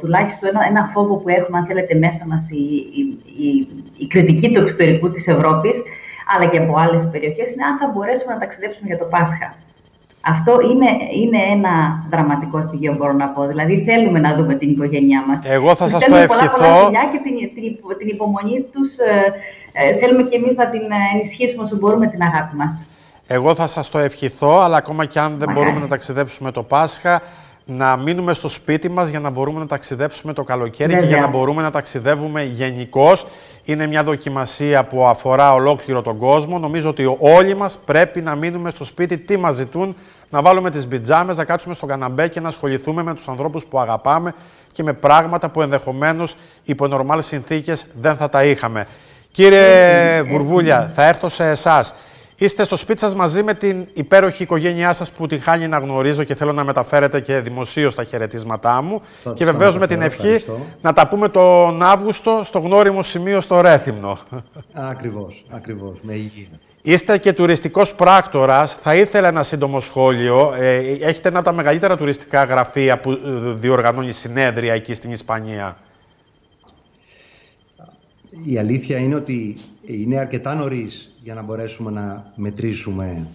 τουλάχιστον ένα, ένα φόβο που έχουμε, αν θέλετε, μέσα μας η, η, η, η κριτική του εξωτερικού της Ευρώπης, αλλά και από άλλες περιοχές, είναι αν θα μπορέσουμε να ταξιδέψουμε για το Πάσχα. Αυτό είναι, είναι ένα δραματικό στοιχείο, μπορώ να πω. Δηλαδή, θέλουμε να δούμε την οικογένειά μας. Εγώ θα σας το ευχηθώ. Πολλά, πολλά και την, την, την υπομονή τους ε, ε, θέλουμε και εμείς να την ενισχύσουμε όσο μπορούμε την αγάπη μας. Εγώ θα σας το ευχηθώ, αλλά ακόμα και αν δεν μπορούμε να ταξιδέψουμε το Πάσχα, να μείνουμε στο σπίτι μας για να μπορούμε να ταξιδέψουμε το καλοκαίρι και για να μπορούμε να ταξιδεύουμε γενικώς. Είναι μια δοκιμασία που αφορά ολόκληρο τον κόσμο. Νομίζω ότι όλοι μας πρέπει να μείνουμε στο σπίτι. Τι μας ζητούν, να βάλουμε τις πιτζάμες, να κάτσουμε στο καναμπέ και να ασχοληθούμε με τους ανθρώπους που αγαπάμε και με πράγματα που ενδεχομένως υπό νορμάλες συνθήκες δεν θα τα είχαμε. Κύριε Βουρβούλια, θα έρθω σε εσάς. Είστε στο σπίτι σας μαζί με την υπέροχη οικογένειά σας που την χάνει να γνωρίζω και θέλω να μεταφέρετε και δημοσίως τα χαιρετίσματά μου. και βεβαίως με την ευχή να τα πούμε τον Αύγουστο στο γνώριμο σημείο στο Ρέθυμνο. Ακριβώς, ακριβώς, με υγεία. Είστε και τουριστικός πράκτορας. Θα ήθελα ένα σύντομο σχόλιο. Ε, έχετε ένα από τα μεγαλύτερα τουριστικά γραφεία που ε, διοργανώνει συνέδρια εκεί στην Ισπανία; Η αλήθεια είναι ότι είναι αρκετά νωρίς για να μπορέσουμε να μετρήσουμε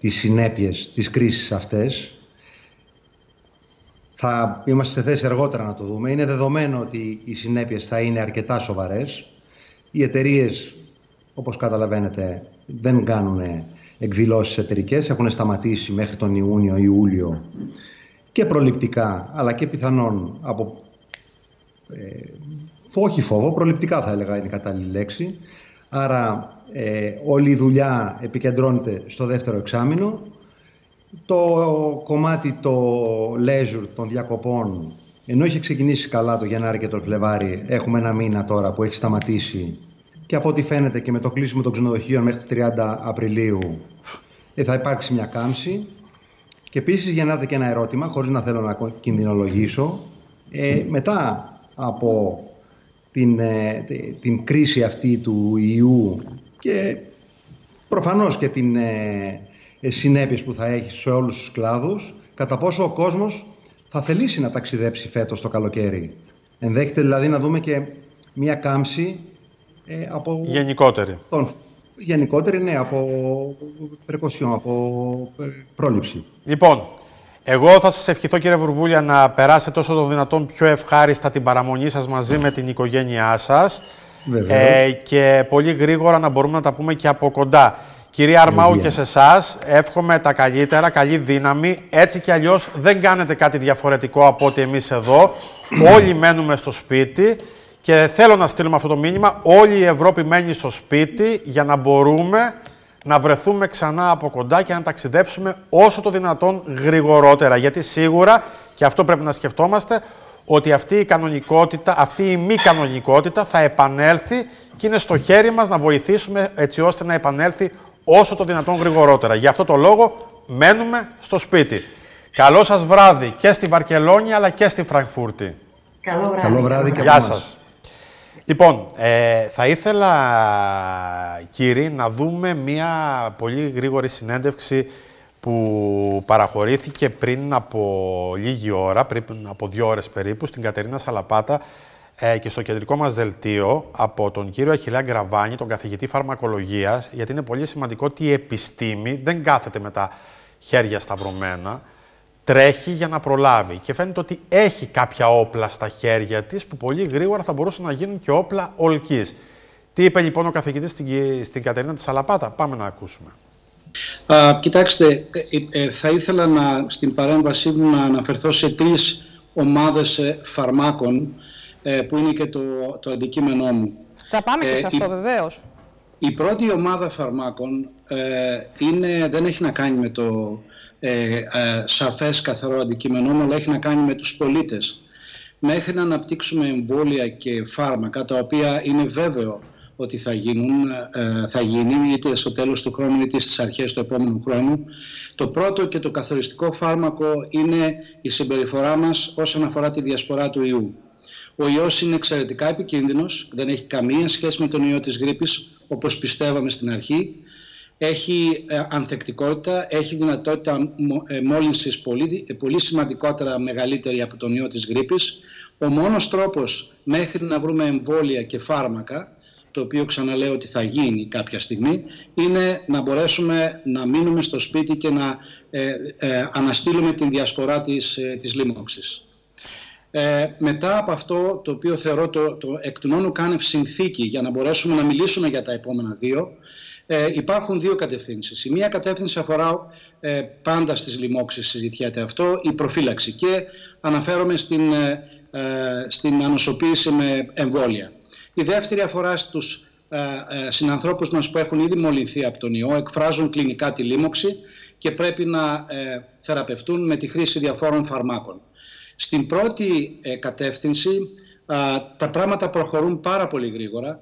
τις συνέπειες της κρίσης αυτές. Θα είμαστε σε θέση αργότερα να το δούμε. Είναι δεδομένο ότι οι συνέπειες θα είναι αρκετά σοβαρές. Οι εταιρείες, όπως καταλαβαίνετε, δεν κάνουν εκδηλώσεις εταιρικές, έχουν σταματήσει μέχρι τον Ιούνιο-Ιούλιο και προληπτικά, αλλά και πιθανόν από ε, όχι φόβο, προληπτικά θα έλεγα είναι η κατάλληλη λέξη. Άρα ε, όλη η δουλειά επικεντρώνεται στο δεύτερο εξάμεινο. Το κομμάτι το leisure των διακοπών, ενώ είχε ξεκινήσει καλά το Γενάρη και το Φλεβάρι, έχουμε ένα μήνα τώρα που έχει σταματήσει και από ό,τι φαίνεται και με το κλείσιμο των ξενοδοχείων μέχρι τις 30 Απριλίου ε, θα υπάρξει μια κάμψη. Και επίσης γεννάται και ένα ερώτημα, χωρίς να θέλω να κινδυνολογήσω, ε, μετά από την, ε, την κρίση αυτή του ιού και προφανώς και την ε, ε, συνέπειες που θα έχει σε όλους τους κλάδους, κατά πόσο ο κόσμος θα θελήσει να ταξιδέψει φέτος το καλοκαίρι. Ενδέχεται δηλαδή να δούμε και μία κάμψη ε, από... Γενικότερη. Τον, γενικότερη, ναι, από πρεκοσιόν, από ε, πρόληψη. Λοιπόν, εγώ θα σας ευχηθώ κύριε Βουρβούλια να περάσετε όσο το δυνατόν πιο ευχάριστα την παραμονή σας μαζί με την οικογένειά σας ε, και πολύ γρήγορα να μπορούμε να τα πούμε και από κοντά. Κυρία Αρμάου και σε εσάς, εύχομαι τα καλύτερα, καλή δύναμη. Έτσι κι αλλιώς δεν κάνετε κάτι διαφορετικό από ό,τι εμείς εδώ. Όλοι μένουμε στο σπίτι και θέλω να στείλουμε αυτό το μήνυμα. Όλη η Ευρώπη μένει στο σπίτι για να μπορούμε να βρεθούμε ξανά από κοντά και να ταξιδέψουμε όσο το δυνατόν γρηγορότερα. Γιατί σίγουρα, και αυτό πρέπει να σκεφτόμαστε, ότι αυτή η κανονικότητα, αυτή η μη κανονικότητα θα επανέλθει και είναι στο χέρι μας να βοηθήσουμε έτσι ώστε να επανέλθει όσο το δυνατόν γρηγορότερα. Γι' αυτό το λόγο μένουμε στο σπίτι. Καλό σας βράδυ και στη Βαρκελόνη αλλά και στη Φραγκφούρτη. Καλό βράδυ. Καλό βράδυ και Γεια από εμάς. σας. Λοιπόν, ε, θα ήθελα, κύριοι, να δούμε μία πολύ γρήγορη συνέντευξη που παραχωρήθηκε πριν από λίγη ώρα, πριν από δύο ώρες περίπου, στην Κατερίνα Σαλαπάτα ε, και στο κεντρικό μας δελτίο από τον κύριο Αχιλέα Γκραβάνη, τον καθηγητή φαρμακολογίας, γιατί είναι πολύ σημαντικό ότι η επιστήμη δεν κάθεται με τα χέρια σταυρωμένα, τρέχει για να προλάβει και φαίνεται ότι έχει κάποια όπλα στα χέρια της που πολύ γρήγορα θα μπορούσαν να γίνουν και όπλα ολκής. Τι είπε λοιπόν ο καθηγητής στην, στην Κατερίνα της Σαλαπάτα; Πάμε να ακούσουμε. Α, κοιτάξτε, ε, ε, θα ήθελα να, στην παρέμβασή μου να αναφερθώ σε τρεις ομάδες ε, φαρμάκων ε, που είναι και το, το αντικείμενό μου. Θα πάμε και Ε, σε αυτό η- βεβαίως. Η πρώτη ομάδα φαρμάκων ε, είναι, δεν έχει να κάνει με το ε, ε, σαφές καθαρό αντικείμενό μου, αλλά έχει να κάνει με τους πολίτες. Μέχρι να αναπτύξουμε εμβόλια και φάρμακα, τα οποία είναι βέβαιο ότι θα γίνουν, ε, θα γίνει είτε στο τέλος του χρόνου είτε στις αρχές του επόμενου χρόνου. Το πρώτο και το καθοριστικό φάρμακο είναι η συμπεριφορά μας όσον αφορά τη διασπορά του ιού. Ο ιός είναι εξαιρετικά επικίνδυνος, δεν έχει καμία σχέση με τον ιό της γρήπης, όπως πιστεύαμε στην αρχή. Έχει ε, ανθεκτικότητα, έχει δυνατότητα μο- ε, μόλυνσης πολύ, ε, πολύ σημαντικότερα μεγαλύτερη από τον ιό της γρήπης. Ο μόνος τρόπος μέχρι να βρούμε εμβόλια και φάρμακα, το οποίο ξαναλέω ότι θα γίνει κάποια στιγμή, είναι να μπορέσουμε να μείνουμε στο σπίτι και να ε, ε, αναστείλουμε την διασπορά της, ε, της λίμωξης. Ε, μετά από αυτό το οποίο θεωρώ το, το εκ του νόνου κάνευ συνθήκη για να μπορέσουμε να μιλήσουμε για τα επόμενα δύο ε, υπάρχουν δύο κατευθύνσεις. Η μία κατεύθυνση αφορά ε, πάντα στις λοιμώξεις συζητιέται αυτό, η προφύλαξη και αναφέρομαι στην, ε, ε, στην ανοσοποίηση με εμβόλια. Η δεύτερη αφορά στους ε, ε, συνανθρώπους μας που έχουν ήδη μολυνθεί από τον ιό, εκφράζουν κλινικά τη λίμωξη και πρέπει να ε, θεραπευτούν με τη χρήση διαφόρων φαρμάκων. Στην πρώτη ε, κατεύθυνση α, τα πράγματα προχωρούν πάρα πολύ γρήγορα.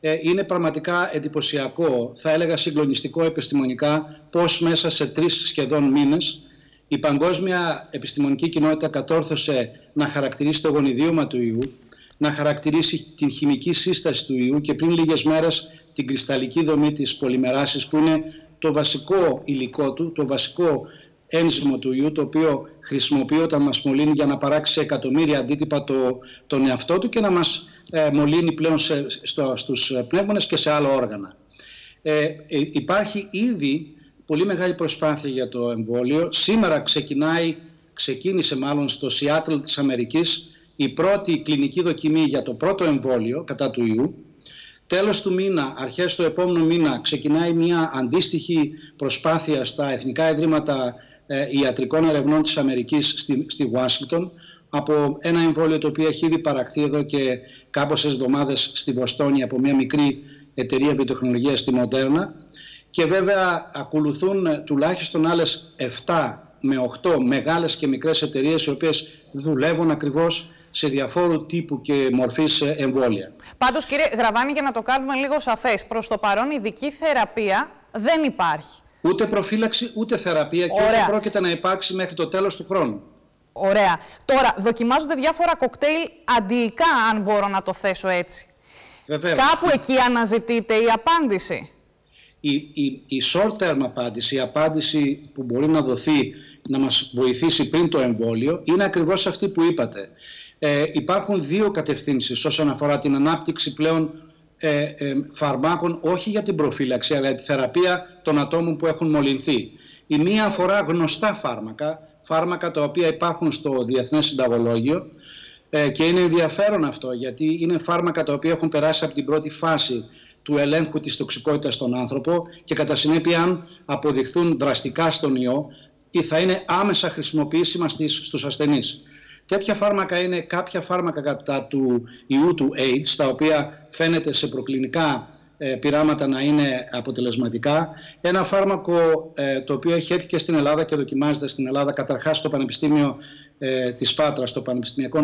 Ε, είναι πραγματικά εντυπωσιακό, θα έλεγα συγκλονιστικό επιστημονικά, πώς μέσα σε τρεις σχεδόν μήνες η παγκόσμια επιστημονική κοινότητα κατόρθωσε να χαρακτηρίσει το γονιδίωμα του ιού, να χαρακτηρίσει την χημική σύσταση του ιού και πριν λίγες μέρες την κρυσταλλική δομή της πολυμεράσης που είναι το βασικό υλικό του, το βασικό ένζυμο του ιού το οποίο χρησιμοποιεί όταν μας μολύνει για να παράξει σε εκατομμύρια αντίτυπα το, τον εαυτό του και να μας ε, μολύνει πλέον σε, στο, στους πνεύμονες και σε άλλα όργανα. Ε, ε, υπάρχει ήδη πολύ μεγάλη προσπάθεια για το εμβόλιο. Σήμερα ξεκινάει, ξεκίνησε μάλλον στο Σιάτλ της Αμερικής η πρώτη κλινική δοκιμή για το πρώτο εμβόλιο κατά του ιού. Τέλος του μήνα, αρχές του επόμενου μήνα, ξεκινάει μια αντίστοιχη προσπάθεια στα Εθνικά Ιδρύματα ε, Ιατρικών Ερευνών της Αμερικής στη, στη Ουάσιγκτον από ένα εμβόλιο το οποίο έχει ήδη παραχθεί εδώ και κάποιες εβδομάδες στη Βοστόνη από μια μικρή εταιρεία βιοτεχνολογίας στη Μοντέρνα και βέβαια ακολουθούν ε, τουλάχιστον άλλες 7 με 8 μεγάλες και μικρές εταιρείες οι οποίες δουλεύουν ακριβώς σε διαφόρου τύπου και μορφής ε, εμβόλια. Πάντως κύριε Γραβάνη, για να το κάνουμε λίγο σαφές, προς το παρόν ειδική θεραπεία δεν υπάρχει. Ούτε προφύλαξη, ούτε θεραπεία και Ωραία. ούτε πρόκειται να υπάρξει μέχρι το τέλος του χρόνου. Ωραία. Τώρα, δοκιμάζονται διάφορα κοκτέιλ αντιϊκά, αν μπορώ να το θέσω έτσι. Βεβαίως. Κάπου εκεί αναζητείται η απάντηση. Η, η, η short term απάντηση, η απάντηση που μπορεί να δοθεί να μας βοηθήσει πριν το εμβόλιο, είναι ακριβώς αυτή που είπατε. Ε, υπάρχουν δύο κατευθύνσεις όσον αφορά την ανάπτυξη πλέον ε, ε, φαρμάκων, όχι για την προφύλαξη, αλλά για τη θεραπεία των ατόμων που έχουν μολυνθεί. Η μία αφορά γνωστά φάρμακα, φάρμακα τα οποία υπάρχουν στο Διεθνές Συνταγολόγιο, ε, και είναι ενδιαφέρον αυτό γιατί είναι φάρμακα τα οποία έχουν περάσει από την πρώτη φάση του ελέγχου της τοξικότητας στον άνθρωπο και κατά συνέπεια αν αποδειχθούν δραστικά στον ιό ή θα είναι άμεσα χρησιμοποιήσιμα στις, στους ασθενείς. Τέτοια φάρμακα είναι κάποια φάρμακα κατά του ιού του AIDS, τα οποία φαίνεται σε προκλινικά ε, πειράματα να είναι αποτελεσματικά. Ένα φάρμακο ε, το οποίο έχει έρθει και στην Ελλάδα και δοκιμάζεται στην Ελλάδα καταρχάς στο Πανεπιστήμιο ε, της Πάτρας, στο Πανεπιστημιακό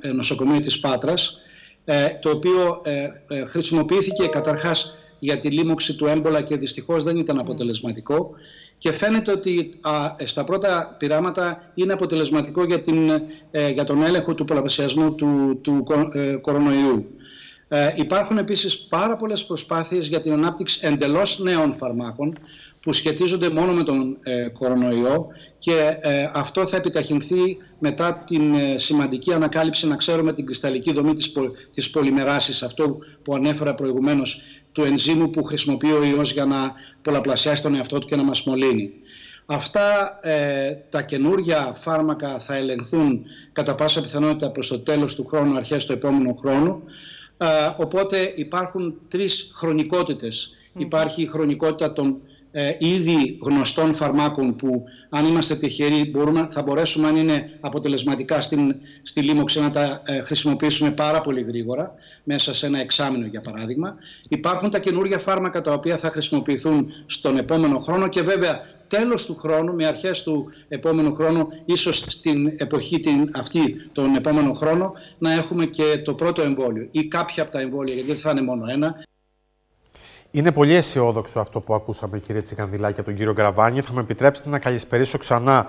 ε, Νοσοκομείο της Πάτρας, το οποίο χρησιμοποιήθηκε καταρχάς για τη λίμωξη του έμπολα και δυστυχώς δεν ήταν αποτελεσματικό και φαίνεται ότι στα πρώτα πειράματα είναι αποτελεσματικό για, την, για τον έλεγχο του πολλαπλασιασμού του, του κορονοϊού. Ε, υπάρχουν επίσης πάρα πολλές προσπάθειες για την ανάπτυξη εντελώς νέων φαρμάκων που σχετίζονται μόνο με τον ε, κορονοϊό και ε, αυτό θα επιταχυνθεί μετά την ε, σημαντική ανακάλυψη να ξέρουμε την κρυσταλλική δομή της, πο, της πολυμεράσης, αυτό που ανέφερα προηγουμένως, του ενζήμου που χρησιμοποιεί ο ιός για να πολλαπλασιάσει τον εαυτό του και να μας μολύνει. Αυτά τα καινούργια φάρμακα θα ελεγχθούν κατά πάσα πιθανότητα προς το τέλος του χρόνου, αρχές του επόμενου χρόνου οπότε υπάρχουν τρεις χρονικότητες. Υπάρχει η χρονικότητα των ε, ήδη γνωστών φαρμάκων που αν είμαστε τυχεροί μπορούμε, θα μπορέσουμε αν είναι αποτελεσματικά στην, στη λίμωξη να τα ε, χρησιμοποιήσουμε πάρα πολύ γρήγορα μέσα σε ένα εξάμεινο για παράδειγμα. Υπάρχουν τα καινούργια φάρμακα τα οποία θα χρησιμοποιηθούν στον επόμενο χρόνο και βέβαια τέλος του χρόνου, με αρχές του επόμενου χρόνου, ίσως στην εποχή την, αυτή τον επόμενο χρόνο, να έχουμε και το πρώτο εμβόλιο ή κάποια από τα εμβόλια, γιατί δεν θα είναι μόνο ένα. Είναι πολύ αισιόδοξο αυτό που ακούσαμε, κύριε Τσικανδηλάκη, από τον κύριο Γκραβάνη. Θα με επιτρέψετε να καλησπερίσω ξανά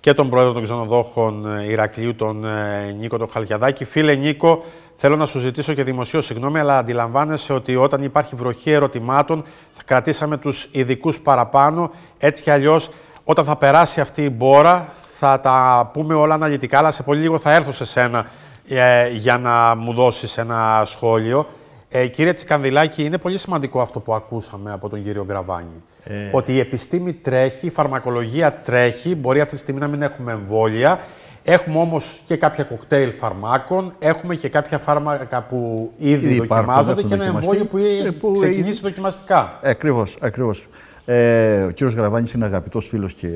και τον πρόεδρο των ξενοδόχων ε, Ηρακλείου, τον ε, Νίκο τον Χαλκιαδάκη. Φίλε Νίκο, θέλω να σου ζητήσω και δημοσίως συγγνώμη, αλλά αντιλαμβάνεσαι ότι όταν υπάρχει βροχή ερωτημάτων, θα κρατήσαμε τους ειδικούς παραπάνω. Έτσι κι αλλιώς, όταν θα περάσει αυτή η μπόρα, θα τα πούμε όλα αναλυτικά, αλλά σε πολύ λίγο θα έρθω σε σένα ε, για να μου δώσεις ένα σχόλιο. Ε, κύριε Τσικανδηλάκη, είναι πολύ σημαντικό αυτό που ακούσαμε από τον κύριο Γκραβάνη. Ε... Ότι η επιστήμη τρέχει, η φαρμακολογία τρέχει, μπορεί αυτή τη στιγμή να μην έχουμε εμβόλια. Έχουμε όμως και κάποια κοκτέιλ φαρμάκων, έχουμε και κάποια φάρμακα που ήδη, ήδη δοκιμάζονται και ένα εμβόλιο που έχει ε, που ξεκινήσει ήδη... δοκιμαστικά. Ακριβώς, ακριβώς. Ε, ο κύριος Γραβάνη είναι αγαπητός φίλος και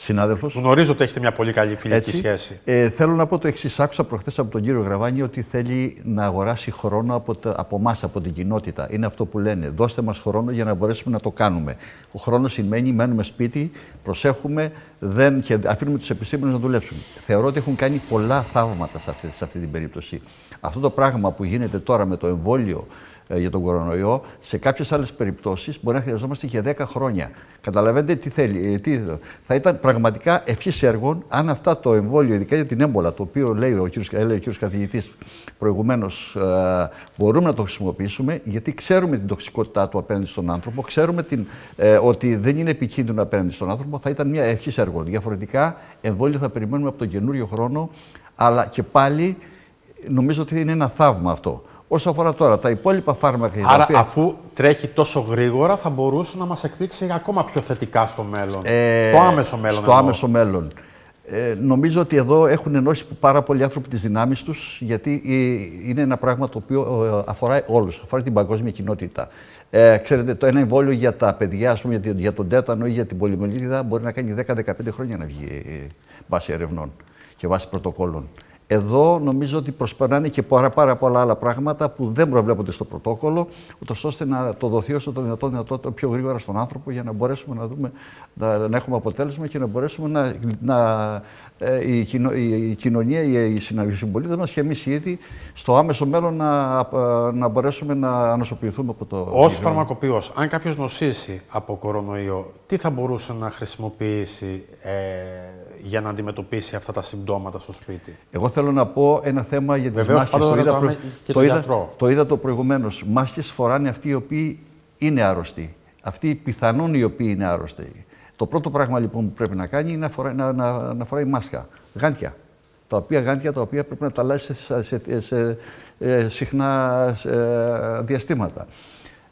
συνάδελφος. Γνωρίζω ότι έχετε μια πολύ καλή φιλική σχέση. Ε, θέλω να πω το εξής. Άκουσα προχθές από τον κύριο Γραβάνη ότι θέλει να αγοράσει χρόνο από, από εμάς, από την κοινότητα. Είναι αυτό που λένε. Δώστε μας χρόνο για να μπορέσουμε να το κάνουμε. Ο χρόνος σημαίνει μένουμε σπίτι, προσέχουμε δεν, και αφήνουμε τους επιστήμονες να δουλέψουν. Θεωρώ ότι έχουν κάνει πολλά θαύματα σε αυτή, σε αυτή την περίπτωση. Αυτό το πράγμα που γίνεται τώρα με το εμβόλιο ε, για τον κορονοϊό, σε κάποιες άλλες περιπτώσεις μπορεί να χρειαζόμαστε και 10 χρόνια. Καταλαβαίνετε τι θέλει. Ε, τι, θα ήταν πραγματικά ευχής έργων αν αυτά το εμβόλιο, ειδικά για την έμπολα, το οποίο λέει ο κ. ο καθηγητής προηγουμένως, ε, μπορούμε να το χρησιμοποιήσουμε, γιατί ξέρουμε την τοξικότητά του απέναντι στον άνθρωπο, ξέρουμε την, ότι δεν είναι επικίνδυνο απέναντι στον άνθρωπο, θα ήταν μια ευχής έργων. Διαφορετικά, εμβόλιο θα περιμένουμε από τον καινούριο χρόνο, αλλά και πάλι νομίζω ότι είναι ένα θαύμα αυτό. Όσο αφορά τώρα τα υπόλοιπα φάρμακα. Άρα, οποία... αφού τρέχει τόσο γρήγορα, θα μπορούσε να μας εκπλήξει ακόμα πιο θετικά στο μέλλον. Ε, στο άμεσο μέλλον. Στο άμεσο μέλλον. Ε, νομίζω ότι εδώ έχουν ενώσει πάρα πολλοί άνθρωποι τις δυνάμεις τους, γιατί ε, είναι ένα πράγμα το οποίο ε, αφορά όλους, αφορά την παγκόσμια κοινότητα. Ε, ξέρετε, το ένα εμβόλιο για τα παιδιά, ας πούμε, για τον τέτανο ή για την πολυμελίδα μπορεί να κάνει 10-15 χρόνια να βγει βάσει ερευνών και βάσει πρωτοκόλων. Εδώ νομίζω ότι προσπερνάνε και πάρα, πάρα πολλά άλλα πράγματα που δεν προβλέπονται στο πρωτόκολλο, ούτως ώστε να το δοθεί όσο το δυνατόν, δυνατό το πιο γρήγορα στον άνθρωπο για να μπορέσουμε να, δούμε, να, να έχουμε αποτέλεσμα και να μπορέσουμε να, να ε, η, κοινο, η, κοινωνία, οι, οι συμπολίτε μας και εμείς ήδη στο άμεσο μέλλον να, ε, να μπορέσουμε να ανοσοποιηθούμε από το. Ω φαρμακοποιός, αν κάποιος νοσήσει από κορονοϊό, τι θα μπορούσε να χρησιμοποιήσει ε, για να αντιμετωπίσει αυτά τα συμπτώματα στο σπίτι. Εγώ θέλω να πω ένα θέμα για τις μάσκες. το, είδα προ... και το, είδα, το είδα το προηγουμένως. Μάσκες φοράνε αυτοί οι οποίοι είναι άρρωστοι. Αυτοί πιθανόν οι οποίοι είναι άρρωστοι. Το πρώτο πράγμα λοιπόν που πρέπει να κάνει είναι να φοράει, να, να, να φοράει μάσκα. Γάντια. Τα οποία γάντια τα οποία πρέπει να τα αλλάζει σε, σε, σε, σε ε, συχνά ε, διαστήματα.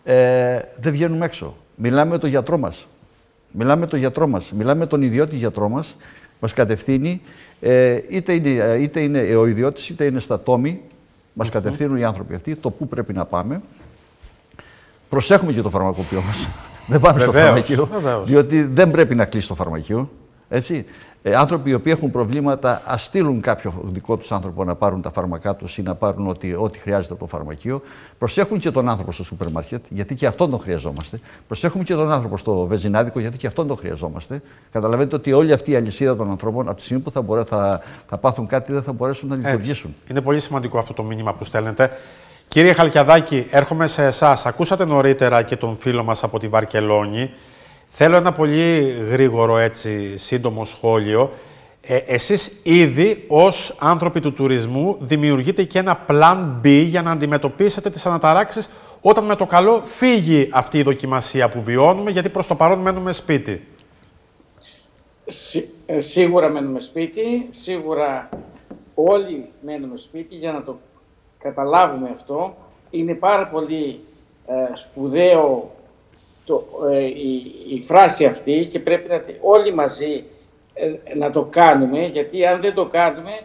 Ε, δεν βγαίνουμε έξω. Μιλάμε με τον γιατρό μας. Μιλάμε με τον γιατρό μας. Μιλάμε με τον ιδιώτη γιατρό μας μας κατευθύνει, ε, είτε, είναι, είτε είναι ο ιδιώτης, είτε είναι στα τόμη, μας κατευθύνουν οι άνθρωποι αυτοί, το πού πρέπει να πάμε. Προσέχουμε και το φαρμακοποιό μας. δεν πάμε στο φαρμακείο, διότι δεν πρέπει να κλείσει το φαρμακείο. Έτσι. Ε, άνθρωποι οι οποίοι έχουν προβλήματα, ας στείλουν κάποιο δικό τους άνθρωπο να πάρουν τα φάρμακά τους ή να πάρουν ό,τι, ό,τι χρειάζεται από το φαρμακείο. Προσέχουν και τον άνθρωπο στο σούπερ μάρκετ, γιατί και αυτόν τον χρειαζόμαστε. Προσέχουν και τον άνθρωπο στο βεζινάδικο, γιατί και αυτόν τον χρειαζόμαστε. Καταλαβαίνετε ότι όλη αυτή η αλυσίδα των ανθρώπων, από τη στιγμή που θα, μπορέ, θα, θα πάθουν κάτι, δεν θα μπορέσουν να λειτουργήσουν. Είναι πολύ σημαντικό αυτό το μήνυμα που στέλνετε. Κύριε Χαλκιαδάκη, έρχομαι σε εσάς. Ακούσατε νωρίτερα και τον φίλο μας από τη Βαρκελόνη. Θέλω ένα πολύ γρήγορο έτσι σύντομο σχόλιο. Ε, εσείς ήδη ως άνθρωποι του τουρισμού δημιουργείτε και ένα plan B για να αντιμετωπίσετε τις αναταράξεις όταν με το καλό φύγει αυτή η δοκιμασία που βιώνουμε, γιατί προς το παρόν μένουμε σπίτι. Ε, σίγουρα μένουμε σπίτι, σίγουρα όλοι μένουμε σπίτι για να το καταλάβουμε αυτό. Είναι πάρα πολύ ε, σπουδαίο το, ε, η, φράση αυτή και πρέπει να, όλοι μαζί ε, να το κάνουμε, γιατί αν δεν το κάνουμε,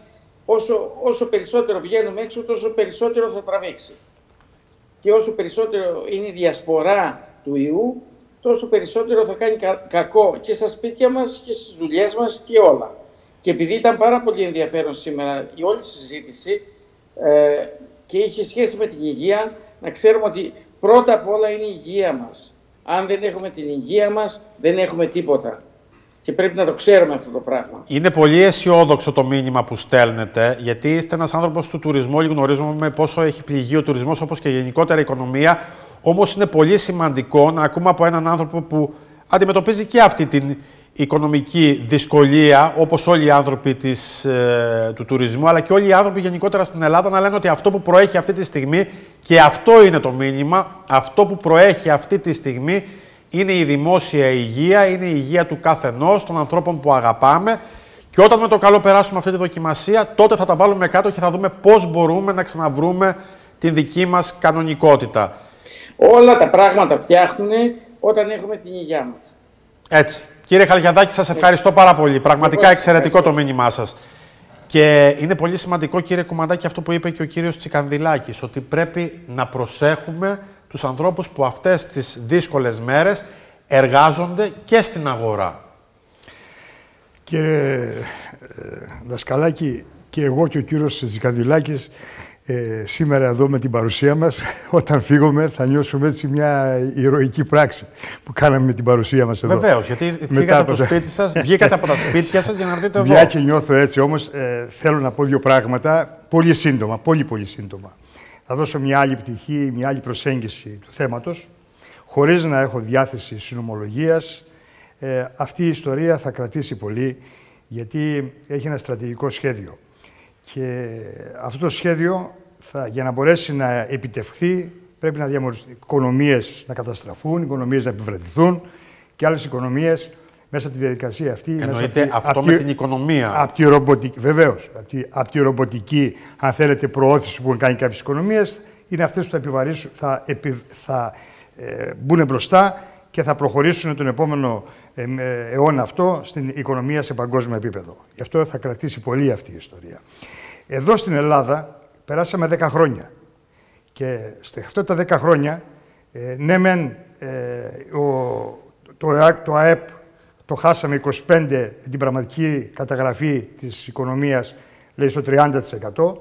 όσο, όσο περισσότερο βγαίνουμε έξω, τόσο περισσότερο θα τραβήξει. Και όσο περισσότερο είναι η διασπορά του ιού, τόσο περισσότερο θα κάνει κακό και στα σπίτια μας και στις δουλειές μας και όλα. Και επειδή ήταν πάρα πολύ ενδιαφέρον σήμερα η όλη συζήτηση ε, και είχε σχέση με την υγεία, να ξέρουμε ότι πρώτα απ' όλα είναι η υγεία μας. Αν δεν έχουμε την υγεία μας, δεν έχουμε τίποτα. Και πρέπει να το ξέρουμε αυτό το πράγμα. Είναι πολύ αισιόδοξο το μήνυμα που στέλνετε, γιατί είστε ένας άνθρωπος του τουρισμού. Όλοι γνωρίζουμε πόσο έχει πληγεί ο τουρισμός, όπως και η γενικότερα η οικονομία. Όμως είναι πολύ σημαντικό να ακούμε από έναν άνθρωπο που αντιμετωπίζει και αυτή την οικονομική δυσκολία, όπως όλοι οι άνθρωποι της, ε, του τουρισμού, αλλά και όλοι οι άνθρωποι γενικότερα στην Ελλάδα, να λένε ότι αυτό που προέχει αυτή τη στιγμή, και αυτό είναι το μήνυμα, αυτό που προέχει αυτή τη στιγμή είναι η δημόσια υγεία, είναι η υγεία του καθενός, των ανθρώπων που αγαπάμε, και όταν με το καλό περάσουμε αυτή τη δοκιμασία, τότε θα τα βάλουμε κάτω και θα δούμε πώς μπορούμε να ξαναβρούμε την δική μας κανονικότητα. Όλα τα πράγματα φτιάχνουν όταν έχουμε την υγεία μας. Έτσι. Κύριε Χαλιαδάκη, σας ευχαριστώ πάρα πολύ. Πραγματικά εξαιρετικό το μήνυμά σας. Και είναι πολύ σημαντικό, κύριε Κουμαντάκη, αυτό που είπε και ο κύριος Τσικανδυλάκης, ότι πρέπει να προσέχουμε τους ανθρώπους που αυτές τις δύσκολες μέρες εργάζονται και στην αγορά. Κύριε ε, Δασκαλάκη, και εγώ και ο κύριος Τσικανδυλάκης ε, σήμερα εδώ με την παρουσία μας, όταν φύγουμε θα νιώσουμε έτσι μια ηρωική πράξη που κάναμε με την παρουσία μας εδώ. Βεβαίως, γιατί φύγατε από το σπίτι σας, βγήκατε από τα σπίτια σας για να έρθετε εδώ. Μια και νιώθω έτσι, όμως ε, θέλω να πω δύο πράγματα, πολύ σύντομα, πολύ πολύ σύντομα. Θα δώσω μια άλλη πτυχή, μια άλλη προσέγγιση του θέματος, χωρίς να έχω διάθεση συνομολογίας. Ε, αυτή η ιστορία θα κρατήσει πολύ, γιατί έχει ένα στρατηγικό σχέδιο. Και αυτό το σχέδιο, θα, για να μπορέσει να επιτευχθεί, πρέπει να διαμορφωθούν οικονομίες να καταστραφούν, οικονομίες να επιβραδυθούν και άλλες οικονομίες μέσα από τη διαδικασία αυτή. Εννοείται αυτό με την οικονομία. Από τη ρομποτική, βεβαίως. Από τη, από τη ρομποτική, αν θέλετε, προώθηση που έχουν κάνει κάποιες οικονομίες, είναι αυτές που θα, επιβαρύσουν, θα, επι, θα ε, μπουν μπροστά και θα προχωρήσουν τον επόμενο ε, αιώνα αυτό στην οικονομία σε παγκόσμιο επίπεδο. Γι' αυτό θα κρατήσει πολύ αυτή η ιστορία. Εδώ στην Ελλάδα περάσαμε 10 χρόνια. Και σε αυτά τα 10 χρόνια, ε, ναι μεν ε, ο, το, το ΑΕΠ το χάσαμε 25, την πραγματική καταγραφή της οικονομίας λέει στο 30%,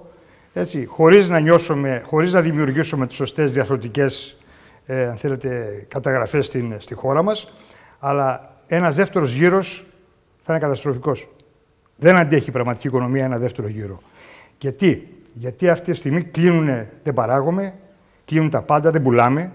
έτσι, χωρίς να νιώσουμε, χωρίς να δημιουργήσουμε τις σωστές διαθροτικές ε, αν θέλετε, καταγραφές στην, στη χώρα μας, αλλά ένας δεύτερος γύρος θα είναι καταστροφικός. Δεν αντέχει η πραγματική οικονομία ένα δεύτερο γύρο. Γιατί, Γιατί αυτή τη στιγμή κλείνουν, δεν παράγουμε, κλείνουν τα πάντα, δεν πουλάμε,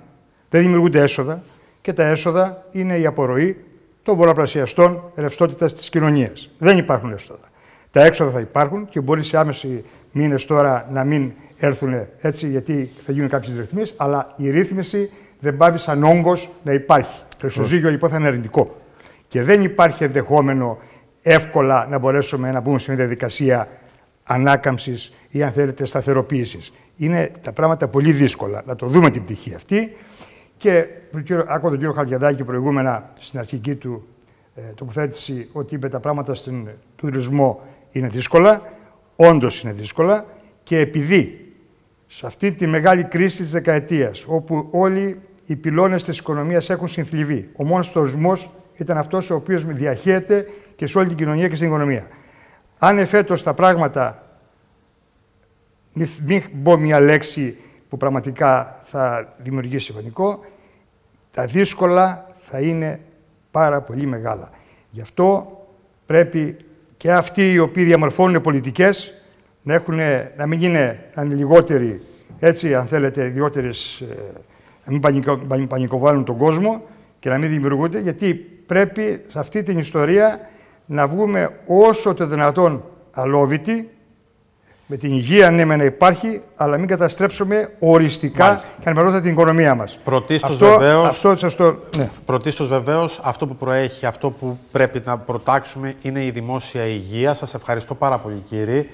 δεν δημιουργούνται έσοδα και τα έσοδα είναι η απορροή των πολλαπλασιαστών ρευστότητας της κοινωνίας. Δεν υπάρχουν έσοδα. Τα έξοδα θα υπάρχουν και μπορεί σε άμεση μήνες τώρα να μην έρθουν έτσι, γιατί θα γίνουν κάποιες ρυθμίσεις, αλλά η ρύθμιση δεν πάβει σαν όγκος να υπάρχει. Το ισοζύγιο λοιπόν θα είναι αρνητικό. Και δεν υπάρχει ενδεχόμενο εύκολα να μπορέσουμε να μπούμε σε μια διαδικασία ανάκαμψης ή αν θέλετε σταθεροποίησης. Είναι τα πράγματα πολύ δύσκολα. Να το δούμε την πτυχή αυτή. Και άκουγα τον κύριο Χαλιαδάκη προηγούμενα στην αρχική του ε, τοποθέτηση ότι είπε τα πράγματα στον τουρισμό είναι δύσκολα. Όντως είναι δύσκολα. Και επειδή σε αυτή τη μεγάλη κρίση της δεκαετίας, όπου όλοι οι πυλώνες της οικονομίας έχουν συνθλιβεί, ο μόνος τουρισμός ήταν αυτός ο οποίος διαχέεται και σε όλη την κοινωνία και στην οικονομία. Αν εφέτος τα πράγματα, μην, μην μπω μια λέξη που πραγματικά θα δημιουργήσει πανικό, τα δύσκολα θα είναι πάρα πολύ μεγάλα. Γι' αυτό πρέπει και αυτοί οι οποίοι διαμορφώνουν πολιτικές να, έχουν, να μην είναι, να είναι λιγότεροι, έτσι αν θέλετε, λιγότερες, ε, να μην πανικο, πανικοβάλλουν τον κόσμο και να μην δημιουργούνται, γιατί πρέπει σε αυτή την ιστορία να βγούμε όσο το δυνατόν αλόβητοι, με την υγεία ναι να υπάρχει, αλλά μην καταστρέψουμε οριστικά Μάλιστα. και ανεμερότητα την οικονομία μας. Πρωτίστως αυτό, βεβαίως, αυτό, σας το, ναι. πρωτίστως βεβαίως, αυτό που προέχει, αυτό που πρέπει να προτάξουμε είναι η δημόσια υγεία. Σας ευχαριστώ πάρα πολύ κύριε.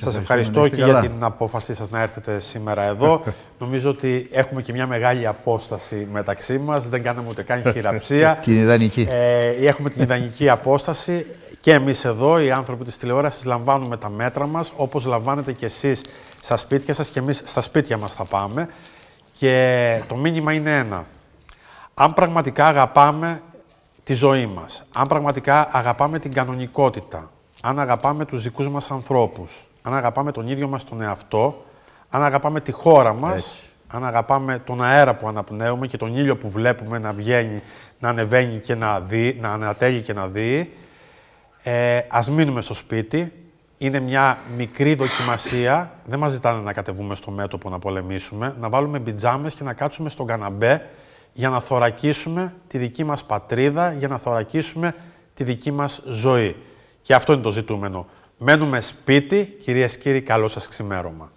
Σας ευχαριστώ και για την απόφασή σας να έρθετε σήμερα εδώ. Νομίζω ότι έχουμε και μια μεγάλη απόσταση μεταξύ μας. Δεν κάναμε ούτε καν χειραψία. την ιδανική. Ε, έχουμε την ιδανική απόσταση. Και εμείς εδώ, οι άνθρωποι της τηλεόρασης, λαμβάνουμε τα μέτρα μας, όπως λαμβάνετε και εσείς στα σπίτια σας και εμείς στα σπίτια μας θα πάμε. Και το μήνυμα είναι ένα. Αν πραγματικά αγαπάμε τη ζωή μας, αν πραγματικά αγαπάμε την κανονικότητα, αν αγαπάμε τους δικούς μας ανθρώπους, αν αγαπάμε τον ίδιο μας τον εαυτό, αν αγαπάμε τη χώρα μας, αν αγαπάμε τον αέρα που αναπνέουμε και τον ήλιο που βλέπουμε να βγαίνει, να ανεβαίνει και να δει, να ανατέλει και να δει, ε, ας μείνουμε στο σπίτι. Είναι μια μικρή δοκιμασία. Δεν μας ζητάνε να κατεβούμε στο μέτωπο να πολεμήσουμε. Να βάλουμε πιτζάμες και να κάτσουμε στον καναμπέ για να θωρακίσουμε τη δική μας πατρίδα, για να θωρακίσουμε τη δική μας ζωή. Και αυτό είναι το ζητούμενο. Μένουμε σπίτι. Κυρίες και κύριοι, καλό σας ξημέρωμα.